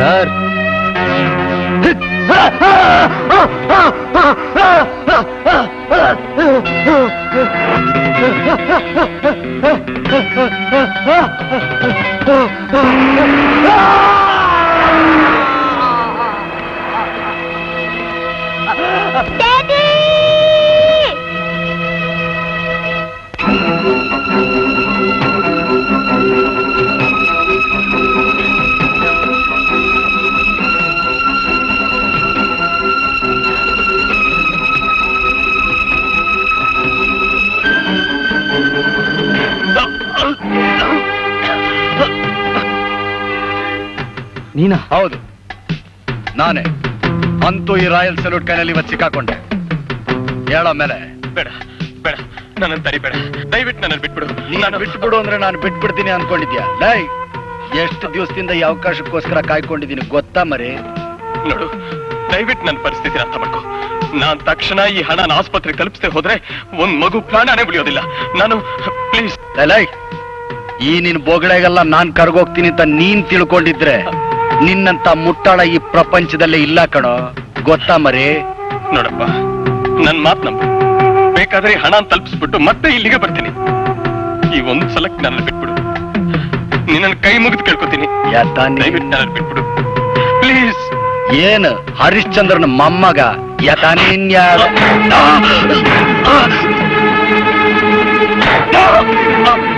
ಸರ್ (laughs) ನೀನಾ? ಹೌದು. ನಾನೇ. ಅಂತೂ ಈ ರಾಯಲ್ ಸಲ್ಯೂಟ್ ಕೈನಲ್ಲಿ ಇವತ್ತು ಸಿಕ್ಕಾಕೊಂಡೆ. ಹೇಳೋ ಮೇಲೆ. ಬೇಡ ಬೇಡ. ನನ್ನನ್ನು ತರಿಬೇಡ ದಯವಿಟ್ಟು ನನ್ನ ಬಿಟ್ಬಿಡು. ನಾನು ಬಿಟ್ಬಿಡು ಅಂದ್ರೆ ನಾನು ಬಿಟ್ಬಿಡ್ತೀನಿ ಅನ್ಕೊಂಡಿದ್ಯಾ? ಲೈ! ಎಷ್ಟು ದಿವಸದಿಂದ ಈ ಅವಕಾಶಕ್ಕೋಸ್ಕರ ಕಾಯ್ಕೊಂಡಿದ್ದೀನಿ ಗೊತ್ತಾ ಮರಿ? ನೋಡು ದಯವಿಟ್ಟು ನನ್ನ ಪರಿಸ್ಥಿತಿ ಅರ್ಥ ಮಾಡ್ಕೋ. ನಾನ್ ತಕ್ಷಣ ಈ ಹಣನ ಆಸ್ಪತ್ರೆಗೆ ತಲುಪಿಸದೆ ಹೋದ್ರೆ ಒಂದ್ ಮಗು ಪ್ರಾಣನೇ ಉಳಿಯೋದಿಲ್ಲ. ನಾನು ಪ್ಲೀಸ್. ಲೈ ಈ ನಿನ್ ಬೊಗಳೆಗೆಲ್ಲ ನಾನ್ ಕರ್ಗೋಗ್ತೀನಿ ಅಂತ ನೀನ್ ತಿಳ್ಕೊಂಡಿದ್ರೆ ನಿನ್ನಂತ ಮುಟ್ಟಾಳ ಈ ಪ್ರಪಂಚದಲ್ಲೇ ಇಲ್ಲ ಕಣೋ. ಗೊತ್ತಾ ಮರಿ? ನೋಡಪ್ಪ ನನ್ ಮಾತ್ ನಂಬು. ಬೇಕಾದ್ರೆ ಹಣ ತಲುಪಿಸ್ಬಿಟ್ಟು ಮತ್ತೆ ಇಲ್ಲಿಗೆ ಬರ್ತೀನಿ. ಈ ಒಂದ್ ಸಲಕ್ ನನ್ನ ಬಿಟ್ಬಿಡು. ನಿನ್ನ ಕೈ ಮುಗಿದು ಕೇಳ್ಕೊತೀನಿ. ದಯವಿಟ್ಟು ನನ್ನ ಬಿಟ್ಬಿಡು. ಪ್ಲೀಸ್. ಏನು? ಹರಿಶ್ಚಂದ್ರನ ಮೊಮ್ಮಗ? ಯಥಾನಿನ್ಯಾರ ನಾವ್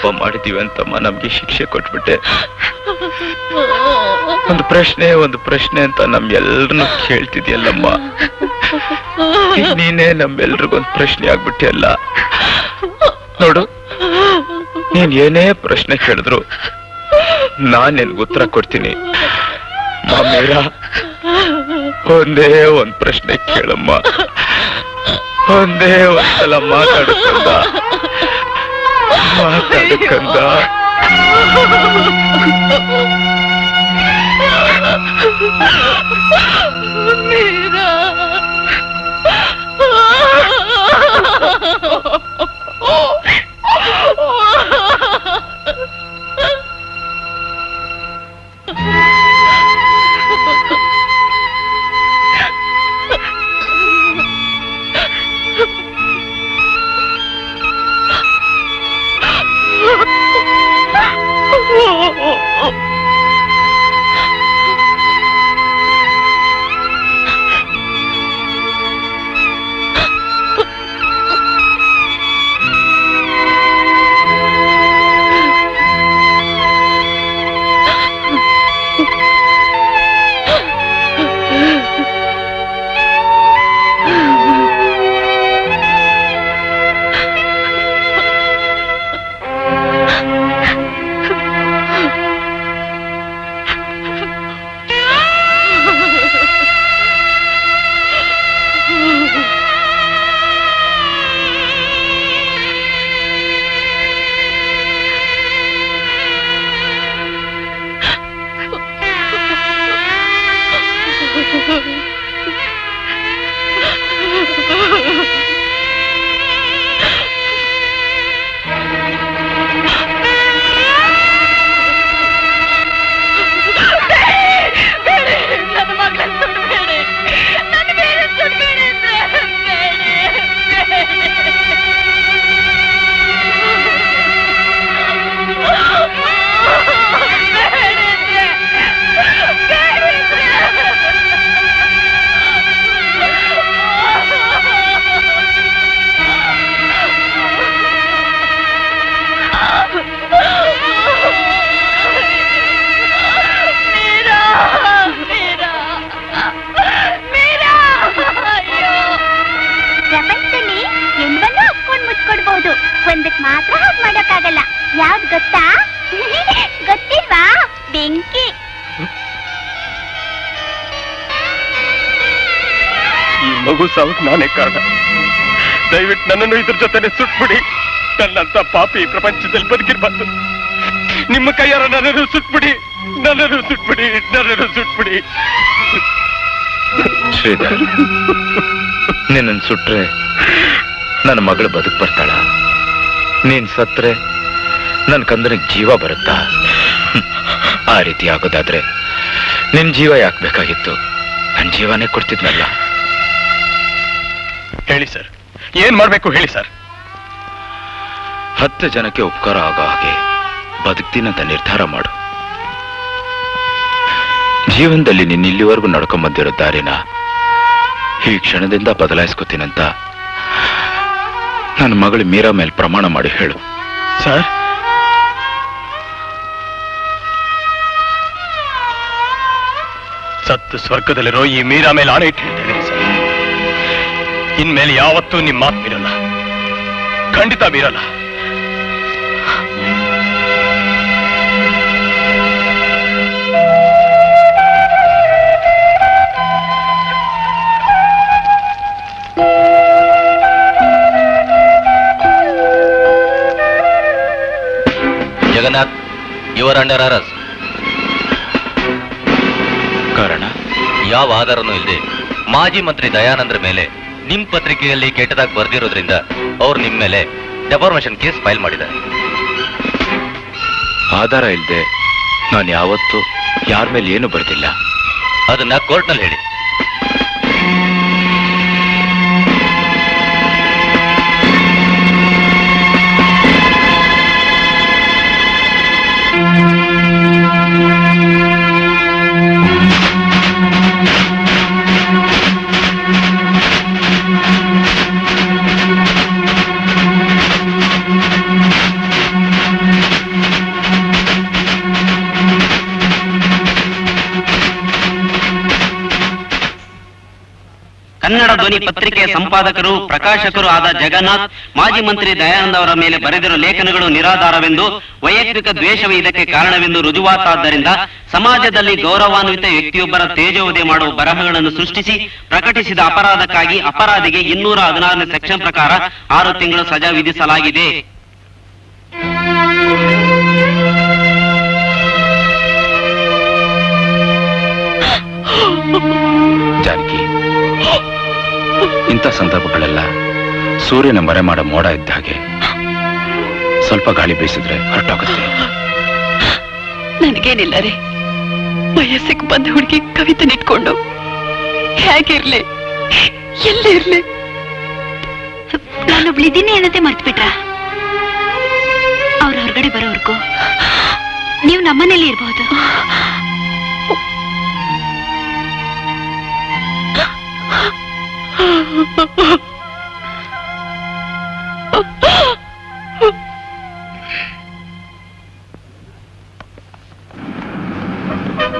ಪಾಪ ಮಾಡಿದೀವಿ ಅಂತಮ್ಮ ನಮ್ಗೆ ಶಿಕ್ಷೆ ಕೊಟ್ಬಿಟ್ಟೆ. ಒಂದು ಪ್ರಶ್ನೆ ಒಂದು ಪ್ರಶ್ನೆ ಅಂತ ನಮ್ಗೆಲ್ರನ್ನು ಕೇಳ್ತಿದ್ಯಲ್ಲಮ್ಮ. ನೀನೇ ನಮ್ಮೆಲ್ರಿಗೊಂದು ಪ್ರಶ್ನೆ ಆಗ್ಬಿಟ್ಟಿಯಲ್ಲ ನೋಡು, ನೀನ್ ಏನೇ ಪ್ರಶ್ನೆ ಕೇಳಿದ್ರು ನಾನ್ ನಿನ್ಗೆ ಉತ್ತರ ಕೊಡ್ತೀನಿ. ಮಾಮೇರ, ಒಂದೇ ಒಂದ್ ಪ್ರಶ್ನೆ ಕೇಳಮ್ಮ. ಒಂದೇ ಒಂದ್ಸಲ mata da kanda ಪಾಪಿ ಈ ಪ್ರಪಂಚದಲ್ಲಿ ಬದುಕಿರ್ಬಾರ್ದು. ನಿಮ್ಮ ಕೈಯಾರ ನನ್ನನ್ನು ಸುಟ್ಬಿಡಿ ನನ್ನನ್ನು ಸುಟ್ಬಿಡಿ ನನ್ನನ್ನು ಸುಟ್ಬಿಡಿ. ಶ್ರೀಧರ್ ನಿನ್ನನ್ನು ಸುಟ್ರೆ ನನ್ನ ಮಗಳು ಬದುಕ್ ಬರ್ತಾಳ. ನೀನ್ ಸತ್ರೆ ನನ್ನ ಕಂದನಿಗೆ ಜೀವ ಬರುತ್ತಾ? ಆ ರೀತಿ ಆಗೋದಾದ್ರೆ ನಿನ್ ಜೀವ ಯಾಕೆ ಬೇಕಾಗಿತ್ತು? ನನ್ನ ಜೀವನೇ ಕೊಡ್ತಿದ್ನಲ್ಲ. ಹೇಳಿ ಸರ್ ಏನ್ ಮಾಡ್ಬೇಕು ಹೇಳಿ ಸರ್? ಹತ್ತು ಜನಕ್ಕೆ ಉಪಕಾರ ಆಗೋ ಹಾಗೆ ಬದುಕ್ತೀನಂತ ನಿರ್ಧಾರ ಮಾಡು. ಜೀವನದಲ್ಲಿ ನೀನು ಇಲ್ಲಿವರೆಗೂ ನಡ್ಕೊಂಬಂದಿರೋ ದಾರಿನ ಈ ಕ್ಷಣದಿಂದ ಬದಲಾಯಿಸ್ಕೋತೀನಂತ ನನ್ನ ಮಗಳು ಮೀರಾ ಮೇಲೆ ಪ್ರಮಾಣ ಮಾಡಿ ಹೇಳು. ಸರ್? ಸತ್ತು ಸ್ವರ್ಗದಲ್ಲಿರೋ ಈ ಮೀರಾ ಮೇಲೆ ಆಣೆ ಇಟ್ಟಿರ್ತೇನೆ ಇನ್ಮೇಲೆ ಯಾವತ್ತೂ ನಿಮ್ಮ ಮಾತು ಮೀರಲ್ಲ ಖಂಡಿತ ಮೀರಲ್ಲ. ಜಗನ್ನಾಥ್ ಯುವರ್ ಅಂಡರ್ ಅರಸ್ ಕಾರಣ? ಯಾವ ಆಧಾರನೂ ಇಲ್ಲದೆ ಮಾಜಿ ಮಂತ್ರಿ ದಯಾನಂದ್ರ ಮೇಲೆ ನಿಮ್ ಪತ್ರಿಕೆಯಲ್ಲಿ ಕೆಟ್ಟದಾಗಿ ಬರ್ದಿರೋದ್ರಿಂದ ಅವ್ರು ನಿಮ್ ಮೇಲೆ ಡೆಫಾರ್ಮೇಶನ್ ಕೇಸ್ ಫೈಲ್ ಮಾಡಿದ್ದಾರೆ. ಆಧಾರ ಇಲ್ಲದೆ ನಾನು ಯಾವತ್ತೂ ಯಾರ ಮೇಲೆ ಏನು ಬರ್ದಿಲ್ಲ. ಅದನ್ನ ಕೋರ್ಟ್ನಲ್ಲಿ ಹೇಳಿ. ಧ್ವನಿ ಪತ್ರಿಕೆಯ ಸಂಪಾದಕರು, ಪ್ರಕಾಶಕರು ಆದ ಜಗನ್ನಾಥ್, ಮಾಜಿ ಮಂತ್ರಿ ದಯಾನಂದ ಅವರ ಮೇಲೆ ಬರೆದಿರುವ ಲೇಖನಗಳು ನಿರಾಧಾರವೆಂದು, ವೈಯಕ್ತಿಕ ದ್ವೇಷವೇ ಇದಕ್ಕೆ ಕಾರಣವೆಂದು ರುಜುವಾತಾದ್ದರಿಂದ ಸಮಾಜದಲ್ಲಿ ಗೌರವಾನ್ವಿತ ವ್ಯಕ್ತಿಯೊಬ್ಬರ ತೇಜೋವಧೆ ಮಾಡುವ ಬರಹಗಳನ್ನು ಸೃಷ್ಟಿಸಿ, ಪ್ರಕಟಿಸಿದ ಅಪರಾಧಕ್ಕಾಗಿ ಅಪರಾಧಿಗೆ ಇನ್ನೂರ ಹದಿನಾರನೇ ಸೆಕ್ಷನ್ ಪ್ರಕಾರ ಆರು ತಿಂಗಳು ಸಜಾ ವಿಧಿಸಲಾಗಿದೆ. ಜಾನಕಿ ಇಂಥ ಸಂದರ್ಭಗಳೆಲ್ಲ. ಸೂರ್ಯನ ಮರೆ ಮಾಡೋ ಮೋಡ ಇದ್ದ ಹಾಗೆ. ಸ್ವಲ್ಪ ಗಾಳಿ ಬೀಸಿದ್ರೆ ಹೊರಟೋಗುತ್ತೆ ನನಗೇನಿಲ್ಲ ರೀ. ವಯಸ್ಸಿಗೆ ಬಂದ ಹುಡುಗಿ ಕವಿತೆ ನಿಟ್ಕೊಂಡು ಹೇಗಿರ್ಲಿ ಎಲ್ಲಿ ಇರ್ಲಿ? ನಾನೊಬ್ಳಿದ್ದೀನಿ ಅನ್ನೋದೇ ಮರ್ತ್ಬಿಟ್ರ? ಅವ್ರ ಹೊರಗಡೆ ಬರೋವರೆಗೂ ನೀವು ನಮ್ಮನೇಲಿ ಇರಬಹುದು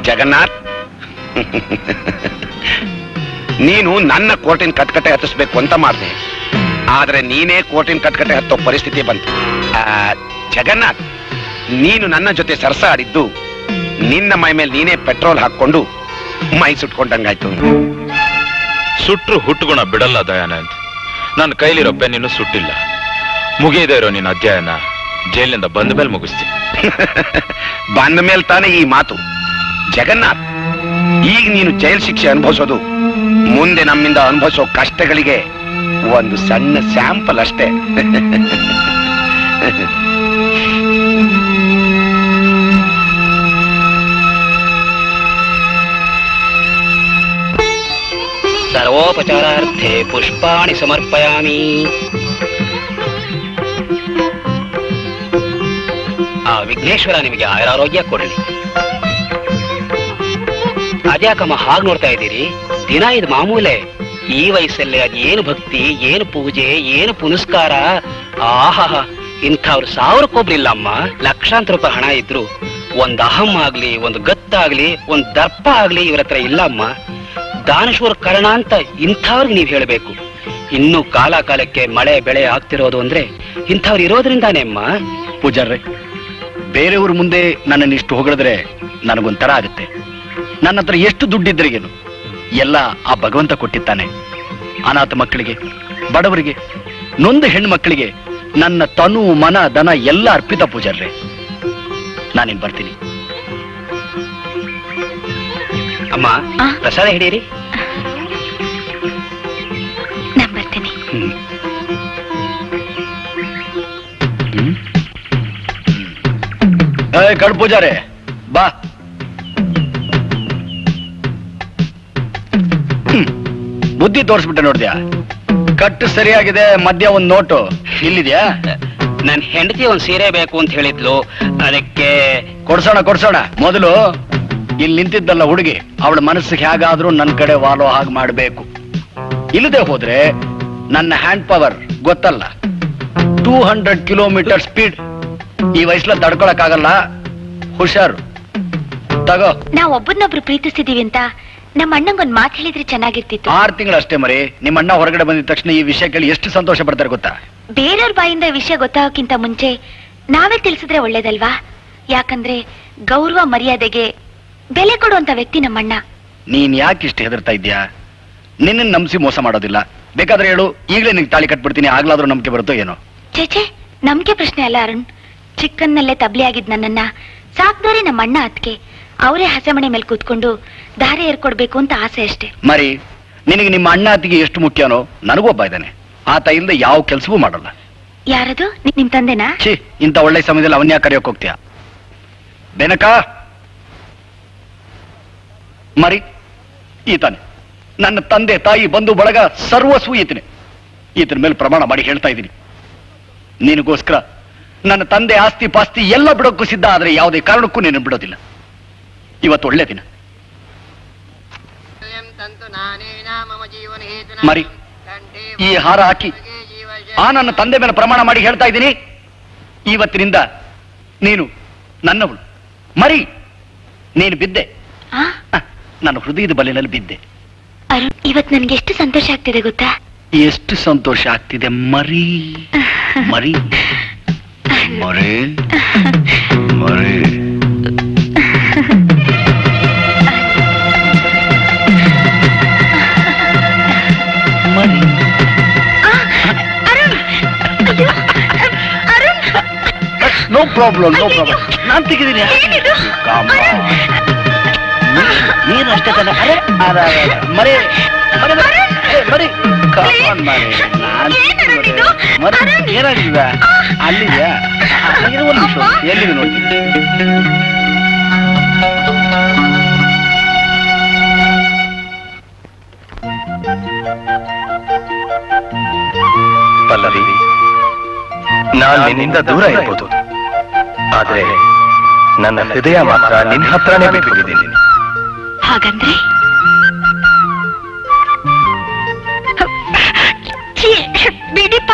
ಜಗನ್ನಾಥ್. ನೀನು ನನ್ನ ಕೋರ್ಟಿನ ಕಟ್ಕಟೆ ಹತ್ತಿಸ್ಬೇಕು ಅಂತ ಮಾಡಿದೆ. ಆದ್ರೆ ನೀನೇ ಕೋರ್ಟಿನ ಕಟ್ಕಟೆ ಹತ್ತೋ ಪರಿಸ್ಥಿತಿ ಬಂತು. ಜಗನ್ನಾಥ್, ನೀನು ನನ್ನ ಜೊತೆ ಸರಸ ಆಡಿದ್ದು ನಿನ್ನ ಮೈ ಮೇಲೆ ನೀನೇ ಪೆಟ್ರೋಲ್ ಹಾಕೊಂಡು ಮೈ ಸುಟ್ಕೊಂಡಂಗಾಯ್ತು ಸುಟ್ರು ಹುಟ್ಟುಗುಣ ಬಿಡಲ್ಲ ದಯಾನಂದ್. ನನ್ನ ಕೈಲಿರೋ ಪೆನ್ ಇನ್ನು ಸುಟ್ಟಿಲ್ಲ. ಮುಗಿಯದೇ ಇರೋ ನಿನ್ನ ಅಧ್ಯಯನ ಜೈಲಿನಿಂದ ಬಂದ ಮೇಲೆ ಮುಗಿಸ್ತೀನಿ. (laughs) ಬಂದ ಮೇಲೆ ತಾನೇ ಈ ಮಾತು. ಜಗನ್ನಾಥ್, ಈಗ ನೀನು ಜೈಲ್ ಶಿಕ್ಷೆ ಅನುಭವಿಸೋದು, ಮುಂದೆ ನಮ್ಮಿಂದ ಅನುಭವಿಸೋ ಕಷ್ಟಗಳಿಗೆ ಒಂದು ಸಣ್ಣ ಸ್ಯಾಂಪಲ್ ಅಷ್ಟೇ. (laughs) ಸರ್ವೋಪಚಾರಾರ್ಥೆ ಪುಷ್ಪಾಣಿ ಸಮರ್ಪಯಾಮಿ ಆ ವಿಘ್ನೇಶ್ವರ ನಿಮಗೆ ಆಯುರಾರೋಗ್ಯ ಕೊಡಲಿ. ಅದ್ಯಾಕಮ್ಮ ಹಾಗೆ ನೋಡ್ತಾ ಇದ್ದೀರಿ? ದಿನ ಇದು ಮಾಮೂಲೆ. ಈ ವಯಸ್ಸಲ್ಲಿ ಅದು ಏನು ಭಕ್ತಿ, ಏನು ಪೂಜೆ, ಏನು ಪುನಸ್ಕಾರ. ಆಹಾ ಇಂಥವ್ರು ಸಾವಿರಕ್ಕೊಬ್ರಿಲ್ಲ ಅಮ್ಮ ಲಕ್ಷಾಂತರ ರೂಪಾಯಿ ಹಣ ಇದ್ರು. ಒಂದ್ ಅಹಂ ಆಗ್ಲಿ, ಒಂದು ಗತ್ತಾಗ್ಲಿ, ಒಂದ್ ದರ್ಪ ಆಗ್ಲಿ ಇವ್ರ ಹತ್ರ ಇಲ್ಲ ಅಮ್ಮ ದಾನಶೂರ ಕರ್ಣ ಅಂತ ಇಂಥವ್ರಿಗೆ ನೀವು ಹೇಳಬೇಕು. ಇನ್ನು ಕಾಲ ಕಾಲಕ್ಕೆ ಮಳೆ ಬೆಳೆ ಆಗ್ತಿರೋದು ಅಂದ್ರೆ ಇಂಥವ್ರು ಇರೋದ್ರಿಂದಾನೇ ಅಮ್ಮ. ಪೂಜಾರ್ರೆ ಬೇರೆಯವ್ರ ಮುಂದೆ ನನ್ನನ್ನು ಇಷ್ಟು ಹೊಗಳಿದ್ರೆ ನನಗೊಂಥರ ಆಗುತ್ತೆ. ನನ್ನ ಹತ್ರ ಎಷ್ಟು ದುಡ್ಡಿದ್ರಿಗೇನು ಎಲ್ಲ ಆ ಭಗವಂತ ಕೊಟ್ಟಿದ್ದಾನೆ. ಅನಾಥ ಮಕ್ಕಳಿಗೆ, ಬಡವರಿಗೆ, ನೊಂದ ಹೆಣ್ಣು ಮಕ್ಕಳಿಗೆ ನನ್ನ ತನು, ಮನ ದನ ಎಲ್ಲ ಅರ್ಪಿತ ಪೂಜಾರ್ರೆ. ನಾನಿನ್ ಬರ್ತೀನಿ. ಅಮ್ಮ ಪ್ರಸಾದ ಹಿಡಿಯಿರಿ. ನಾನ್ ಬರ್ತೀನಿ. ಏ ಕಡ್ ಪೂಜಾರೆ ಬಾ. ಬುದ್ಧಿ ತೋರಿಸ್ಬಿಟ್ಟೆ ನೋಡಿದ್ಯಾ? ಕಟ್ಟು ಸರಿಯಾಗಿದೆ ಮಧ್ಯ ಒಂದ್ ನೋಟು. ಇಲ್ಲಿದ್ಯಾ? ನನ್ ಹೆಂಡತಿ ಒಂದ್ ಸೀರೆ ಬೇಕು ಅಂತ ಹೇಳಿದ್ಲು. ಅದಕ್ಕೆ ಕೊಡ್ಸೋಣ ಕೊಡ್ಸೋಣ. ಮೊದಲು ಇಲ್ಲಿ ನಿಂತಿದ್ದಲ್ಲ ಹುಡುಗಿ ಅವಳ ಮನಸ್ಸಿಗೆ ಹೇಗಾದ್ರೂ ನನ್ನ ಕಡೆ ವಾಲೋ ಹಾಗೆ ಮಾಡಬೇಕು. ಇಲ್ಲದೆ ಹೋದ್ರೆ ನನ್ನ ಹ್ಯಾಂಡ್ ಪವರ್ ಗೊತ್ತಲ್ಲ. Two hundred kilometre speed. ಈ ವಯಸ್ಸಲ್ಲ ತಡ್ಕೊಳಕ್ಕಾಗಲ್ಲ. ಹುಷಾರು. ತಗೋ. ನಾವ್ ಒಬ್ಬರನ್ನೊಬ್ರು ಪ್ರೀತಿಸ್ತಿದೀವಿ ಅಂತ ನಮ್ಮ ಅಣ್ಣಂಗೊಂದ್ ಮಾತು ಹೇಳಿದ್ರೆ ಚೆನ್ನಾಗಿರ್ತಿತ್ತು. ಆರು ತಿಂಗಳಷ್ಟೇ ಮರಿ ನಿಮ್ಮ ಅಣ್ಣ ಹೊರಗಡೆ ಬಂದಿದ ತಕ್ಷಣ ಈ ವಿಷಯ ಕೇಳಿ ಎಷ್ಟು ಸಂತೋಷ ಪಡ್ತಾರೆ ಗೊತ್ತಾ? ಬೇರೆಯವ್ರ ಬಾಯಿಂದ ವಿಷಯ ಗೊತ್ತಾಗೋಕ್ಕಿಂತ ಮುಂಚೆ ನಾವೇ ತಿಳಿಸಿದ್ರೆ ಒಳ್ಳೇದಲ್ವಾ? ಯಾಕಂದ್ರೆ ಗೌರವ ಮರ್ಯಾದೆಗೆ ಬೆಲೆ ಕೊಡುವಂತ ವ್ಯಕ್ತಿ ನಮ್ಮಣ್ಣ. ನೀನ್ ಯಾಕೆ ಇಷ್ಟು ಹೆದರ್ತಾ ಇದ್ಯಾ ನಿನ್ನ ನಂಬಿಸಿ ಮೋಸ ಮಾಡೋದಿಲ್ಲ. ಬೇಕಾದ್ರೆ ಹೇಳು ಈಗಲೇ ನಿಂಗೆ ತಾಳಿ ಕಟ್ಬಿಡ್ತೀನಿ ಆಗ್ಲಾದ್ರೂ ನಂಬಿಕೆ ಬರುತ್ತೋ ಏನೋ? ಚೇಚೆ ನಂಬಿಕೆ ಪ್ರಶ್ನೆ ಅಲ್ಲ ಅರುಣ್. ಚಿಕ್ಕನ್ನಲ್ಲೇ ತಬ್ಲಿ ಆಗಿದ್ ನನ್ನನ್ನ. ಸಾಕ್ದೋರೆ ನಮ್ಮ ಅಣ್ಣ ಅದಕ್ಕೆ ಅವರೇ ಹಸೆಮಣೆ ಮೇಲೆ ಕೂತ್ಕೊಂಡು ದಾರಿ ಏರ್ಕೊಡ್ಬೇಕು ಅಂತ ಆಸೆ ಅಷ್ಟೇ. ಮರಿ ನಿನಗೆ ನಿಮ್ಮ ಅಣ್ಣ ಅತ್ತಿಗೆ ಎಷ್ಟು ಮುಖ್ಯನೋ ನನಗೊಬ್ಬ ಇದ್ದಾನೆ. ಆತ ಇಲ್ಲದೆ ಯಾವ ಕೆಲಸವೂ ಮಾಡಲ್ಲ. ಯಾರದು? ನಿ- ನಿಮ್ ತಂದೆನಾ? ಛೀ ಇಂಥ ಒಳ್ಳೆ ಸಮಯದಲ್ಲಿ ಅವನ್ಯಾ ಕರೆಯೋಕ್ ಹೋಗ್ತೀಯ? ಬೆನಕ! ಮರಿ ಈತಾನೆ. ನನ್ನ ತಂದೆ ತಾಯಿ ಬಂಧು ಬಳಗ ಸರ್ವಸ್ವ ಈತನೆ. ಈತನ ಮೇಲೆ ಪ್ರಮಾಣ ಮಾಡಿ ಹೇಳ್ತಾ ಇದ್ದೀನಿ. ನಿನಗೋಸ್ಕರ ನನ್ನ ತಂದೆ ಆಸ್ತಿ ಪಾಸ್ತಿ ಎಲ್ಲ ಬಿಡೋಕ್ಕೂ ಸಿದ್ಧ ಆದರೆ ಯಾವುದೇ ಕಾರಣಕ್ಕೂ ನೀನು ಬಿಡೋದಿಲ್ಲ. ಇವತ್ತು ಒಳ್ಳೆ ದಿನ. ಮರಿ ಈ ಹಾರ ಹಾಕಿ ಆ ನನ್ನ ತಂದೆ ಮೇಲೆ ಪ್ರಮಾಣ ಮಾಡಿ ಹೇಳ್ತಾ ಇದ್ದೀನಿ. ಇವತ್ತಿನಿಂದ ನೀನು ನನ್ನವಳು. ಮರಿ ನೀನು ಬಿದ್ದೆ. ನನ್ನ ಹೃದಯದ ಬಲೆಯಲ್ಲಿ ಬಿದ್ದೆ. ಅರುಣ್ ಇವತ್ ನನ್ಗೆ ಎಷ್ಟು ಸಂತೋಷ ಆಗ್ತಿದೆ ಗೊತ್ತಾ? ಎಷ್ಟು ಸಂತೋಷ ಆಗ್ತಿದೆ ಮರಿ. ಮರಿ. ಮರಿ. ಮರಿ. ಮರಿ. No problem no problem. ನಾನು ತೆಗಿದ್ದೀನಿ ನೀನು ಅಷ್ಟೇ ತಾನೆ ಅರೆ ಅದ. ಮರಿ ಮರಿ ಮರಿ ಮರಿ. ಕಾಮನ್ ಮರಿ. ಏನಾಗಿದ ಅಲ್ಲಿದ್ಯಾ? ಅಲ್ಲಿಗೆ ಒಂದು ನಿಮಿಷ ಎಲ್ಲಿದೆ ನೋಡಿ ಪಲ್ಲವಿ ನಾನು ನಿನ್ನಿಂದ ದೂರ ಇರ್ಬೋದು. ಆದರೆ ನನ್ನ ಹೃದಯ ಮಾತ್ರ ನಿನ್ನ ಹತ್ರನೇ ಬಿಟ್ಟಿದ್ದೀನಿ ಹಾಗಂದ್ರೆ? ಬಿಡಿಪ್ಪ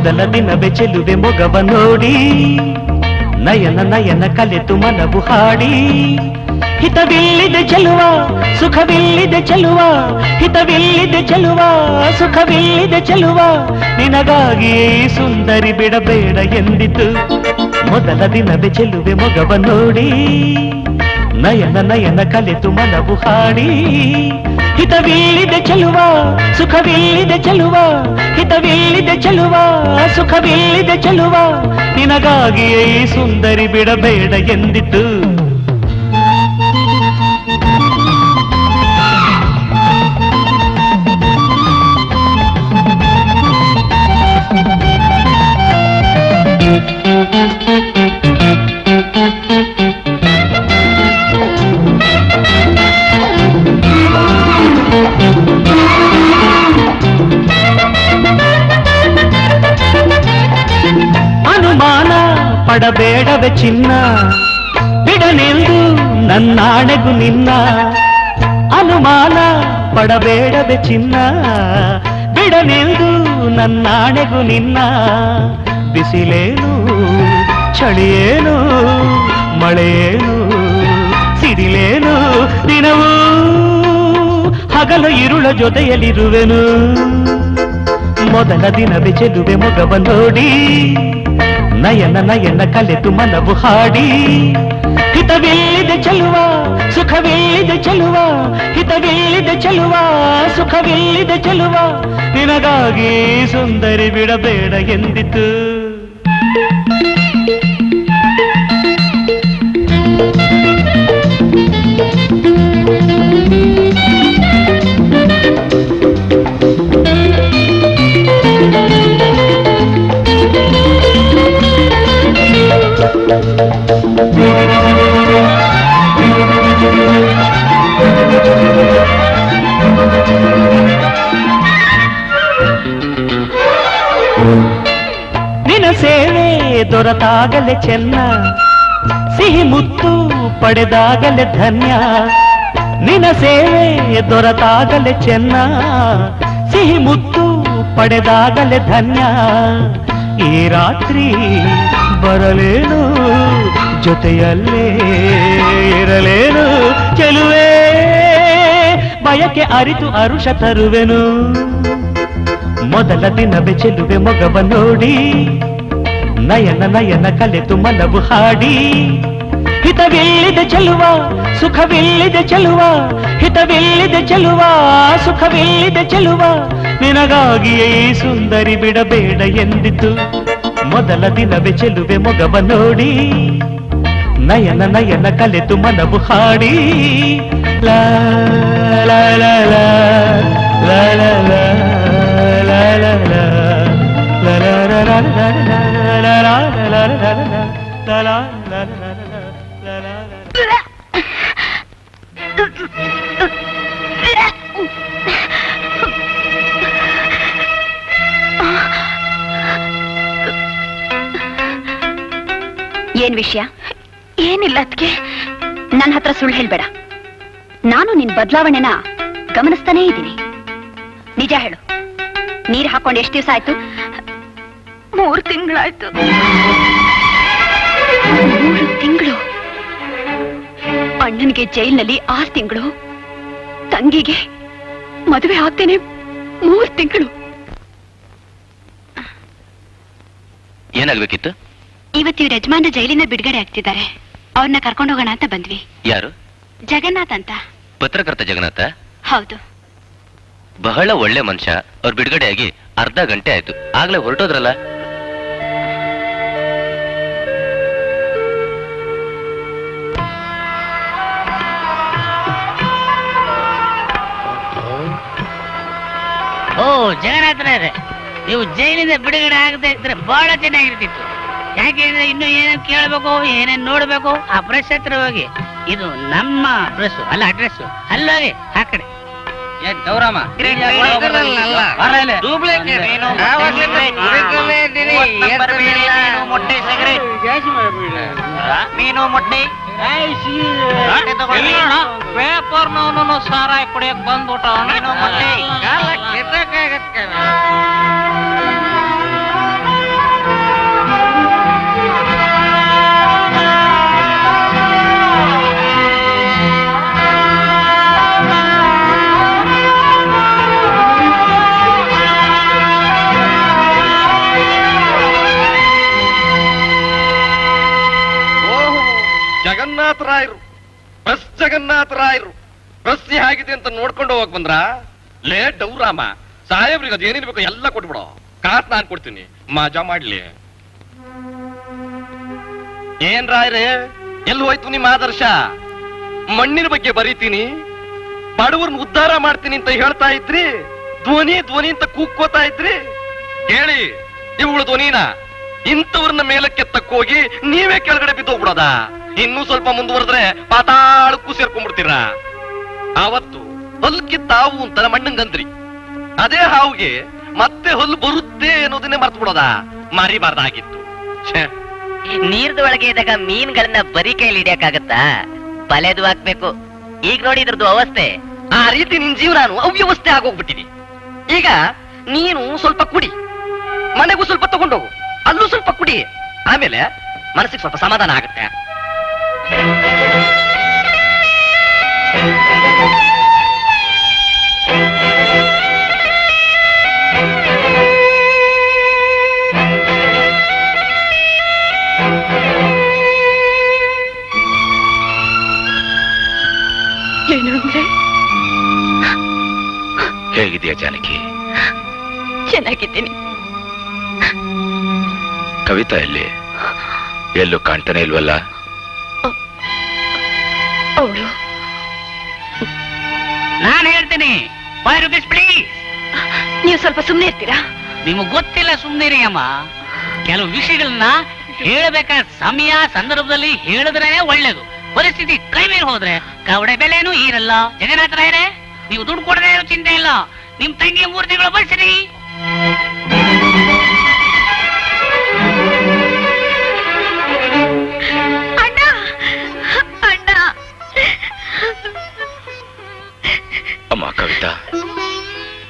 ಮೊದಲ ದಿನವೇ ಚೆಲುವೆ ಮೊಗವ ನೋಡಿ. ನಯನ ನಯನ ಕಲೆತು ಮನವು ಹಾಡಿ. ಹಿತವಿಲ್ಲಿದೆ ಚೆಲುವ, ಸುಖವಿಲ್ಲಿದೆ ಚೆಲುವ. ಹಿತವಿಲ್ಲಿದೆ ಚೆಲುವ, ಸುಖವಿಲ್ಲಿದೆ ಚೆಲುವ. ನಿನಗಾಗಿ ಸುಂದರಿ ಬಿಡಬೇಡ ಎಂದಿತು. ಮೊದಲ ದಿನವೇ ಚೆಲುವೆ ಮೊಗವ ನೋಡಿ. ನಯನ ನಯನ ಕಲೆತು ಮನವು ಹಾಡಿ. ಹಿತವಿಲ್ಲಿದೆ ಚೆಲುವ ಸುಖವಿಲ್ಲಿದೆ ಚೆಲುವ ಹಿತವಿಲ್ಲಿದೆ ಚೆಲುವ ಸುಖವಿಲ್ಲಿದೆ ಚೆಲುವ. ನಿನಗಾಗಿಯೇ ಈ ಸುಂದರಿ ಬಿಡಬೇಡ ಎಂದಿತು ಪಡಬೇಡವೆ ಚಿನ್ನ. ಬಿಡನೆಂದು ನನ್ನಾಣೆಗು ನಿನ್ನ. ಅನುಮಾನ ಪಡಬೇಡವೆ ಚಿನ್ನ. ಬಿಡನೆಂದು ನನ್ನಾಣೆಗು ನಿನ್ನ. ಬಿಸಿಲೇನು, ಚಳಿಯೇನು, ಮಳೆಯೇನು, ಸಿಡಿಲೇನು, ದಿನವೂ ಹಗಲು ಇರುಳ ಜೊತೆಯಲ್ಲಿರುವೆನು. ಮೊದಲ ದಿನ ಬೆಚೆದುವೆ ಮೊಗವ ನೋಡಿ ನಯನ ನಯನ ಕಲೆತು ಮನವು ಹಾಡಿ. ಹಿತವೆಲ್ಲಿದೆ ಚೆಲುವ, ಸುಖವೆಲ್ಲಿದೆ ಚೆಲುವ, ಹಿತವೆಲ್ಲಿದೆ ಚೆಲುವ, ಸುಖವೆಲ್ಲಿದೆ ಚೆಲುವ, ನಿನಗಾಗಿ ಸುಂದರಿ ಬಿಡಬೇಡ ಎಂದಿತು. ದೊರೆತಾಗಲೇ ಚೆನ್ನ ಸಿಹಿ ಮುತ್ತು ಪಡೆದಾಗಲೇ ಧನ್ಯ ನಿನ ಸೇವೆ ದೊರೆತಾಗಲೇ ಚೆನ್ನ ಸಿಹಿ ಮುತ್ತು ಪಡೆದಾಗಲೇ ಧನ್ಯ ಈ ರಾತ್ರಿ ಬರಲೇನು ಜೊತೆಯಲ್ಲೇ ಇರಲೇನು ಚೆಲುವೆ ಬಯಕೆ ಅರಿತು ಅರುಷ ತರುವೆನು ಮೊದಲ ದಿನವೇ ಚೆಲುವೆ ಮೊಗವ ನೋಡಿ ನಯನ ನಯನ ಕಲೆತು ಮನವು ಹಾಡಿ ಹಿತವಿಲ್ಲಿದೆ ಚೆಲುವ ಸುಖವಿಲ್ಲಿದೆ ಚೆಲುವ ಹಿತವಿಲ್ಲಿದೆ ಚೆಲುವ ಸುಖವಿಲ್ಲಿದೆ ಚೆಲುವ ನಿನಗಾಗಿಯೇ ಸುಂದರಿ ಬಿಡಬೇಡ ಎಂದಿತು ಮೊದಲ ದಿನವೇ ಚೆಲುವೆ ಮೊಗವ ನೋಡಿ ನಯನ ನಯನ ಕಲೆತು ಮನವು ಹಾಡಿ ಲಾ ಲಾ ಲಾ ಲಾ ಲಾ ಲಾ ಲಾ ಲಾ ಲಾ ಲಾ ಲಾ ಲಾ ಲಾ ಏನ್ ವಿಷಯ? ಏನಿಲ್ಲ ಅದಕ್ಕೆ ನನ್ನ ಹತ್ರ ಸುಳ್ಳು ಹೇಳ್ಬೇಡ. ನಾನು ನಿನ್ ಬದಲಾವಣೆನ ಗಮನಿಸ್ತಾನೇ ಇದ್ದೀನಿ. ನಿಜ ಹೇಳು. ನೀರ್ ಹಾಕೊಂಡು ಎಷ್ಟು ದಿವಸ ಆಯ್ತು? ಮೂರು ತಿಂಗಳಾಯ್ತು. ಮೂರು ತಿಂಗಳು? ಅಣ್ಣನಿಗೆ ಜೈಲ್ನಲ್ಲಿ ಆರು ತಿಂಗಳು. ತಂಗಿಗೆ ಮದುವೆ ಆಗ್ತೇನೆ ಮೂರು ತಿಂಗಳು. ಏನಾಗ್ಬೇಕಿತ್ತು? ಇವತ್ತು ಇವ್ರ ಯಜಮಾನ ಜೈಲಿಂದ ಬಿಡುಗಡೆ ಆಗ್ತಿದ್ದಾರೆ. ಅವ್ರನ್ನ ಕರ್ಕೊಂಡು ಹೋಗೋಣ ಅಂತ ಬಂದ್ವಿ. ಯಾರು? ಜಗನ್ನಾಥ್ ಅಂತ. ಪತ್ರಕರ್ತ ಜಗನ್ನಾಥ? ಹೌದು. ಬಹಳ ಒಳ್ಳೆ ಮನುಷ್ಯ. ಅವ್ರು ಬಿಡುಗಡೆಯಾಗಿ ಅರ್ಧ ಗಂಟೆ ಆಯ್ತು. ಆಗ್ಲೇ ಹೊರಟೋದ್ರಲ್ಲ? ಓ ಜಗನ್ನಾಥರೇ ನೀವು ಜೈಲಿಂದ ಬಿಡುಗಡೆ ಆಗದೆ ಇದ್ರೆ ಬಹಳ ಚೆನ್ನಾಗಿರ್ತಿತ್ತು ಯಾಕೆ ಇನ್ನು ಏನೇನು ಕೇಳಬೇಕು ಏನೇನು ನೋಡ್ಬೇಕು ಆ ಪ್ರೆಸ್ ಹತ್ರ ಹೋಗಿ ಇದು ನಮ್ಮ ಪ್ರೆಸ್ ಅಲ್ಲ ಅಡ್ರೆಸ್ ಅಲ್ಲೋಗಿ ಆ ಕಡೆ ಮೀನು ಮೊಟ್ಟೆ ಪೇಪರ್ನವನು ಸಾರಾಯಿ ಕುಡಿಯಕ್ ಬಂದ್ಬಿಟ್ಟ ಮೀನು ಜಗನ್ನಾಥ ರಾಯರು ಬಸ್ ಜಗನ್ನಾಥ ರಾಯರು ಬಸ್ ಹೇಗಿದೆ ಅಂತ ನೋಡ್ಕೊಂಡು ಹೋಗಕ್ ಬಂದ್ರ? ಲೇ ಡೌರಾಮ ಸಾಹೇಬ್ರಿಗೆ ಅದು ಬೇಕು ಎಲ್ಲ ಕೊಟ್ಬಿಡೋ. ಕಾತ್ ನಾನ್ ಕೊಡ್ತೀನಿ. ಮಜಾ ಮಾಡ್ಲಿ. ಏನ್ ರಾಯ್ರೆ ಎಲ್ಲಿ ಹೋಯ್ತು ನಿಮ್ಮ ಆದರ್ಶ? ಮಣ್ಣಿನ ಬಗ್ಗೆ ಬರೀತೀನಿ. ಬಡವ್ರನ್ನ ಉದ್ಧಾರ ಮಾಡ್ತೀನಿ ಅಂತ ಹೇಳ್ತಾ ಇದ್ರಿ? ಧ್ವನಿ ಧ್ವನಿ ಅಂತ ಕೂಕ್ಕೋತಾ ಇದ್ರಿ? ಹೇಳಿ ಇವುಗಳು ಧ್ವನಿನ. ಇಂಥವ್ರನ್ನ ಮೇಲಕ್ಕೆ ತಕ್ಕೋಗಿ ನೀವೇ ಕೆಳಗಡೆ ಬಿದ್ದೋಗ್ಬಿಡೋದ? ಇನ್ನೂ ಸ್ವಲ್ಪ ಮುಂದುವರೆದ್ರೆ ಪಾತಾಳಕ್ಕೂ ಸೇರ್ಕೊಂಡ್ಬಿಡ್ತೀರ ಆವತ್ತು ಹಲ್ಕಿ ತಾವು ಅಂತ ಮಣ್ಣಂಗಂದ್ರಿ ಅದೇ ಹಾವುಗೆ ಮತ್ತೆ ಹೊಲ್ ಬರುತ್ತೆ ಅನ್ನೋದನ್ನೇ ಮರ್ತು ಬಿಡೋದ ಮಾರಿಬಾರ್ದಾಗಿತ್ತು ನೀರ್ದ ಒಳಗೆ ಇದ್ದಾಗ ಮೀನ್ಗಳನ್ನ ಬರಿ ಕೈಲಿ ಹಿಡಿಯಕ್ಕಾಗತ್ತಾ? ಬಲೆದು ಹಾಕ್ಬೇಕು. ಈಗ ನೋಡಿ ಇದ್ರದ್ದು ಅವಸ್ಥೆ. ಆ ರೀತಿ ನಿನ್ ಜೀವನಾನು ಅವ್ಯವಸ್ಥೆ ಆಗೋಗ್ಬಿಟ್ಟಿದೆ. ಈಗ ನೀನು ಸ್ವಲ್ಪ ಕುಡಿ. ಮನೆಗೂ ಸ್ವಲ್ಪ ತಗೊಂಡೋಗು. ಅಲ್ಲೂ ಸ್ವಲ್ಪ ಕುಡಿ. ಆಮೇಲೆ ಮನಸ್ಸಿಗೆ ಸ್ವಲ್ಪ ಸಮಾಧಾನ ಆಗುತ್ತೆ. ಏನು ಅಂದ್ರೆ? ಹೇಗಿದೆಯಾ ಜಾನಕಿ? ಚೆನ್ನಾಗಿದ್ದೀನಿ. ಕವಿತಾ ಎಲ್ಲಿ? ಎಲ್ಲೂ ಕಾಣ್ತಾನೆ ಇಲ್ವಲ್ಲ? ನಾನು ಹೇಳ್ತೀನಿ. ಫೈವ್ ರುಪೀಸ್ ಪ್ಲೀಸ್ ನೀವು ಸ್ವಲ್ಪ ಸುಮ್ಮನೆ ಇರ್ತೀರಾ? ನಿಮಗೆ ಗೊತ್ತಿಲ್ಲ ಸುಮ್ನಿರಿ ಅಮ್ಮ. ಕೆಲವು ವಿಷಯಗಳನ್ನ ಹೇಳಬೇಕಾದ ಸಮಯ ಸಂದರ್ಭದಲ್ಲಿ ಹೇಳಿದ್ರೆ ಒಳ್ಳೇದು. ಪರಿಸ್ಥಿತಿ ಕೈ ಮೇಲೆ ಹೋದ್ರೆ ಕವಡೆ ಬೆಲೆನೂ ಇರಲ್ಲ ಜಗನ್ನಾಥ ರಾಯರೇ ನೀವು ದುಡ್ಡು ಕೊಡದೇ ಇರೋ ಚಿಂತೆ ಇಲ್ಲ. ನಿಮ್ ತಂಗಿ ಮೂರು ತಿಂಗಳು ಅಮ್ಮ ಕವಿತಾ.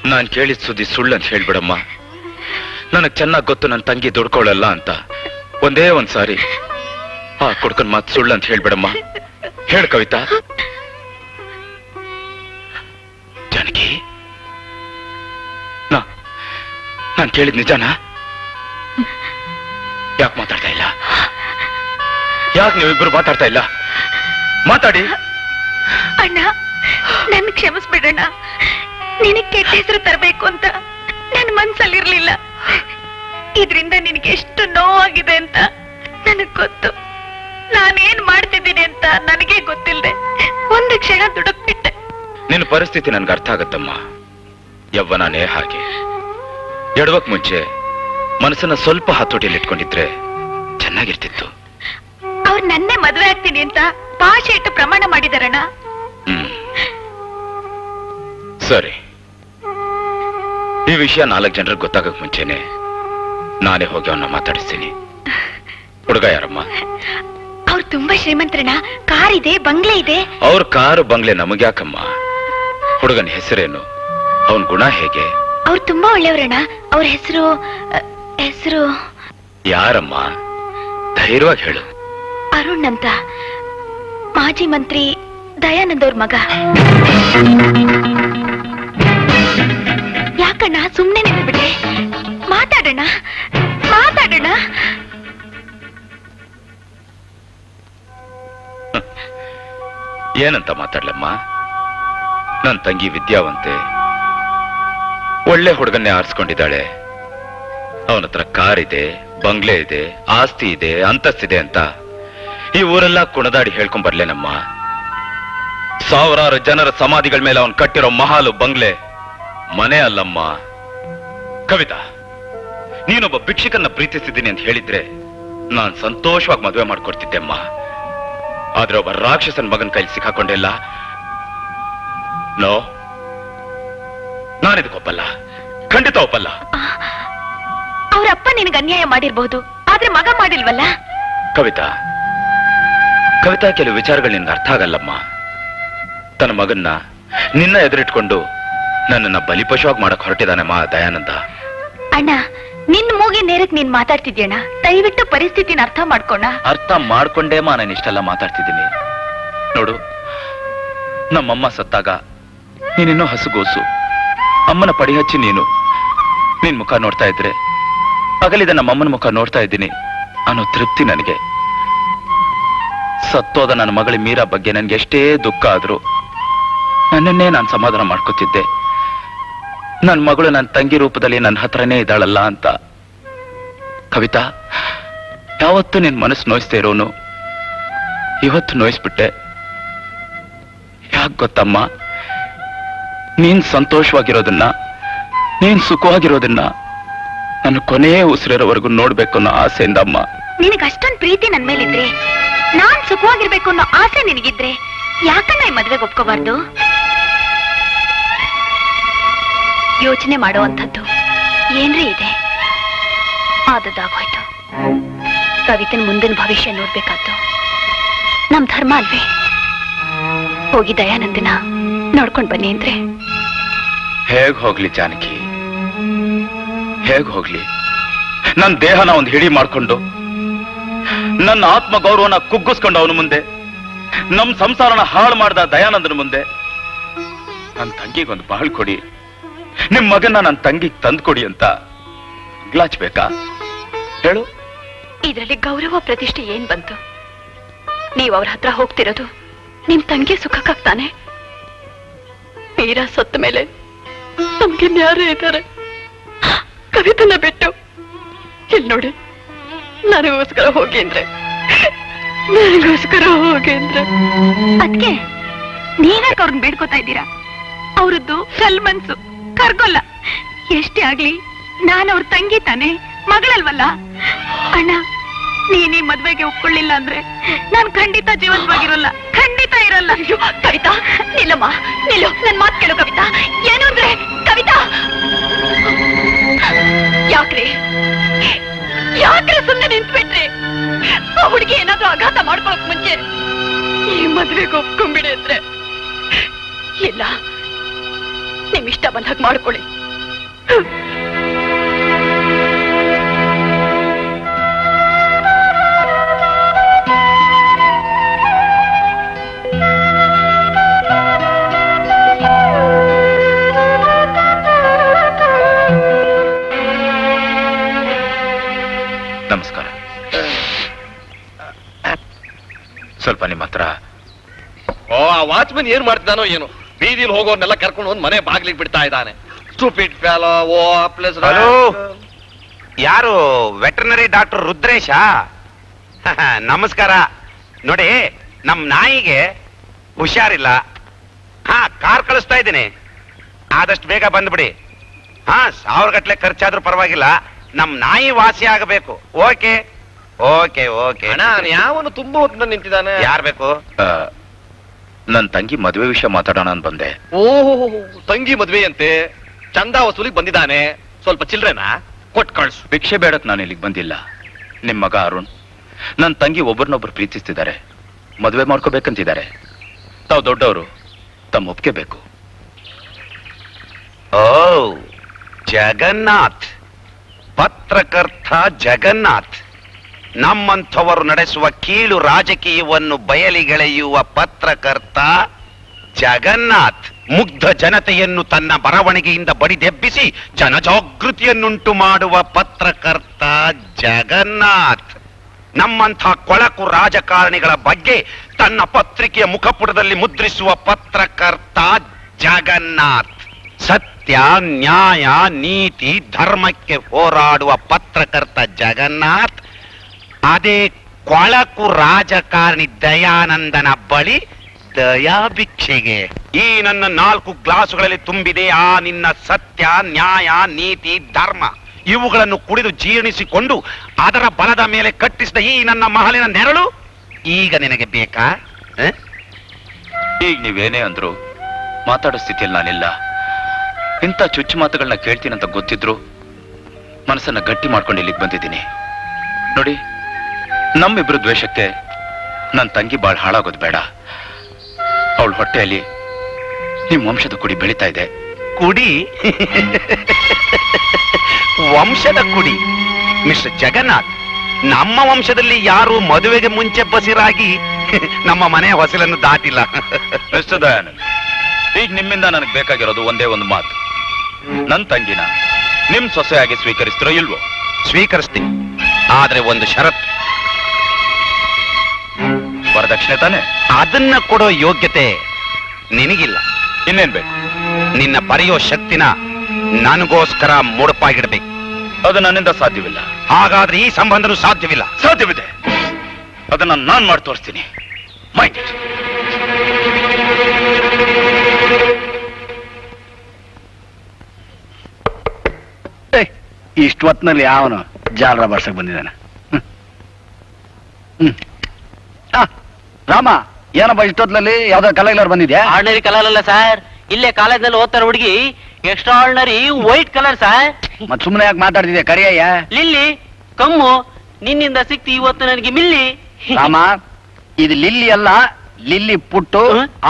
ನಾನು ಕೇಳಿದ ಸುದ್ದಿ ಸುಳ್ಳಂತ ಹೇಳ್ಬಿಡಮ್ಮ. ನನಗೆ ಚೆನ್ನಾಗಿ ಗೊತ್ತು ನನ್ನ ತಂಗಿ ದುಡ್ಕೊಳ್ಳಲ್ಲ ಅಂತ. ಒಂದೇ ಒಂದು ಸಾರಿ ಆ ಕುಡ್ಕನ್ ಮಾತ್ ಸುಳ್ಳಂತ ಹೇಳ್ಬಿಡಮ್ಮ. ಹೇಳು, ಕವಿತಾ. ಜಾನಕಿ. ನಾ, ನಾನ್ ಕೇಳಿದ್ ನಿಜಾನಾ? ಯಾಕೆ ಮಾತಾಡ್ತಾ ಇಲ್ಲ? ಯಾಕೆ ನೀವಿಬ್ರು ಮಾತಾಡ್ತಾ ಇಲ್ಲ? ಮಾತಾಡಿ. ಅಣ್ಣ ನನ್ ಕ್ಷಮಿಸ್ಬಿಡೋಣ. ನಿನಗ್ ಕೆಟ್ಟ ಹೆಸರು ತರಬೇಕು ಅಂತ ನನ್ ಮನ್ಸಲ್ಲಿರ್ಲಿಲ್ಲ. ಇದ್ರಿಂದ ನಿನಗೆ ಎಷ್ಟು ನೋವಾಗಿದೆ ಅಂತ ನನಗ್ ಗೊತ್ತು. ನಾನೇನ್ ಮಾಡ್ತಿದ್ದೀನಿ ಅಂತ ನನಗೆ ಗೊತ್ತಿಲ್ಲದೆ ಒಂದು ಕ್ಷಣ ದುಡುಕ್ಬಿಟ್ಟೆ. ನಿನ್ನ ಪರಿಸ್ಥಿತಿ ನನ್ಗೆ ಅರ್ಥ ಆಗತ್ತಮ್ಮ. ಯವ್ವನಾನೇ ಹಾಗೆ. ಎಡವಕ್ ಮುಂಚೆ ಮನಸ್ಸನ್ನ ಸ್ವಲ್ಪ ಹತೋಟಿಯಲ್ಲಿ ಇಟ್ಕೊಂಡಿದ್ರೆ ಚೆನ್ನಾಗಿರ್ತಿತ್ತು. ಅವ್ರು ನನ್ನೇ ಮದುವೆ ಆಗ್ತೀನಿ ಅಂತ ಭಾಷೆ ಇಟ್ಟು ಪ್ರಮಾಣ ಮಾಡಿದಾರಣ್ಣ. ಸರಿ. ಈ ವಿಷಯ ನಾಲ್ಕು ಜನರಿಗೆ ಗೊತ್ತಾಗಕ್ ಮುಂಚೆನೆ ನಾನೇ ಹೋಗಿ ಅವನ್ನ ಮಾತಾಡಿಸ್ತೀನಿ. ಹುಡುಗ ಯಾರಮ್ಮ? ಅವ್ರು ತುಂಬಾ ಶ್ರೀಮಂತ್ರಣ ಕಾರ್ ಇದೆ ಬಂಗ್ಲೆ ಇದೆ. ಅವ್ರ ಕಾರು ಬಂಗ್ಲೆ ನಮಗ್ಯಾಕಮ್ಮ ಹುಡುಗನ ಹೆಸರೇನು? ಅವನ್ ಗುಣ ಹೇಗೆ? ಅವ್ರು ತುಂಬಾ ಒಳ್ಳೆಯವ್ರಣ್ಣ. ಅವ್ರ ಹೆಸರು ಹೆಸರು. ಯಾರಮ್ಮ? ಧೈರ್ಯವಾಗಿ ಹೇಳು. ಅರುಣ್ ಅಂತ. ಮಾಜಿ ಮಂತ್ರಿ ದಯಾನಂದ್ ಅವ್ರ ಮಗ. ಯಾಕಣ್ಣ, ಸುಮ್ನೆ ಬಿಡಿ ಮಾತಾಡೋಣ ಮಾತಾಡೋಣ. ಏನಂತ ಮಾತಾಡ್ಲಮ್ಮ? ನನ್ ತಂಗಿ ವಿದ್ಯಾವಂತೆ. ಒಳ್ಳೆ ಹುಡುಗನ್ನೇ ಆರಿಸ್ಕೊಂಡಿದ್ದಾಳೆ. ಅವನ ಹತ್ರ ಕಾರ್ ಇದೆ, ಬಂಗ್ಲೆ ಇದೆ, ಆಸ್ತಿ ಇದೆ, ಅಂತಸ್ತಿದೆ ಅಂತ ಈ ಊರೆಲ್ಲ ಕುಣದಾಡಿ ಹೇಳ್ಕೊಂಡ್ ಬರ್ಲೇನಮ್ಮ? ಸಾವಿರಾರು ಜನರ ಸಮಾಧಿಗಳ ಮೇಲೆ ಅವನು ಕಟ್ಟಿರೋ ಮಹಾಲು ಬಂಗ್ಲೆ. ಮನೆ ಅಲ್ಲಮ್ಮ. ಕವಿತಾ ನೀನೊಬ್ಬ ಭಿಕ್ಷಕನ್ನ ಪ್ರೀತಿಸಿದ್ದೀನಿ ಅಂತ ಹೇಳಿದ್ರೆ ನಾನ್ ಸಂತೋಷವಾಗಿ ಮದುವೆ ಮಾಡ್ಕೊಡ್ತಿದ್ದೆಮ್ಮ ಆದ್ರೆ ಒಬ್ಬ ರಾಕ್ಷಸನ್ ಮಗನ ಕೈಲಿ ಸಿಕ್ಕಾಕೊಂಡಿಲ್ಲ ನೋ ನಾನಿದಕ್ಕೆ ಒಪ್ಪಲ್ಲ. ಖಂಡಿತ ಒಪ್ಪಲ್ಲ. ಅವರಪ್ಪ ಅಪ್ಪ ನಿನಗೆ ಅನ್ಯಾಯ ಮಾಡಿರ್ಬಹುದು ಆದ್ರೆ ಮಗ ಮಾಡಿಲ್ವಲ್ಲ? ಕವಿತಾ ಕವಿತಾ ಕೆಲವು ವಿಚಾರಗಳು ನಿನ್ಗೆ ಅರ್ಥ ಆಗಲ್ಲಮ್ಮ. ತನ್ನ ಮಗನ್ನ ನಿನ್ನ ಎದುರಿಟ್ಕೊಂಡು ನನ್ನನ್ನ ಬಲಿಪಶುವಾಗಿ ಮಾಡಕ್ ಹೊರಟಿದ್ದಾನೆ ಮಾ ದಯಾನಂದ. ಅಣ್ಣ ನಿನ್ ಮೂಗಿ ನೇರಕ್ ನೀನ್ ಮಾತಾಡ್ತಿದ್ಯಣ್ಣ? ದಯವಿಟ್ಟು ಪರಿಸ್ಥಿತಿನ ಅರ್ಥ ಮಾಡ್ಕೋಣ ಅರ್ಥ ಮಾಡ್ಕೊಂಡೇ ಮಾ ನಾನು ಇಷ್ಟೆಲ್ಲ ಮಾತಾಡ್ತಿದ್ದೀನಿ. ನೋಡು ನಮ್ಮಮ್ಮ ಸತ್ತಾಗ ನೀನಿನ್ನೂ ಹಸುಗೋಸು. ಅಮ್ಮನ ಪಡಿ ಹಚ್ಚಿ ನೀನು ನಿನ್ ಮುಖ ನೋಡ್ತಾ ಇದ್ರೆ ಅಗಲಿದ ನಮ್ಮಮ್ಮನ ಮುಖ ನೋಡ್ತಾ ಇದ್ದೀನಿ ಅನ್ನೋ ತೃಪ್ತಿ ನನಗೆ. ಸತ್ತೋದ ನನ್ನ ಮಗಳ ಮೀರಾ ಬಗ್ಗೆ ನನ್ಗೆ ಎಷ್ಟೇ ದುಃಖ ಆದ್ರೂ ನನ್ನನ್ನೇ ನಾನು ಸಮಾಧಾನ ಮಾಡ್ಕೋತಿದ್ದೆ. ನನ್ನ ಮಗಳು ನನ್ನ ತಂಗಿ ರೂಪದಲ್ಲಿ ನನ್ನ ಹತ್ರನೇ ಇದ್ದಾಳಲ್ಲ ಅಂತ. ಕವಿತಾ, ಯಾವತ್ತು ನಿನ್ನ ಮನಸ್ಸು ನೋಯಿಸ್ತಾ ಇರೋನು? ಇವತ್ತು ನೋಯಿಸ್ಬಿಟ್ಟೆ. ಯಾಕೆ ಗೊತ್ತಮ್ಮ? ನೀನ್ ಸಂತೋಷವಾಗಿರೋದನ್ನ, ನೀನ್ ಸುಖವಾಗಿರೋದನ್ನ ನನ್ನ ಕೊನೆಯ ಉಸಿರಿರೋವರೆಗೂ ನೋಡ್ಬೇಕು ಅನ್ನೋ ಆಸೆಯಿಂದ ಅಮ್ಮ. ನಿನಗೆ ಅಷ್ಟೊಂದು ಪ್ರೀತಿ ನನ್ನ ಮೇಲಿದ್ರೆ, ನಾನ್ ಸುಖವಾಗಿರ್ಬೇಕು ಅನ್ನೋ ಆಸೆ ನಿನಗಿದ್ರೆ, ಯಾಕನ್ನ ಈ ಮದ್ವೆಗೆ ಒಪ್ಕೋಬಾರ್ದು? ಯೋಚನೆ ಮಾಡುವಂಥದ್ದು ಏನ್ರಿ ಇದೆ? ಆದದ್ದಾಗೋಯ್ತು. ಕವಿತನ ಮುಂದಿನ ಭವಿಷ್ಯ ನೋಡ್ಬೇಕಾದ್ದು ನಮ್ ಧರ್ಮ ಅಲ್ವೇ? ಹೋಗಿ ದಯಾನಂದನ ನೋಡ್ಕೊಂಡ್ ಬನ್ನಿ ಅಂದ್ರೆ. ಹೇಗ್ ಹೋಗ್ಲಿ ಜಾನಕಿ? ಹೇಗ್ ಹೋಗ್ಲಿ? ನನ್ನ ದೇಹನ ಒಂದು ಹಿಡಿ ಮಾಡ್ಕೊಂಡು, ನನ್ನ ಆತ್ಮ ಗೌರವನ ಕುಗ್ಗಿಸ್ಕೊಂಡು ಅವನ ಮುಂದೆ, ನಮ್ ಸಂಸಾರನ ಹಾಳು ಮಾಡ್ದ ದಯಾನಂದನ ಮುಂದೆ ನನ್ನ ತಂಗಿಗೊಂದು ಬಾಳ್ ಕೊಡಿ. ನಿಮ್ ಮಗನ ನನ್ನ ತಂಗಿಗೆ ತಂದ್ಕೊಡಿ ಅಂತ ಗ್ಲಾಚ್ಬೇಕಾ ಹೇಳು. ಇದರಲ್ಲಿ ಗೌರವ ಪ್ರತಿಷ್ಠೆ ಏನ್ ಬಂತು? ನೀವ್ ಅವ್ರ ಹತ್ರ ಹೋಗ್ತಿರೋದು ನಿಮ್ ತಂಗಿ ಸುಖಕ್ಕಾಗ್ತಾನೆ? ಮೀರಾ ಸತ್ತ ಮೇಲೆ ನಮ್ಗೆ ಯಾರೇ ಇದ್ದಾರೆ ಕವಿತನ ಬಿಟ್ಟು ಇಲ್ಲಿ ನೋಡಿ ನನಗೋಸ್ಕರ ಹೋಗಿ ಅಂದ್ರೆ ನನಗೋಸ್ಕರ ಹೋಗಿ ಅಂದ್ರೆ. ಅದಕ್ಕೆ ನೀವ್ಯಾಕೆ ಅವ್ರನ್ನ ಬೇಡ್ಕೋತಾ ಇದ್ದೀರಾ? ಅವ್ರದ್ದು ಕಲ್ ಮನ್ಸು ಕರ್ಗೊಲ್ಲ. ಎಷ್ಟೇ ಆಗ್ಲಿ, ನಾನು ಅವ್ರ ತಂಗಿ ತಾನೆ, ಮಗಳಲ್ವಲ್ಲ? ಅಣ್ಣ, ನೀನ್ ಈ ಮದ್ವೆಗೆ ಒಪ್ಕೊಳ್ಳಿಲ್ಲ ಅಂದ್ರೆ ನಾನ್ ಖಂಡಿತ ಜೀವಂತವಾಗಿರಲ್ಲ. ಖಂಡಿತ ಇರಲ್ಲ. ಕವಿತಾ, ನಿಲ್ಲಮ್ಮ, ನಿಲ್ಲು, ನನ್ ಮಾತು ಕೇಳು ಕವಿತಾ. ಏನು ಅಂದ್ರೆ, ಕವಿತಾ? ಯಾಕ್ರಿ? ಯಾಕ್ರಿ ಸುಮ್ಮನೆ ನಿಂತ್ಬಿಟ್ರಿ? ಆ ಹುಡುಗಿ ಏನಾದ್ರೂ ಆಘಾತ ಮಾಡ್ಕೊಳಕ್ ಮುಂಚೆ ಈ ಮದ್ವೆಗೆ ಒಪ್ಕೊಂಡ್ಬಿಡಿ ಅಂದ್ರೆ. ಇಲ್ಲ ನಿಮ್ ಇಷ್ಟ ಬಂದಾಗ ಹಾಗೆ ಮಾಡ್ಕೊಳ್ಳಿ. ನಮಸ್ಕಾರ. ಸ್ವಲ್ಪ ನಿಮ್ಮ ಹತ್ರ ಓ ಆ ವಾಚ್ಮನ್ ಏನ್ ಮಾಡ್ತಿದ್ದಾನೋ ಏನು. ಬೀದಿಲಿ ಹೋಗೋರ್ನೆಲ್ಲ ಕರ್ಕೊಂಡು ಮನೆ ಬಾಗ್ಲಿಗೆ ಬಿಡ್ತಾ ಇದ್ದಾನೆ. ಸ್ಟೂಪಿಡ್ ಫ್ಯಾಲೋ ಓ ಪ್ಲಸ್ ಹಲೋ? ಯಾರು? Veterinary doctor Rudresha? (laughs) ನಮಸ್ಕಾರ. ನೋಡಿ ನಮ್ ನಾಯಿಗೆ ಹುಷಾರಿಲ್ಲ. ಹಾ ಕಾರ್ ಕಳಿಸ್ತಾ ಇದ್ದೀನಿ. ಆದಷ್ಟು ಬೇಗ ಬಂದ್ಬಿಡಿ. ಹಾ ಸಾವಿರ ಗಟ್ಲೆ ಖರ್ಚಾದ್ರೂ ಪರವಾಗಿಲ್ಲ. ನಮ್ ನಾಯಿ ವಾಸಿ ಆಗಬೇಕು. ಓಕೆ. Okay okay. ಅಣ್ಣ ಯಾವನು ತುಂಬಾ ಹೊತ್ತು ನಿಂತಿದ್ದಾನೆ? ಯಾರು ಬೇಕು? ನನ್ ತಂಗಿ ಮದುವೆ ವಿಷಯ ಮಾತಾಡೋಣ ಅಂತ ಬಂದೆ. ಓಹೋ ತಂಗಿ ಮದ್ವೆಯಂತೆ. ಚಂದ ವಸೂಲಿಗೆ ಬಂದಿದ್ದಾನೆ. ಸ್ವಲ್ಪ ಚಿಲ್ರೆನಾ? ಕೊಟ್ ಕಳ್ಸು. ಭಿಕ್ಷೆ ಬೇಡಕ್ ನಾನು ಇಲ್ಲಿಗೆ ಬಂದಿಲ್ಲ. ನಿಮ್ ಮಗ ಅರುಣ್. ನನ್ ತಂಗಿ ಒಬ್ಬರನ್ನೊಬ್ರು ಪ್ರೀತಿಸ್ತಿದ್ದಾರೆ. ಮದುವೆ ಮಾಡ್ಕೋಬೇಕಂತಿದ್ದಾರೆ. ತಾವು ದೊಡ್ಡವರು. ತಮ್ಮ ಒಪ್ಪಿಗೆ ಬೇಕು. ಓ ಜಗನ್ನಾಥ್. ಪತ್ರಕರ್ತ ಜಗನ್ನಾಥ್. ನಮ್ಮಂಥವರು ನಡೆಸುವ ಕೀಳು ರಾಜಕೀಯವನ್ನು ಬಯಲಿಗೆಳೆಯುವ ಪತ್ರಕರ್ತ ಜಗನ್ನಾಥ್ ಮುಗ್ಧ ಜನತೆಯನ್ನು ತನ್ನ ಬರವಣಿಗೆಯಿಂದ ಬಡಿದೆಬ್ಬಿಸಿ ಜನಜಾಗೃತಿಯನ್ನುಂಟು ಮಾಡುವ ಪತ್ರಕರ್ತ ಜಗನ್ನಾಥ್. ನಮ್ಮಂಥ ಕೊಳಕು ರಾಜಕಾರಣಿಗಳ ಬಗ್ಗೆ ತನ್ನ ಪತ್ರಿಕೆಯ ಮುಖಪುಟದಲ್ಲಿ ಮುದ್ರಿಸುವ ಪತ್ರಕರ್ತ ಜಗನ್ನಾಥ್. ಸತ್ಯ, ನ್ಯಾಯ, ನೀತಿ, ಧರ್ಮಕ್ಕೆ ಹೋರಾಡುವ ಪತ್ರಕರ್ತ ಜಗನ್ನಾಥ್. ಅದೇ ಕೊಳಕು ರಾಜಕಾರಣಿ ದಯಾನಂದನ ಬಳಿ ದಯಾ ಭಿಕ್ಷೆಗೆ. ಈ ನನ್ನ ನಾಲ್ಕು ಗ್ಲಾಸುಗಳಲ್ಲಿ ತುಂಬಿದೆ ಆ ನಿನ್ನ ಸತ್ಯ ನ್ಯಾಯ ನೀತಿ ಧರ್ಮ. ಇವುಗಳನ್ನು ಕುಡಿದು ಜೀರ್ಣಿಸಿಕೊಂಡು ಅದರ ಬಲದ ಮೇಲೆ ಕಟ್ಟಿಸಿದ ಈ ನನ್ನ ಮಹಲಿನ ನೆರಳು ಈಗ ನಿನಗೆ ಬೇಕಾ? ಆ? ಈಗ ನೀವೇನೇ ಅಂದ್ರು ಮಾತಾಡೋ ಸ್ಥಿತಿಯಲ್ಲಿ ನಾನಿಲ್ಲ. ಇಂಥ ಚುಚ್ಚು ಮಾತುಗಳನ್ನ ಕೇಳ್ತೀನಂತ ಗೊತ್ತಿದ್ರು ಮನಸ್ಸನ್ನ ಗಟ್ಟಿ ಮಾಡ್ಕೊಂಡು ಇಲ್ಲಿಗೆ ಬಂದಿದ್ದೀನಿ. ನೋಡಿ ನಮ್ಮಿಬ್ರು ದ್ವೇಷಕ್ಕೆ ನನ್ನ ತಂಗಿ ಬಾಳ್ ಹಾಳಾಗೋದು ಬೇಡ. ಅವಳ ಹೊಟ್ಟೆಯಲ್ಲಿ ನಿಮ್ ವಂಶದ ಕುಡಿ ಬೆಳೀತಾ ಇದೆ. ಕುಡಿ? ವಂಶದ ಕುಡಿ. ಮಿಸ್ಟರ್ ಜಗನ್ನಾಥ್ ನಮ್ಮ ವಂಶದಲ್ಲಿ ಯಾರು ಮದುವೆಗೆ ಮುಂಚೆ ಬಸಿರಾಗಿ ನಮ್ಮ ಮನೆಯ ಹೊಸಲನ್ನು ದಾಟಿಲ್ಲ. ಮಿಸ್ಟರ್ ದಯಾನಂದ್ ಈಗ ನಿಮ್ಮಿಂದ ನನಗೆ ಬೇಕಾಗಿರೋದು ಒಂದೇ ಒಂದು ಮಾತು. ನನ್ನ ತಂಗಿನ ನಿಮ್ ಸೊಸೆಯಾಗಿ ಸ್ವೀಕರಿಸ್ತಿರೋ ಇಲ್ವೋ? ಸ್ವೀಕರಿಸ್ತೀನಿ. ಆದ್ರೆ ಒಂದು ಷರತ್ತು. ವರದಕ್ಷಿಣೆ ತಾನೆ? ಅದನ್ನ ಕೊಡೋ ಯೋಗ್ಯತೆ ನಿನಗಿಲ್ಲ. ಇನ್ನೇನ್ ಬೇಕು? ನಿನ್ನ ಬರೆಯೋ ಶಕ್ತಿನ ನನಗೋಸ್ಕರ ಮುಡುಪಾಗಿಡ್ಬೇಕು. ಅದು ನನ್ನಿಂದ ಸಾಧ್ಯವಿಲ್ಲ. ಹಾಗಾದ್ರೆ ಈ ಸಂಬಂಧನೂ ಸಾಧ್ಯವಿಲ್ಲ. ಸಾಧ್ಯವಿದೆ. ಅದನ್ನ ನಾನ್ ಮಾಡಿ ತೋರಿಸ್ತೀನಿ. ಮೈಂಡ್ ಇಟ್ ಇಷ್ಟು ಹೊತ್ತಿನಲ್ಲಿ ಯಾವನು ಜಾಲರ ಬರ್ಸಕ್ ಬಂದಿದ್ದಾನೆ? ಹ್ಮ್. ರಾಮ ಏನಪ್ಪ ಇಷ್ಟೊತ್ತಲ್ಲಿ ಯಾವ್ದೋ ಕಲರ್ ಬಂದಿದ್ಯಾ? ಆರ್ಡಿನರಿ ಕಲರ್ ಅಲ್ಲ ಸರ್ ಇಲ್ಲೇ ಕಾಲೇಜ್ನಲ್ಲಿ ಓದ್ತಾರ ಹುಡುಗಿ. Extraordinary white colour sir ಮತ್ ಸುಮ್ನೆ ಯಾಕೆ ಮಾತಾಡ್ತಿದ್ಯಾ ಕರಿಯಯ್ಯ? ಲಿಲ್ಲಿ ಕಮ್ಮು ನಿನ್ನಿಂದ ಸಿಕ್ತಿ ಇವತ್ತು ನನಗೆ ಮಿಲ್ಲಿ. ರಾಮ ಇದು ಲಿಲ್ಲಿ ಅಲ್ಲ ಲಿಲ್ಲಿ ಪುಟ್ಟು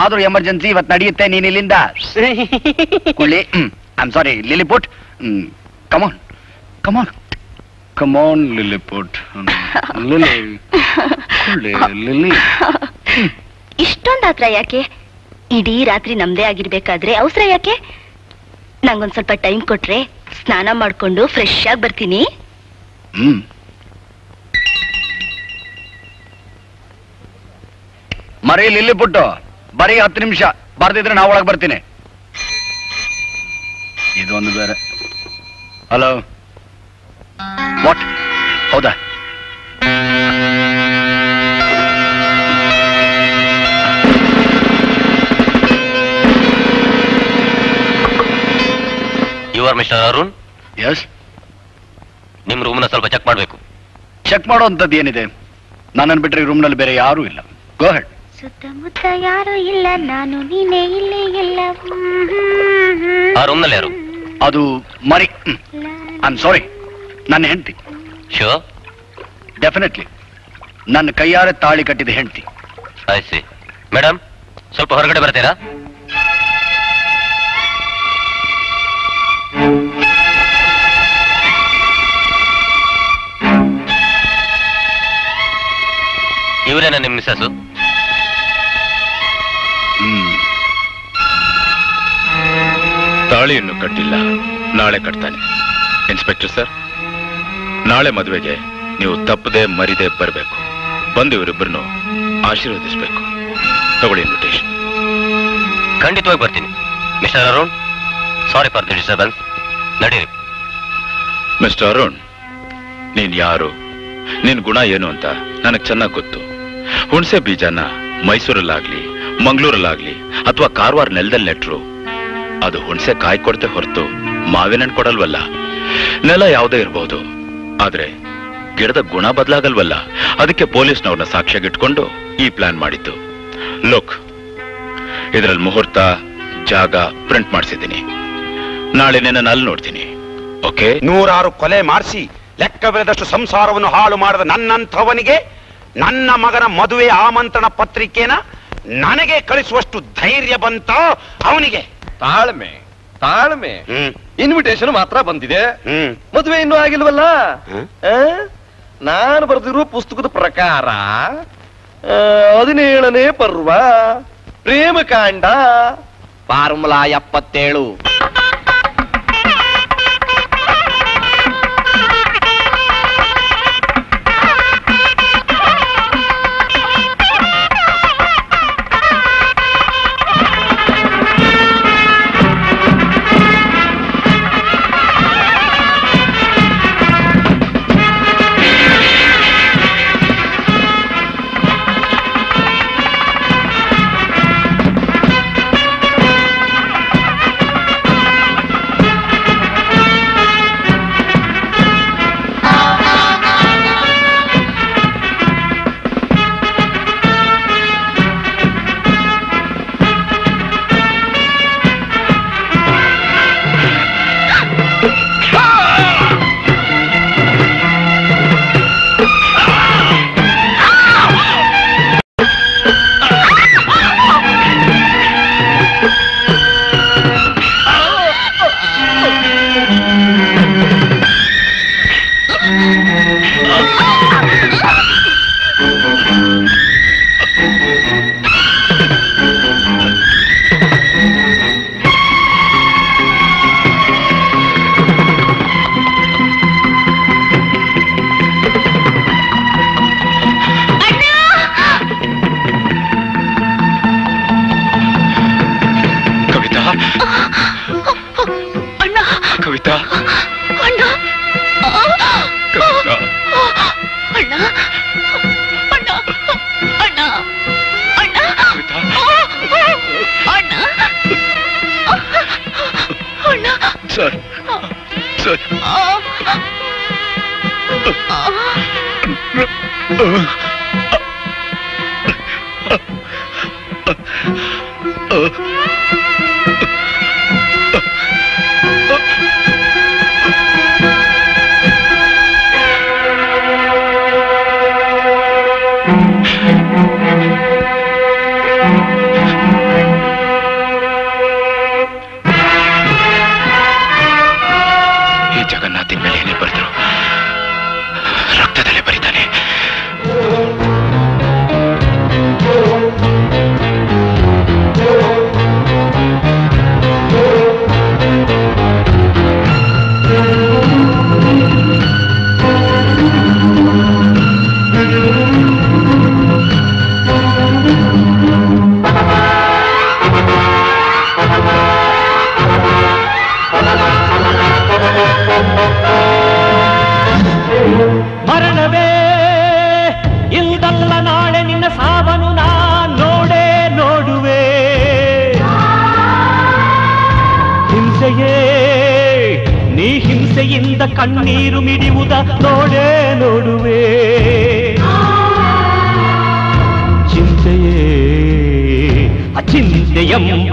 ಆದ್ರೂ ಎಮರ್ಜೆನ್ಸಿ ಇವತ್ತು ನಡೆಯುತ್ತೆ ನೀನ್ ಇಲ್ಲಿಂದ. (laughs) ಕುಳ್ಳಿ I'm sorry Lilliput come on come on come on on, Lilliput. ಲಿಲ್ಲಿ ಕುಳ್ಳಿ ಲಿಲ್ಲಿ ಇಷ್ಟೊಂದು ಆತ್ರ ಯಾಕೆ? ಇಡೀ ರಾತ್ರಿ ನಮ್ದೇ ಆಗಿರ್ಬೇಕಾದ್ರೆ ಅವಸರ ಯಾಕೆ? ನಂಗೊಂದ್ ಸ್ವಲ್ಪ ಟೈಮ್ ಕೊಟ್ರೆ ಸ್ನಾನ ಮಾಡ್ಕೊಂಡು ಫ್ರೆಶ್ ಆಗಿ ಬರ್ತೀನಿ. ಹ್ಮ್. ಮರಿ ಲಿಲ್ಲಿ ಪುಟ್ಟು ಬರೀ ಹತ್ತು ನಿಮಿಷ. ಬರ್ದಿದ್ರೆ ನಾ ಒಳಗ್ ಬರ್ತೀನಿ. ಇದೊಂದು ಬೇರೆ. ಹಲೋ ವಾಟ್ ಹೌದಾ? You are mister Arun yes ನಿಮ್ ರೂಮ್ನ ಸ್ವಲ್ಪ ಚೆಕ್ ಮಾಡಬೇಕು. ಚೆಕ್ ಮಾಡುವಂಥದ್ದು ಏನಿದೆ? ನನ್ನನ್ನು ಬಿಟ್ರೆ ಈ ರೂಮ್ನಲ್ಲಿ ಬೇರೆ ಯಾರೂ ಇಲ್ಲ. ಗೋ ಹೆಡ್ ಸುತ್ತಮುತ್ತ ಯಾರು ಇಲ್ಲ ನಾನು ನೀನೇ ಇಲ್ಲೇ ಇಲ್ಲ. ಆ ರೂಮ್ನಲ್ಲಿ ಯಾರು? ಅದು ಮರಿ. ಐ ಆಮ್ ಸಾರಿ ನನ್ನ ಹೆಂಡತಿ. ಶೋ ಡೆಫಿನೆಟ್ಲಿ ನನ್ನ ಕೈಯಾರೆ ತಾಳಿ ಕಟ್ಟಿದ ಹೆಂಡತಿ. ಐ ಸಿ ಮೇಡಮ್ ಸ್ವಲ್ಪ ಹೊರಗಡೆ ಬರ್ತೀರಾ? ಇವರೇನ ನಿಮ್ಮ ಮಿಸಸ್ಸು ತಾಳಿಯನ್ನು ಕಟ್ಟಿಲ್ಲ. ನಾಳೆ ಕಟ್ತಾನೆ. ಇನ್ಸ್ಪೆಕ್ಟರ್ ಸರ್ ನಾಳೆ ಮದುವೆಗೆ ನೀವು ತಪ್ಪದೆ ಮರಿದೆ ಬರಬೇಕು. ಬಂದು ಇವರಿಬ್ಬರನ್ನು ಆಶೀರ್ವದಿಸಬೇಕು. ತಗೊಳ್ಳಿ ಇನ್ವಿಟೇಷನ್ ಖಂಡಿತವಾಗಿ ಬರ್ತೀನಿ. Mister Arun sorry for the disturbance ನಡೀರಿ. ಮಿಸ್ಟರ್ ಅರುಣ್ ನೀನ್ ಯಾರು? ನಿನ್ ಗುಣ ಏನು ಅಂತ ನನಗೆ ಚೆನ್ನಾಗಿ ಗೊತ್ತು. ಹುಣಸೆ ಬೀಜನ ಮೈಸೂರಲ್ಲಾಗ್ಲಿ ಮಂಗಳೂರಲ್ಲಾಗ್ಲಿ ಅಥವಾ ಕಾರವಾರ ನೆಲದಲ್ಲಿ ನೆಟ್ರು ಅದು ಹುಣಸೆ ಕಾಯ್ಕೊಡ್ತೆ ಹೊರತು ಮಾವಿನ ಹಣ್ಣು ಕೊಡಲ್ವಲ್ಲ? ನೆಲ ಯಾವುದೇ ಇರಬಹುದು ಆದ್ರೆ ಗಿಡದ ಗುಣ ಬದಲಾಗಲ್ವಲ್ಲ? ಅದಕ್ಕೆ ಪೊಲೀಸ್ನವ್ರನ್ನ ಸಾಕ್ಷ್ಯಾಗಿಟ್ಕೊಂಡು ಈ ಪ್ಲಾನ್ ಮಾಡಿದ್ದು. ಲುಕ್ ಇದರಲ್ಲಿ ಮುಹೂರ್ತ ಜಾಗ ಪ್ರಿಂಟ್ ಮಾಡಿಸಿದ್ದೀನಿ. ನಾಳೆ ನಿನ್ನ ಅಲ್ಲಿ ನೋಡ್ತೀನಿ. ಓಕೆ ನೂರಾರು ಕೊಲೆ ಮಾಡಿಸಿ ಲೆಕ್ಕವಿಲ್ಲದಷ್ಟು ಸಂಸಾರವನ್ನು ಹಾಳು ಮಾಡಿದ ನನ್ನಂಥವನಿಗೆ ನನ್ನ ಮಗನ ಮದುವೆ ಆಮಂತ್ರಣ ಪತ್ರಿಕೆನ ನನಗೆ ಕಳಿಸುವಷ್ಟು ಧೈರ್ಯ ಬಂತ ಅವನಿಗೆ. ತಾಳ್ಮೆ ತಾಳ್ಮೆ. ಇನ್ವಿಟೇಷನ್ ಮಾತ್ರ ಬಂದಿದೆ. ಮದುವೆ ಇನ್ನೂ ಆಗಿಲ್ವಲ್ಲ? ನಾನು ಬರೆದಿರುವ ಪುಸ್ತಕದ ಪ್ರಕಾರ ಹದಿನೇಳನೇ ಪರ್ವ ಪ್ರೇಮಕಾಂಡ ಫಾರ್ಮುಲಾ ಎಪ್ಪತ್ತೇಳು.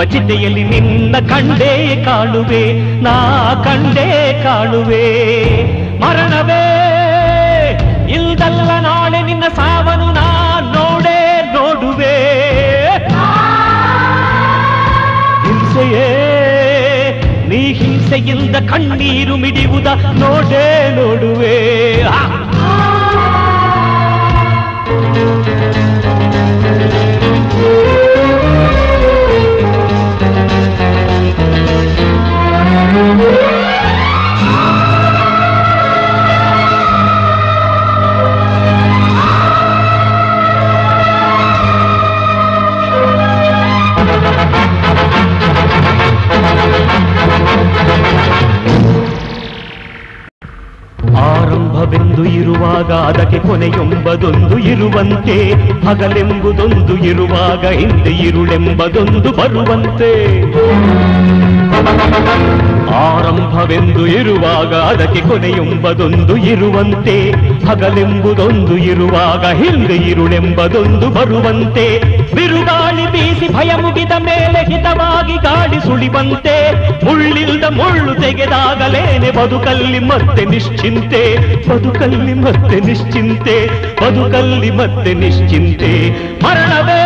ಚಿತೆಯಲ್ಲಿ ನಿನ್ನ ಕಂಡೇ ಕಾಣುವೆ, ನಾ ಕಂಡೇ ಕಾಣುವೆ. ಮರಣವೇ, ಇಲ್ದಲ್ಲ ನಾಳೆ ನಿನ್ನ ಸಾವನು ನಾ ನೋಡೇ ನೋಡುವೆ. ಹಿಂಸೆಯೇ, ನೀ ಹಿಂಸೆಯಿಂದ ಕಣ್ಣೀರು ಮಿಡಿಯುವುದ ನೋಡೇ ನೋಡುವೆ. ಆ! ಆರಂಭವೆಂದು ಇರುವಾಗ ಅದಕ್ಕೆ ಕೊನೆಯೆಂಬದೊಂದು ಇರುವಂತೆ ಹಗಲೆಂಬುದೊಂದು ಇರುವಾಗ ಹಿಂದೆ ಇರುಳೆಂಬದೊಂದು ಬರುವಂತೆ ಆರಂಭವೆಂದು ಇರುವಾಗ ಅದಕ್ಕೆ ಕೊನೆಯೆಂಬುದೊಂದು ಇರುವಂತೆ, ಹಗಲೆಂಬುದೊಂದು ಇರುವಾಗ ಹಿಂದೆ ಇರುಳೆಂಬದೊಂದು ಬರುವಂತೆ, ಬಿರುಗಾಳಿ ಬೀಸಿ ಭಯ ಮುಗಿದ ಮೇಲೆ ಹಿತವಾಗಿ ಗಾಳಿ ಸುಳಿವಂತೆ, ಮುಳ್ಳಿಲ್ದ ಮುಳ್ಳು ತೆಗೆದಾಗಲೇನೆ ಬದುಕಲ್ಲಿ ಮತ್ತೆ ನಿಶ್ಚಿಂತೆ, ಬದುಕಲ್ಲಿ ಮತ್ತೆ ನಿಶ್ಚಿಂತೆ, ಬದುಕಲ್ಲಿ ಮತ್ತೆ ನಿಶ್ಚಿಂತೆ. ಮರಣವೇ,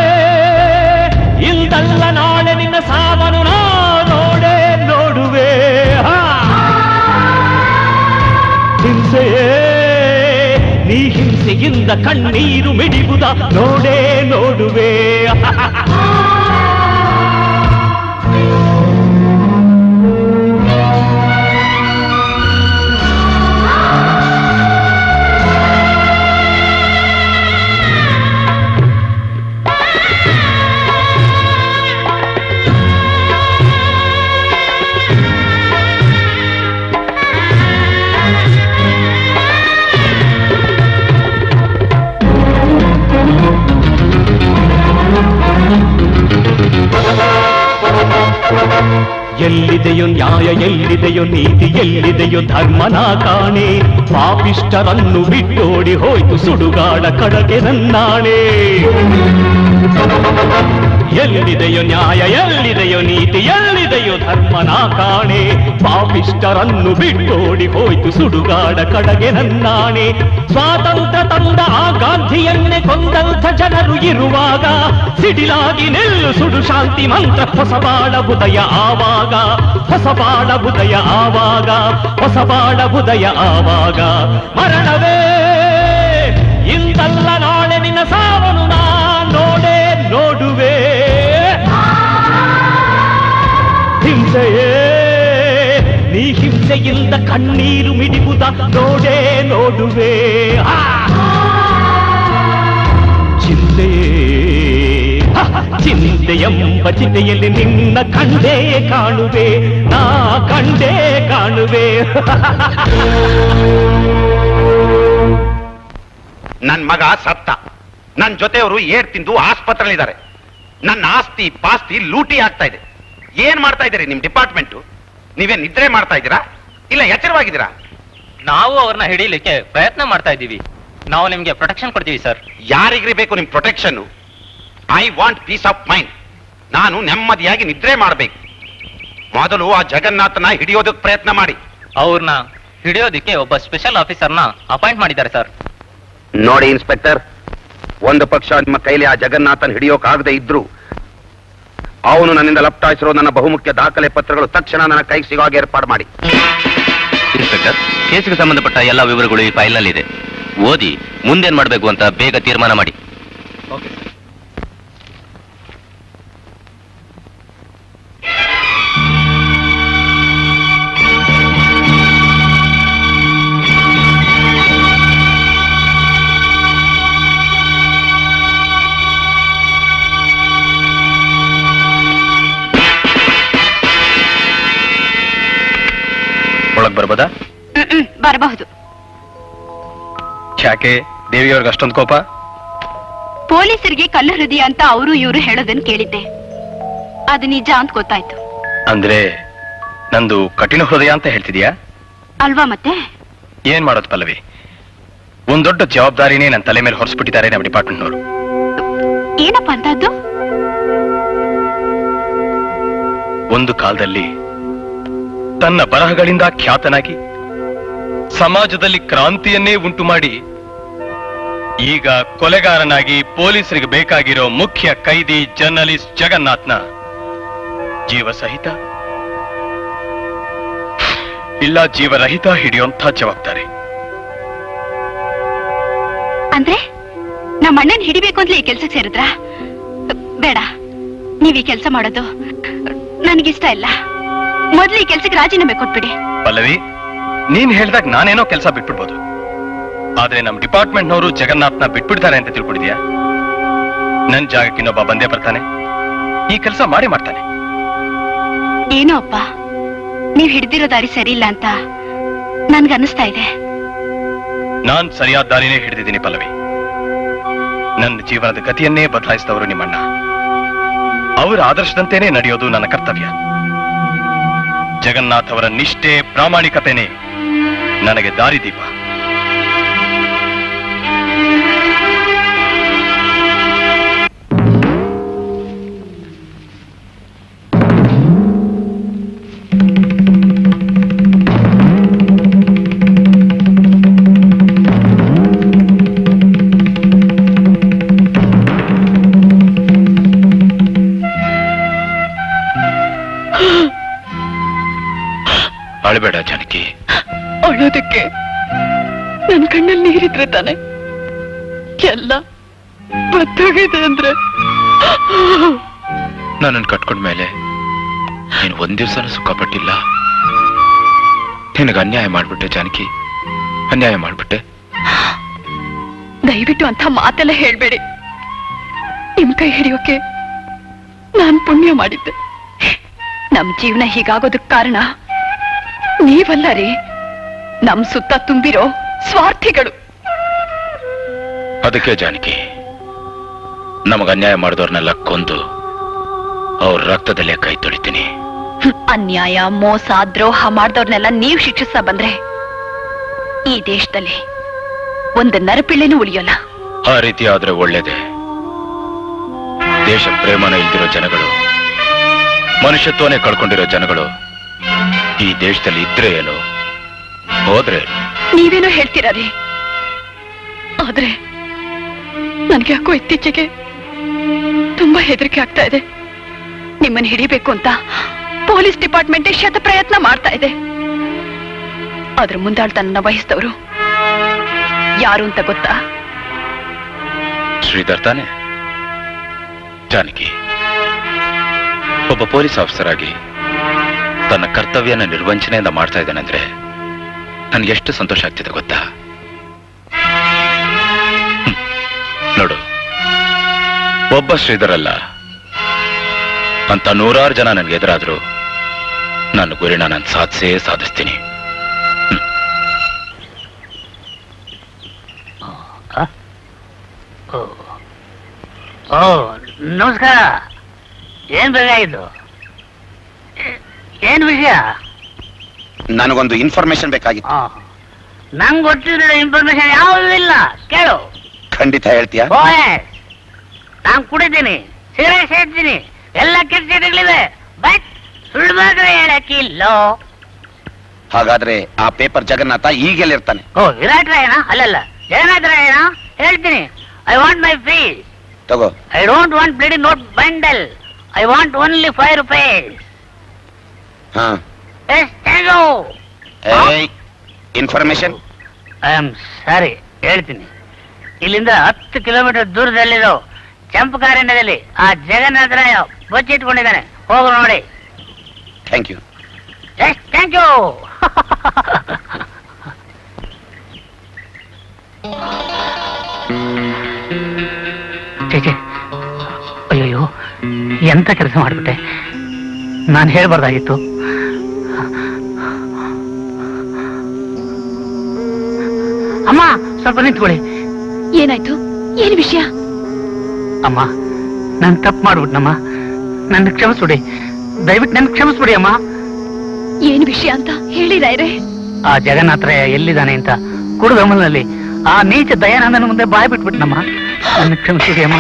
ಇಲ್ದಲ್ಲ ನಾಳೆ ನಿನ್ನ ಸಾವನು ಹಿಂಸೆಯಿಂದ ಕಣ್ಣೀರು ಮಿಡಿಬುದ ನೋಡೇ ನೋಡುವೆ. (laughs) ಎಲ್ಲಿದೆಯೋ ನ್ಯಾಯ, ಎಲ್ಲಿದೆಯೋ ನೀತಿ, ಎಲ್ಲಿದೆಯೋ ಧರ್ಮನ ಕಾಣೆ. ಪಾಪಿಷ್ಟರನ್ನು ಬಿಟ್ಟೋಡಿ ಹೋಯ್ತು ಸುಡುಗಾಡ ಕಡಕೆ ನನ್ನಾಳೆ ಎಲ್ಲಿದೆಯೋ ನ್ಯಾಯ, ಎಲ್ಲಿದೆಯೋ ನೀತಿ ಎಲ್ಲಿದೆಯೋ ಧರ್ಮನ ಕಾಣೆ. ಪಾಪಿಷ್ಟರನ್ನು ಬಿಟ್ಟೋಡಿ ಹೋಯ್ತು ಸುಡುಗಾಡ ಕಡಗೆ ನನ್ನಾಣೆ. ಸ್ವಾತಂತ್ರ್ಯ ತಂದ ಆ ಗಾಂಧಿಯನ್ನೇ ಕೊಂದಂಥ ಜನರು ಇರುವಾಗ, ಸಿಡಿಲಾಗಿ ನಿಲ್ಲು ಸುಡು ಶಾಂತಿ ಮಂತ್ರ ಹೊಸಬಾಳ ಬುದಯ ಆವಾಗ. ಹೊಸಬಾಳ ಬುದಯ ಆವಾಗ, ಹೊಸಬಾಳ ಬುದಯ ಆವಾಗ. ಮರಣವೇ, ಇಂತಲ್ಲ ನಾಳೆ ನಿನ್ನ ಸಾವನು ಹಿಂಸೆಯೇ ನೀ ಹಿಂಸೆಯಿಂದ ಕಣ್ಣೀರು ಮಿಡಿಬುದ ನೋಡೇ ನೋಡುವೆ. ಚಿಂತೆ ಎಂಬ ಚಿತೆಯಲ್ಲಿ ನಿನ್ನ ಕಂಡೇ ಕಾಣುವೆ. ನಾ ಕಂಡೇ ಕಾಣುವೆ. ನನ್ ಮಗ ಸತ್ತ. ನನ್ ಜೊತೆಯವರು ಏರ್ ತಿಂದು ಆಸ್ಪತ್ರೆಲಿದ್ದಾರೆ ನನ್ನ ಆಸ್ತಿ ಪಾಸ್ತಿ ಲೂಟಿ ಆಗ್ತಾ ಇದೆ. ಏನ್ ಮಾಡ್ತಾ ಇದ್ದೀರಿ ನಿಮ್ ಡಿಪಾರ್ಟ್ಮೆಂಟ್? ನೀವೇ ನಿದ್ರೆ ಮಾಡ್ತಾ ಇದ್ದೀರಾ? ಇಲ್ಲ ಎಚ್ಚರವಾಗಿದ್ದೀರಾ? ನಾವು ಅವ್ರನ್ನ ಹಿಡೀಲಿಕ್ಕೆ ಪ್ರಯತ್ನ ಮಾಡ್ತಾ ಇದ್ದೀವಿ. ನಾವು ನಿಮ್ಗೆ ಪ್ರೊಟೆಕ್ಷನ್ ಕೊಡ್ತೀವಿ ಸರ್ ಯಾರಿಗ್ರಿ ಬೇಕು ನಿಮ್ protection I want peace of mind ನಾನು ನೆಮ್ಮದಿಯಾಗಿ ನಿದ್ರೆ ಮಾಡಬೇಕು. ಮೊದಲು ಆ ಜಗನ್ನಾಥನ ಹಿಡಿಯೋದಕ್ಕೆ ಪ್ರಯತ್ನ ಮಾಡಿ. ಅವ್ರನ್ನ ಹಿಡಿಯೋದಕ್ಕೆ ಒಬ್ಬ ಸ್ಪೆಷಲ್ ಆಫೀಸರ್ನ ಅಪಾಯಿಂಟ್ ಮಾಡಿದ್ದಾರೆ ಸರ್ ನೋಡಿ ಇನ್ಸ್ಪೆಕ್ಟರ್ ಒಂದು ಪಕ್ಷ ನಿಮ್ಮ ಕೈಲಿ ಆ ಜಗನ್ನಾಥನ್ ಹಿಡಿಯೋಕಾಗದೆ ಇದ್ರು ಅವನು ನನ್ನಿಂದ ಲಪ್ಟಾಯಿಸಿರೋ ನನ್ನ ಬಹುಮುಖ್ಯ ದಾಖಲೆ ಪತ್ರಗಳು ತಕ್ಷಣ ನನ್ನ ಕೈಗೆ ಸಿಗೋ ಹಾಗೆ ಏರ್ಪಾಡು ಮಾಡಿ. ಇನ್ಸ್ಪೆಕ್ಟರ್ ಕೇಸಿಗೆ ಸಂಬಂಧಪಟ್ಟ ಎಲ್ಲ ವಿವರಗಳು ಈ ಫೈಲ್ನಲ್ಲಿದೆ ಓದಿ ಮುಂದೇನ್ ಮಾಡಬೇಕು ಅಂತ ಬೇಗ ತೀರ್ಮಾನ ಮಾಡಿ. ಒಳಗ್ ಯಾಕೆ ದೇವಿಯವ್ರಿಗೆ ಅಷ್ಟೊಂದು ಕೋಪ? ಪೊಲೀಸರಿಗೆ ಕಲ್ಲು ಹೃದಯ ಅಂತ ಅವರು ಇವರು ಹೇಳೋದನ್ನ ಕೇಳಿದ್ದೆ. ಅದು ನಿಜ ಅಂತ ಗೊತ್ತಾಯ್ತು. ಅಂದ್ರೆ ನಂದು ಕಠಿಣ ಹೃದಯ ಅಂತ ಹೇಳ್ತಿದ್ಯಾ? ಅಲ್ವಾ ಮತ್ತೆ? ಏನ್ ಮಾಡೋದು ಪಲ್ಲವಿ? ಒಂದ್ ದೊಡ್ಡ ಜವಾಬ್ದಾರಿನೇ ನನ್ನ ತಲೆ ಮೇಲೆ ಹೊರಿಸ್ಬಿಟ್ಟಿದ್ದಾರೆ ನಮ್ಮ ಡಿಪಾರ್ಟ್ಮೆಂಟ್ನವರು. ಏನಪ್ಪ ಅಂತದ್ದು? ಒಂದು ಕಾಲದಲ್ಲಿ ತನ್ನ ಬರಹಗಳಿಂದ ಖ್ಯಾತನಾಗಿ ಸಮಾಜದಲ್ಲಿ ಕ್ರಾಂತಿಯನ್ನೇ ಉಂಟು ಮಾಡಿ ಈಗ ಕೊಲೆಗಾರನಾಗಿ ಪೊಲೀಸರಿಗೆ ಬೇಕಾಗಿರೋ ಮುಖ್ಯ ಕೈದಿ ಜರ್ನಲಿಸ್ಟ್ ಜಗನ್ನಾಥ್ನ ಜೀವ ಸಹಿತ? ಇಲ್ಲ ಜೀವರಹಿತ ಹಿಡಿಯುವಂಥ ಜವಾಬ್ದಾರಿ. ಅಂದ್ರೆ ನಮ್ಮ ಅಣ್ಣನ್ ಹಿಡಿಬೇಕು ಅಂತಲೇ ಈ ಕೆಲ್ಸಕ್ಕೆ ಸೇರಿದ್ರ? ಬೇಡ ನೀವ್ ಈ ಕೆಲಸ ಮಾಡೋದು ನನಗಿಷ್ಟ ಇಲ್ಲ. ಮೊದ್ಲು ಈ ಕೆಲ್ಸಕ್ಕೆ ರಾಜೀನಾಮೆ ಕೊಟ್ಬಿಡಿ. ಪಲ್ಲವಿ ನೀನ್ ಹೇಳ್ದಾಗ ನಾನೇನೋ ಕೆಲಸ ಬಿಟ್ಬಿಡ್ಬೋದು. ಆದ್ರೆ ನಮ್ ಡಿಪಾರ್ಟ್ಮೆಂಟ್ನವರು ಜಗನ್ನಾಥ್ನ ಬಿಟ್ಬಿಡ್ತಾರೆ ಅಂತ ತಿಳ್ಕೊಂಡಿದ್ಯಾ? ನನ್ ಜಾಗಕ್ಕೆ ಇನ್ನೊಬ್ಬ ಬಂದೇ ಬರ್ತಾನೆ. ಈ ಕೆಲಸ ಮಾಡಿ ಮಾಡ್ತಾನೆ. ಏನೋ ಅಪ್ಪ ನೀವ್ ಹಿಡ್ದಿರೋ ದಾರಿ ಸರಿ ಇಲ್ಲ ಅಂತ ನನ್ಗನ್ನಿಸ್ತಾ ಇದೆ. ನಾನ್ ಸರಿಯಾದ ದಾರಿನೇ ಹಿಡಿದಿದ್ದೀನಿ ಪಲ್ಲವಿ. ನನ್ನ ಜೀವನದ ಗತಿಯನ್ನೇ ಬದಲಾಯಿಸಿದವರು ನಿಮ್ಮಣ್ಣ. ಅವರ ಆದರ್ಶದಂತೆನೇ ನಡೆಯೋದು ನನ್ನ ಕರ್ತವ್ಯ. ಜಗನ್ನಾಥ್ ಅವರ ನಿಷ್ಠೆ ಪ್ರಾಮಾಣಿಕತೆನೇ ನನಗೆ ದಾರಿದೀಪ ಅಳಬೇಡ ಜಾನಕಿ. ಅಳೋದಕ್ಕೆ ನನ್ನ ಕಣ್ಣಲ್ಲಿ ನೀರಿದ್ರೆ ತಾನೆ? ಎಲ್ಲ ಬತ್ತೋಗಿದೆ ಅಂದ್ರೆ. ನನ್ನನ್ನು ಕಟ್ಕೊಂಡ್ಮೇಲೆ ನೀನು ಒಂದ್ ದಿವ್ಸನೂ ಸುಖ ಪಟ್ಟಿಲ್ಲ ನಿನಗೆ ಅನ್ಯಾಯ ಮಾಡ್ಬಿಟ್ಟೆ ಜಾನಕಿ. ಅನ್ಯಾಯ ಮಾಡ್ಬಿಟ್ಟೆ. ದಯವಿಟ್ಟು ಅಂತ ಮಾತೆಲ್ಲ ಹೇಳ್ಬೇಡಿ. ನಿಮ್ ಕೈ ಹಿಡಿಯೋಕೆ ನಾನ್ ಪುಣ್ಯ ಮಾಡಿದ್ದೆ. ನಮ್ ಜೀವನ ಹೀಗಾಗೋದಕ್ ಕಾರಣ ನೀವಲ್ಲ ರೀ ನಮ್ ಸುತ್ತ ತುಂಬಿರೋ ಸ್ವಾರ್ಥಿಗಳು. ಅದಕ್ಕೆ ಜಾನಕಿ ನಮಗ ಅನ್ಯಾಯ ಮಾಡಿದವ್ರನ್ನೆಲ್ಲ ಕೊಂದು ಅವ್ರ ರಕ್ತದಲ್ಲೇ ಕೈ ತೊಳಿತೀನಿ. ಅನ್ಯಾಯ ಮೋಸ ದ್ರೋಹ ಮಾಡಿದವ್ರನ್ನೆಲ್ಲ ನೀವ್ ಶಿಕ್ಷಿಸ್ತಾ ಬಂದ್ರೆ ಈ ದೇಶದಲ್ಲಿ ಒಂದು ನರಪಿಳ್ಳೆನೂ ಉಳಿಯೋಲ್ಲ. ಆ ರೀತಿ ಆದ್ರೆ ಒಳ್ಳೇದೆ. ದೇಶ ಪ್ರೇಮನ ಇಲ್ದಿರೋ ಜನಗಳು ಮನುಷ್ಯತ್ವನೇ ಕಳ್ಕೊಂಡಿರೋ ಜನಗಳು ಈ ದೇಶದಲ್ಲಿ ಇದ್ರೆ ಏನು? ಹೋದ್ರೆ? ನೀವೇನು ಹೇಳ್ತೀರಾ ರೀ? ಆದ್ರೆ ನನ್ಗೆ ಯಾಕೋ ಇತ್ತೀಚೆಗೆ ತುಂಬಾ ಹೆದರಿಕೆ ಆಗ್ತಾ ಇದೆ. ನಿಮ್ಮನ್ನ ಹಿಡಿಬೇಕು ಅಂತ ಪೊಲೀಸ್ ಡಿಪಾರ್ಟ್ಮೆಂಟ್ ಶತ ಪ್ರಯತ್ನ ಮಾಡ್ತಾ ಇದೆ. ಅದ್ರ ಮುಂದಾಳ್ತನ ವಹಿಸಿದವರು ಯಾರು ಅಂತ ಗೊತ್ತಾ? ಶ್ರೀಧರ್ ತಾನೆ? ಜಾನಕಿ ಒಬ್ಬ ಪೊಲೀಸ್ ಆಫೀಸರ್ ಆಗಿ ತನ್ನ ಕರ್ತವ್ಯನ ನಿರ್ವಂಚನೆಯಿಂದ ಮಾಡ್ತಾ ಇದ್ದಾನಂದ್ರೆ ನನ್ಗೆ ಎಷ್ಟು ಸಂತೋಷ ಆಗ್ತಿದೆ ಗೊತ್ತಾ? ನೋಡು. ಒಬ್ಬ ಶ್ರೀಧರಲ್ಲ. ಅಂತ ನೂರಾರು ಜನ ನನ್ಗೆ ಎದುರಾದ್ರು ನನ್ನ ಗುರಿನ ನಾನು ಸಾಧಿಸೇ ಸಾಧಿಸ್ತೀನಿ. ನಮಸ್ಕಾರ. ಏನ್ ಬೇಕಾಗಿದ್ದು ಏನ್ ವಿಷಯ? ನನಗೊಂದು ಇನ್ಫಾರ್ಮೇಶನ್ ಬೇಕಾಗಿತ್ತು. ನಂಗ್ ಗೊತ್ತಿದ್ರೆ ಇನ್ಫಾರ್ಮೇಶನ್ ಯಾವುದೂ ಇಲ್ಲ. ಕೇಳು. ಖಂಡಿತ ಹೇಳ್ತೀಯಾ? ಓಯ್ ನಾನ್ ಕುಡಿತೀನಿ ಸಿಗರೇಟ್ ಸೇರ್ತೀನಿ ಎಲ್ಲ ಕೆಟ್ಟಗಳಿವೆ ಬಟ್ ಸುಳ್ಳು ಮಾತ್ರ ಇಲ್ಲ. ಹಾಗಾದ್ರೆ ಆ ಪೇಪರ್ ಜಗನ್ನಾಥ ಈಗೆಲ್ಲಿರ್ತಾನೆ? ಓ ವಿರಾಟ್ ರಾಯಣ ಅಲ್ಲಲ್ಲ. ಜಗನ್ನಾಥ ರಾಯಣ ಹೇಳ್ತೀನಿ. ಐ ವಾಂಟ್ ಮೈ ಫೀಸ್ ತಗೋ. I don't want bloody note bundle I want only five rupees ಹಾ. ಎಸ್ ಥ್ಯಾಂಕ್ ಯು ಏಯ್ ಇನ್ಫಾರ್ಮೇಶನ್ ಐ ಆಮ್ ಸಾರಿ ಹೇಳ್ತೀನಿ. ಇಲ್ಲಿಂದ ಹತ್ತು ಕಿಲೋಮೀಟರ್ ದೂರದಲ್ಲಿರೋ ಚಂಪಕಾರಣ್ಯದಲ್ಲಿ ಆ ಜಗನ್ನಾಥರಾಯ ಬಚ್ಚಿಟ್ಕೊಂಡಿದ್ದಾನೆ ಹೋಗು ನೋಡಿ. ಥ್ಯಾಂಕ್ ಯು ಥ್ಯಾಂಕ್ ಯು ಅಯ್ಯೋ ಎಂತ ಕೆಲಸ ಮಾಡ್ಬಿಟ್ಟೆ? ನಾನು ಹೇಳ್ಬಾರ್ದಾಗಿತ್ತು. ಅಮ್ಮ ಸ್ವಲ್ಪ ನಿಂತ್ಕೊಳ್ಳಿ. ಏನಾಯ್ತು? ಏನ್ ವಿಷಯ? ಅಮ್ಮ ನಾನು ತಪ್ಪು ಮಾಡ್ಬಿಟ್ನಮ್ಮ. ನನ್ನ ಕ್ಷಮಿಸ್ಬಿಡಿ. ದಯವಿಟ್ಟು ನನ್ನ ಕ್ಷಮಿಸ್ಬಿಡಿ ಅಮ್ಮ. ಏನ್ ವಿಷಯ ಅಂತ ಹೇಳಿ ರಾಯ್ರೆ. ಆ ಜಗನ್ನಾಥರಯ್ಯ ಎಲ್ಲಿದ್ದಾನೆ ಅಂತ ಕುಡುಗಮಲ್ನಲ್ಲಿ ಆ ನೀಚ ದಯಾನಂದನ ಮುಂದೆ ಬಾಯ್ ಬಿಟ್ಬಿಟ್ನಮ್ಮ. ನನ್ನ ಕ್ಷಮಿಸ್ಬಿಡಿ ಅಮ್ಮ.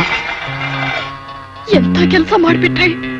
ಎಂತ ಕೆಲಸ ಮಾಡ್ಬಿಟ್ರಿ?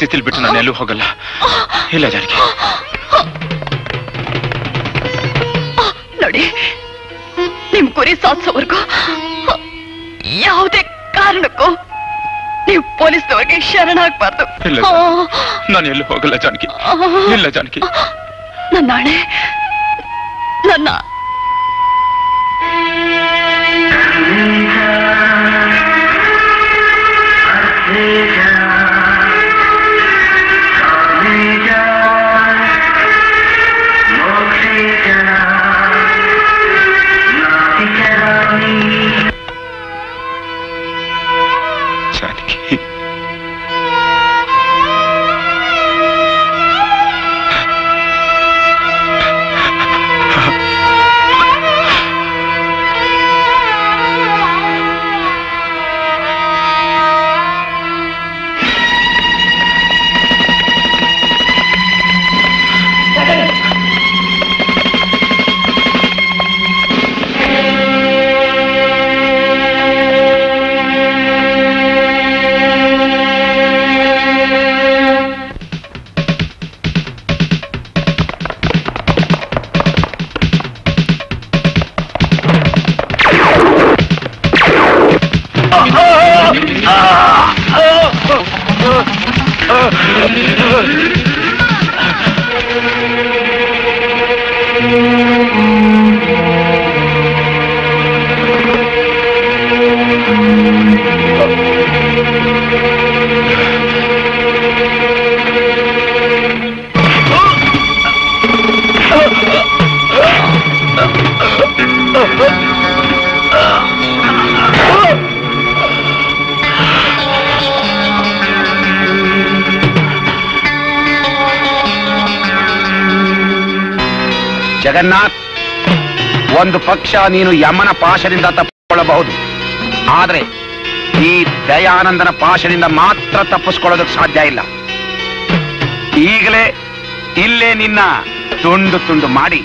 ಸ್ಥಿತಿಲಿ ಬಿಟ್ಟು ನಾನು ಎಲ್ಲೂ ಹೋಗಲ್ಲ. ಇಲ್ಲ ಜಾನಕಿ. ನೋಡಿ ನಿಮ್ ಗುರಿ ಸಾಧಿಸೋವರೆಗೂ ಯಾವುದೇ ಕಾರಣಕ್ಕೂ ನೀವು ಪೊಲೀಸ್ನವ್ರಿಗೆ ಶರಣಾಗಬಾರ್ದು. ಇಲ್ಲ ನಾನು ಎಲ್ಲೂ ಹೋಗಲ್ಲ ಜಾನಕಿ. ಇಲ್ಲ ಜಾನಕಿ. ನನ್ನ ನಾಳೆ ನನ್ನ ಜಗನ್ನಾಥ್, ಒಂದು ಪಕ್ಷ ನೀನು ಯಮನ ಪಾಶದಿಂದ ತಪ್ಪಿಕೊಳ್ಳಬಹುದು ಆದರೆ ಈ ದಯಾನಂದನ ಪಾಶದಿಂದ ಮಾತ್ರ ತಪ್ಪಿಸ್ಕೊಳ್ಳೋದಕ್ಕೆ ಸಾಧ್ಯ ಇಲ್ಲ. ಈಗಲೇ ಇಲ್ಲೇ ನಿನ್ನ ತುಂಡು ತುಂಡು ಮಾಡಿ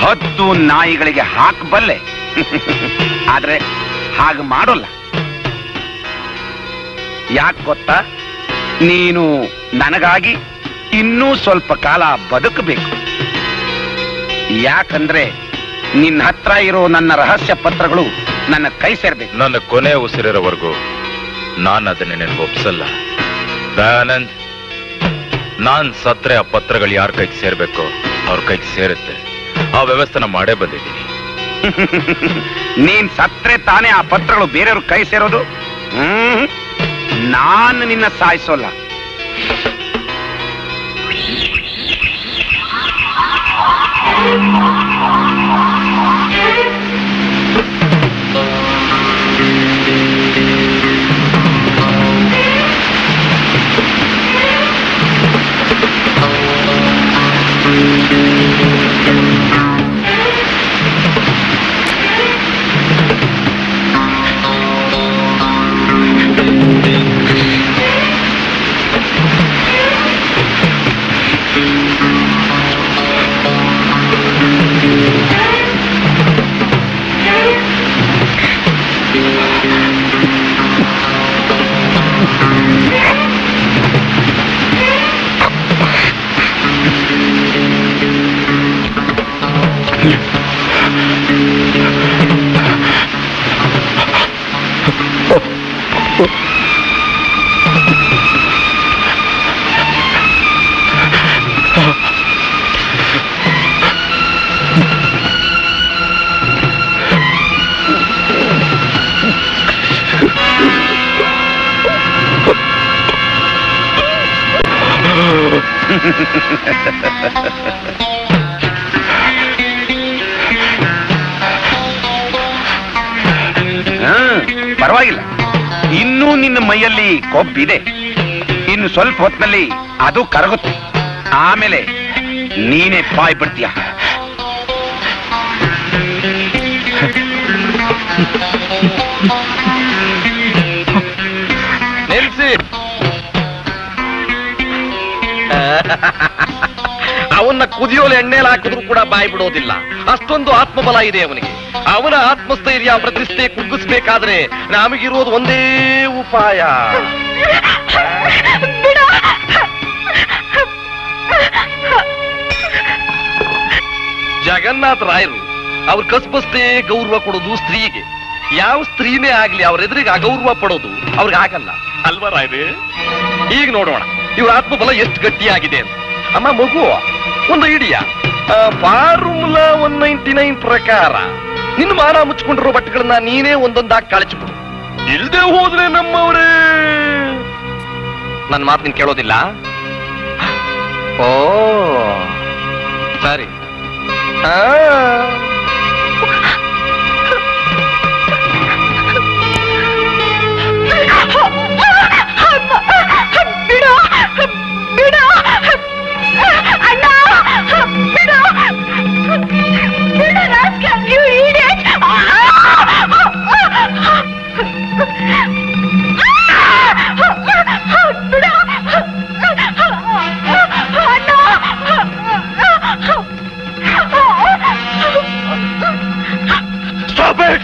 ಹತ್ತು ನಾಯಿಗಳಿಗೆ ಹಾಕಬಲ್ಲೆ. (laughs) ಆದ್ರೆ ಹಾಗೆ ಮಾಡೋಲ್ಲ. ಯಾಕೆ ಗೊತ್ತಾ? ನೀನು ನನಗಾಗಿ ಇನ್ನೂ ಸ್ವಲ್ಪ ಕಾಲ ಬದುಕಬೇಕು. ಯಾಕಂದ್ರೆ ನಿನ್ನ ಹತ್ರ ಇರೋ ನನ್ನ ರಹಸ್ಯ ಪತ್ರಗಳು ನನ್ನ ಕೈ ಸೇರ್ಬೇಕು. ನನ್ನ ಕೊನೆ ಉಸಿರಿರೋವರೆಗೂ ನಾನು ಅದನ್ನ ನಿನಗೆ ಒಪ್ಸಲ್ಲ. ದಯಾನಂದ್ ನಾನ್ ಸತ್ರೆ ಆ ಪತ್ರಗಳು ಯಾರ ಕೈಗೆ ಸೇರ್ಬೇಕು ಅವ್ರ ಕೈಗೆ ಸೇರುತ್ತೆ. ಆ ವ್ಯವಸ್ಥೆನ ಮಾಡೇ ಬಂದಿದ್ದೀನಿ. (laughs) ನೀನ್ ಸತ್ರೆ ತಾನೇ ಆ ಪತ್ರಗಳು ಬೇರೆಯವ್ರ ಕೈ ಸೇರೋದು? ಹ್ಮ್? ನಾನು ನಿನ್ನ ಸಾಯಿಸೋಲ್ಲ. ಹ್ಮ್, (laughs) ಪರವಾಗಿಲ್ಲ. ಇನ್ನೂ ನಿನ್ನ ಮೈಯಲ್ಲಿ ಕೊಬ್ಬಿದೆ. ಇನ್ನು ಸ್ವಲ್ಪ ಹೊತ್ತಿನಲ್ಲಿ ಅದು ಕರಗುತ್ತೆ. ಆಮೇಲೆ ನೀನೇ ಬಾಯ್ ಬಿಡ್ತೀಯ. (laughs) (laughs) ಅವನ್ನ ಕುದಿಯೋಲು ಎಣ್ಣೆಲ್ ಹಾಕಿದ್ರು ಕೂಡ ಬಾಯಿ ಬಿಡೋದಿಲ್ಲ. ಅಷ್ಟೊಂದು ಆತ್ಮಬಲ ಇದೆ ಅವನಿಗೆ. ಅವನ ಆತ್ಮಸ್ಥೈರ್ಯ ಪ್ರತಿಷ್ಠೆ ಕುಗ್ಗಿಸ್ಬೇಕಾದ್ರೆ ನಮಗಿರೋದು ಒಂದೇ ಉಪಾಯ. ಜಗನ್ನಾಥ ರಾಯರು ಅವ್ರ ಕಸ್ಬಸ್ತೇ ಗೌರವ ಕೊಡೋದು ಸ್ತ್ರೀಗೆ. ಯಾವ ಸ್ತ್ರೀನೇ ಆಗ್ಲಿ ಅವ್ರ ಎದುರಿಗೆ ಅಗೌರವ ಪಡೋದು ಅವ್ರಿಗೆ ಆಗಲ್ಲ ಅಲ್ವಾ ರಾಯರೇ? ಈಗ ನೋಡೋಣ. ಇವ್ರ ಆತ್ಮಬಲ ಎಷ್ಟು ಗಟ್ಟಿಯಾಗಿದೆ ಅಮ್ಮ, ಮಗು, ಒಂದು idea formula one ninety nine ಪ್ರಕಾರ ನಿನ್ನ ಮಾನ ಮುಚ್ಕೊಂಡಿರೋ ಬಟ್ಟೆಗಳನ್ನ ನೀನೇ ಒಂದೊಂದಾಗಿ ಕಳಚಿಬಿಡು. ಇಲ್ದೆ ಹೋದ್ರೆ ನಮ್ಮವರೇ. ನನ್ನ ಮಾತು ನೀನ್ ಕೇಳೋದಿಲ್ಲ? ಓ, ಸರಿ. ಆ Stop it!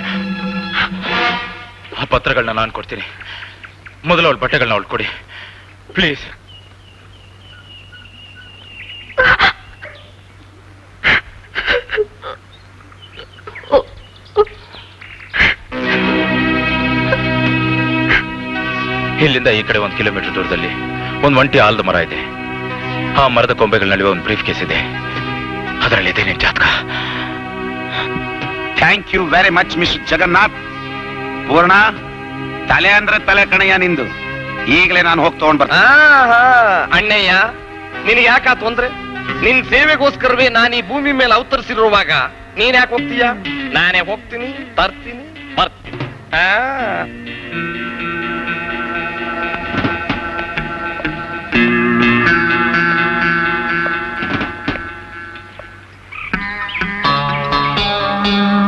ಆ ಪತ್ರಗಳನ್ನ ನಾನು ಕೊಡ್ತೀನಿ. ಮೊದಲು ಅವಳ ಬಟ್ಟೆಗಳನ್ನ ಅವಳು ಕೊಡಿ. ಪ್ಲೀಸ್ ಇಲ್ಲಿಂದ ಈ ಕಡೆ ಒಂದು ಕಿಲೋಮೀಟರ್ ದೂರದಲ್ಲಿ ಒಂದು ಒಂಟಿ ಆಲದ ಮರ ಇದೆ. ಆ ಮರದ ಕೊಂಬೆಗಳ ನಡುವೆ ಒಂದು ಬ್ರೀಫ್ ಕೇಸ್ ಇದೆ. ಅದರಲ್ಲಿ ಇದೆ ನಿಮ್ ಜಾತಕ. Thank you very much miss Jagannath ಪೂರ್ಣ ತಲೆ ಅಂದ್ರೆ ತಲೆ ಕಣಯ್ಯ ನಿಂದು. ಈಗಲೇ ನಾನು ಹೋಗಿ ತಗೊಂಡ್ ಬರ್ತೀನಿ. ಆಹಾ, ಅಣ್ಣಯ್ಯ ನಿನ್ ಯಾಕ ತೊಂದ್ರೆ? ನಿನ್ ಸೇವೆಗೋಸ್ಕರವೇ ನಾನು ಈ ಭೂಮಿ ಮೇಲೆ ಅವತರಿಸಿರುವಾಗ ನೀನ್ ಯಾಕೆ ಹೋಗ್ತೀಯ? ನಾನೇ ಹೋಗ್ತೀನಿ ತರ್ತೀನಿ ಬರ್ತೀನಿ. ಆ ಏಯ್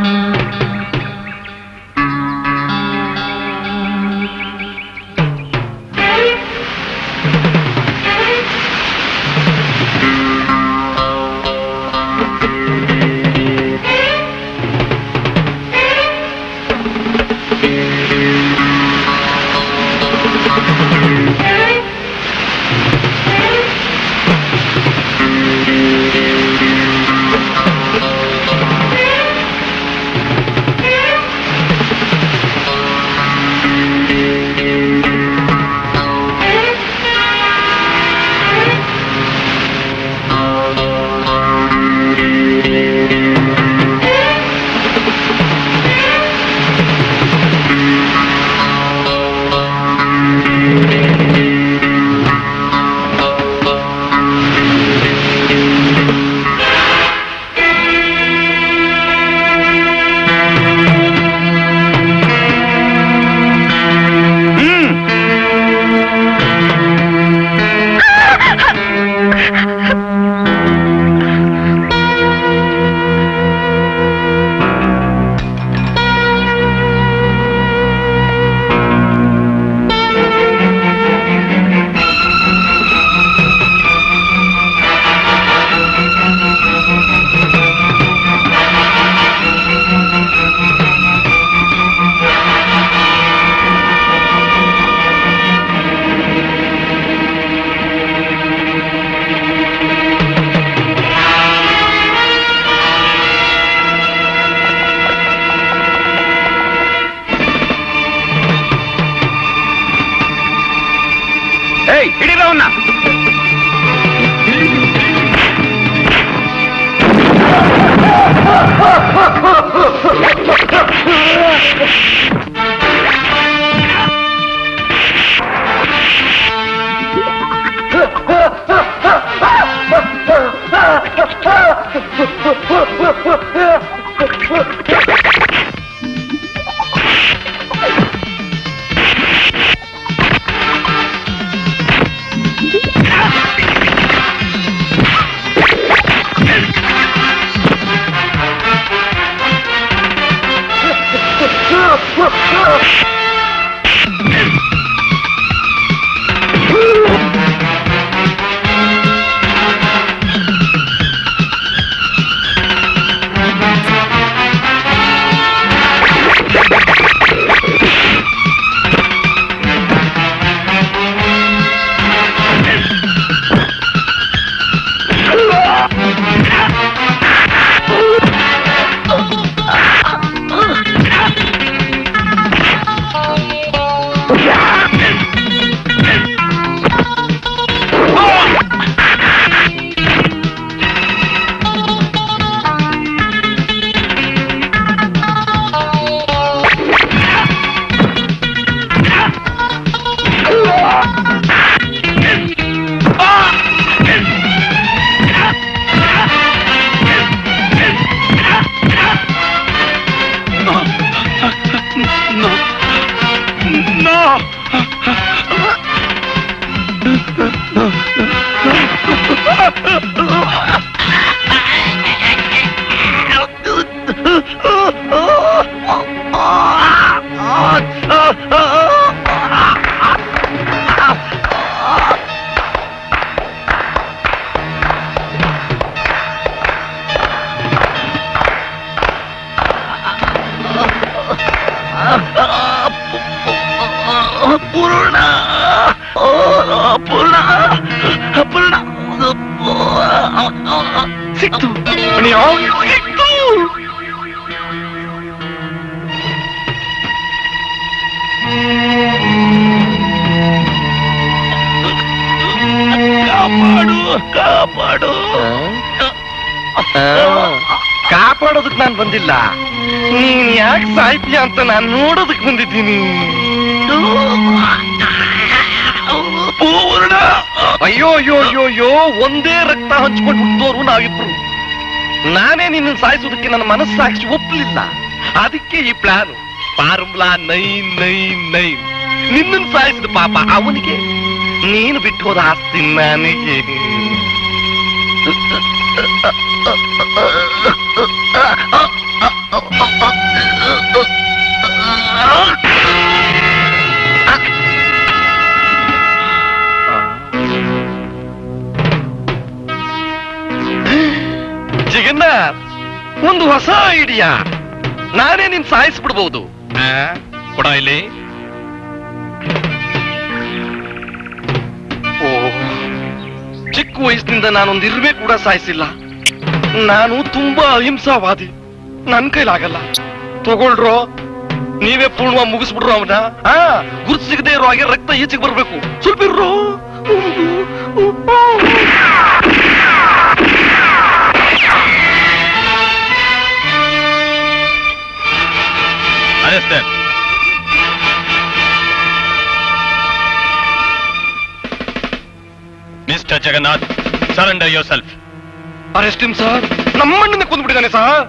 ಕಾಪಾಡೋದಕ್ ನಾನ್ ಯಾಕೆ ಸಾಯ್ತೀಯ ಅಂತ ನಾನ್ ನೋಡೋದಕ್ ಬಂದಿದ್ದೀನಿ. ಪೂರ್ಣ. ಅಯ್ಯೋ ಅಯ್ಯೋ ಅಯ್ಯೋ ಅಯ್ಯೋ, ಒಂದೇ ರಕ್ತ ಹಂಚ್ಕೊಂಡು ಹುಟ್ಟೋರು ನಾವಿಬ್ರು. ನಾನೇ ನಿನ್ನ ಸಾಯಿಸೋದಕ್ಕೆ ನನ್ನ ಮನಸ್ಸಾಕ್ಷಿ ಒಪ್ಪಲಿಲ್ಲ ಅದಕ್ಕೆ ಈ plan formula nine nine nine ನಿನ್ನನ್ನು ಸಾಯಿಸಿದ ಪಾಪ ಅವನಿಗೆ. ನೀನು ಬಿಟ್ಟು ಹೋದ ಆಸ್ತಿ ನನಗೆ. ಐಡಿಯಾ ನಾನೇ ನಿನ್ ಸಾಯಿಸ್ಬಿಡ್ಬಹುದು ಕೊಡ ಇಲ್ಲಿ. ಓ ಚಿಕ್ಕ ವಯಸ್ಸಿನಿಂದ ನಾನೊಂದು ಇರುವೆ ಕೂಡ ಸಾಯಿಸಿಲ್ಲ. ನಾನು ತುಂಬಾ ಅಹಿಂಸಾವಾದಿ. ನನ್ ಕೈಲಾಗಲ್ಲ. ತಗೊಳ್ರೋ ನೀವೇ ಪೂರ್ಣ ಮುಗಿಸ್ಬಿಡ್ರು ಅವನ. ಹಾ ಗುರ್ತು ಸಿಗದೆ ಇರೋ ಹಾಗೆ ರಕ್ತ ಈಚೆಗೆ ಬರ್ಬೇಕು. ಸ್ವಲ್ಪ ಇರ್ರೋ. Mr. Jagannath, surrender yourself. Arrest sir ನಮ್ಮಣ್ಣನ ಕೊಂದ್ಬಿಟ್ಟಿದ್ದಾನೆ ಸರ್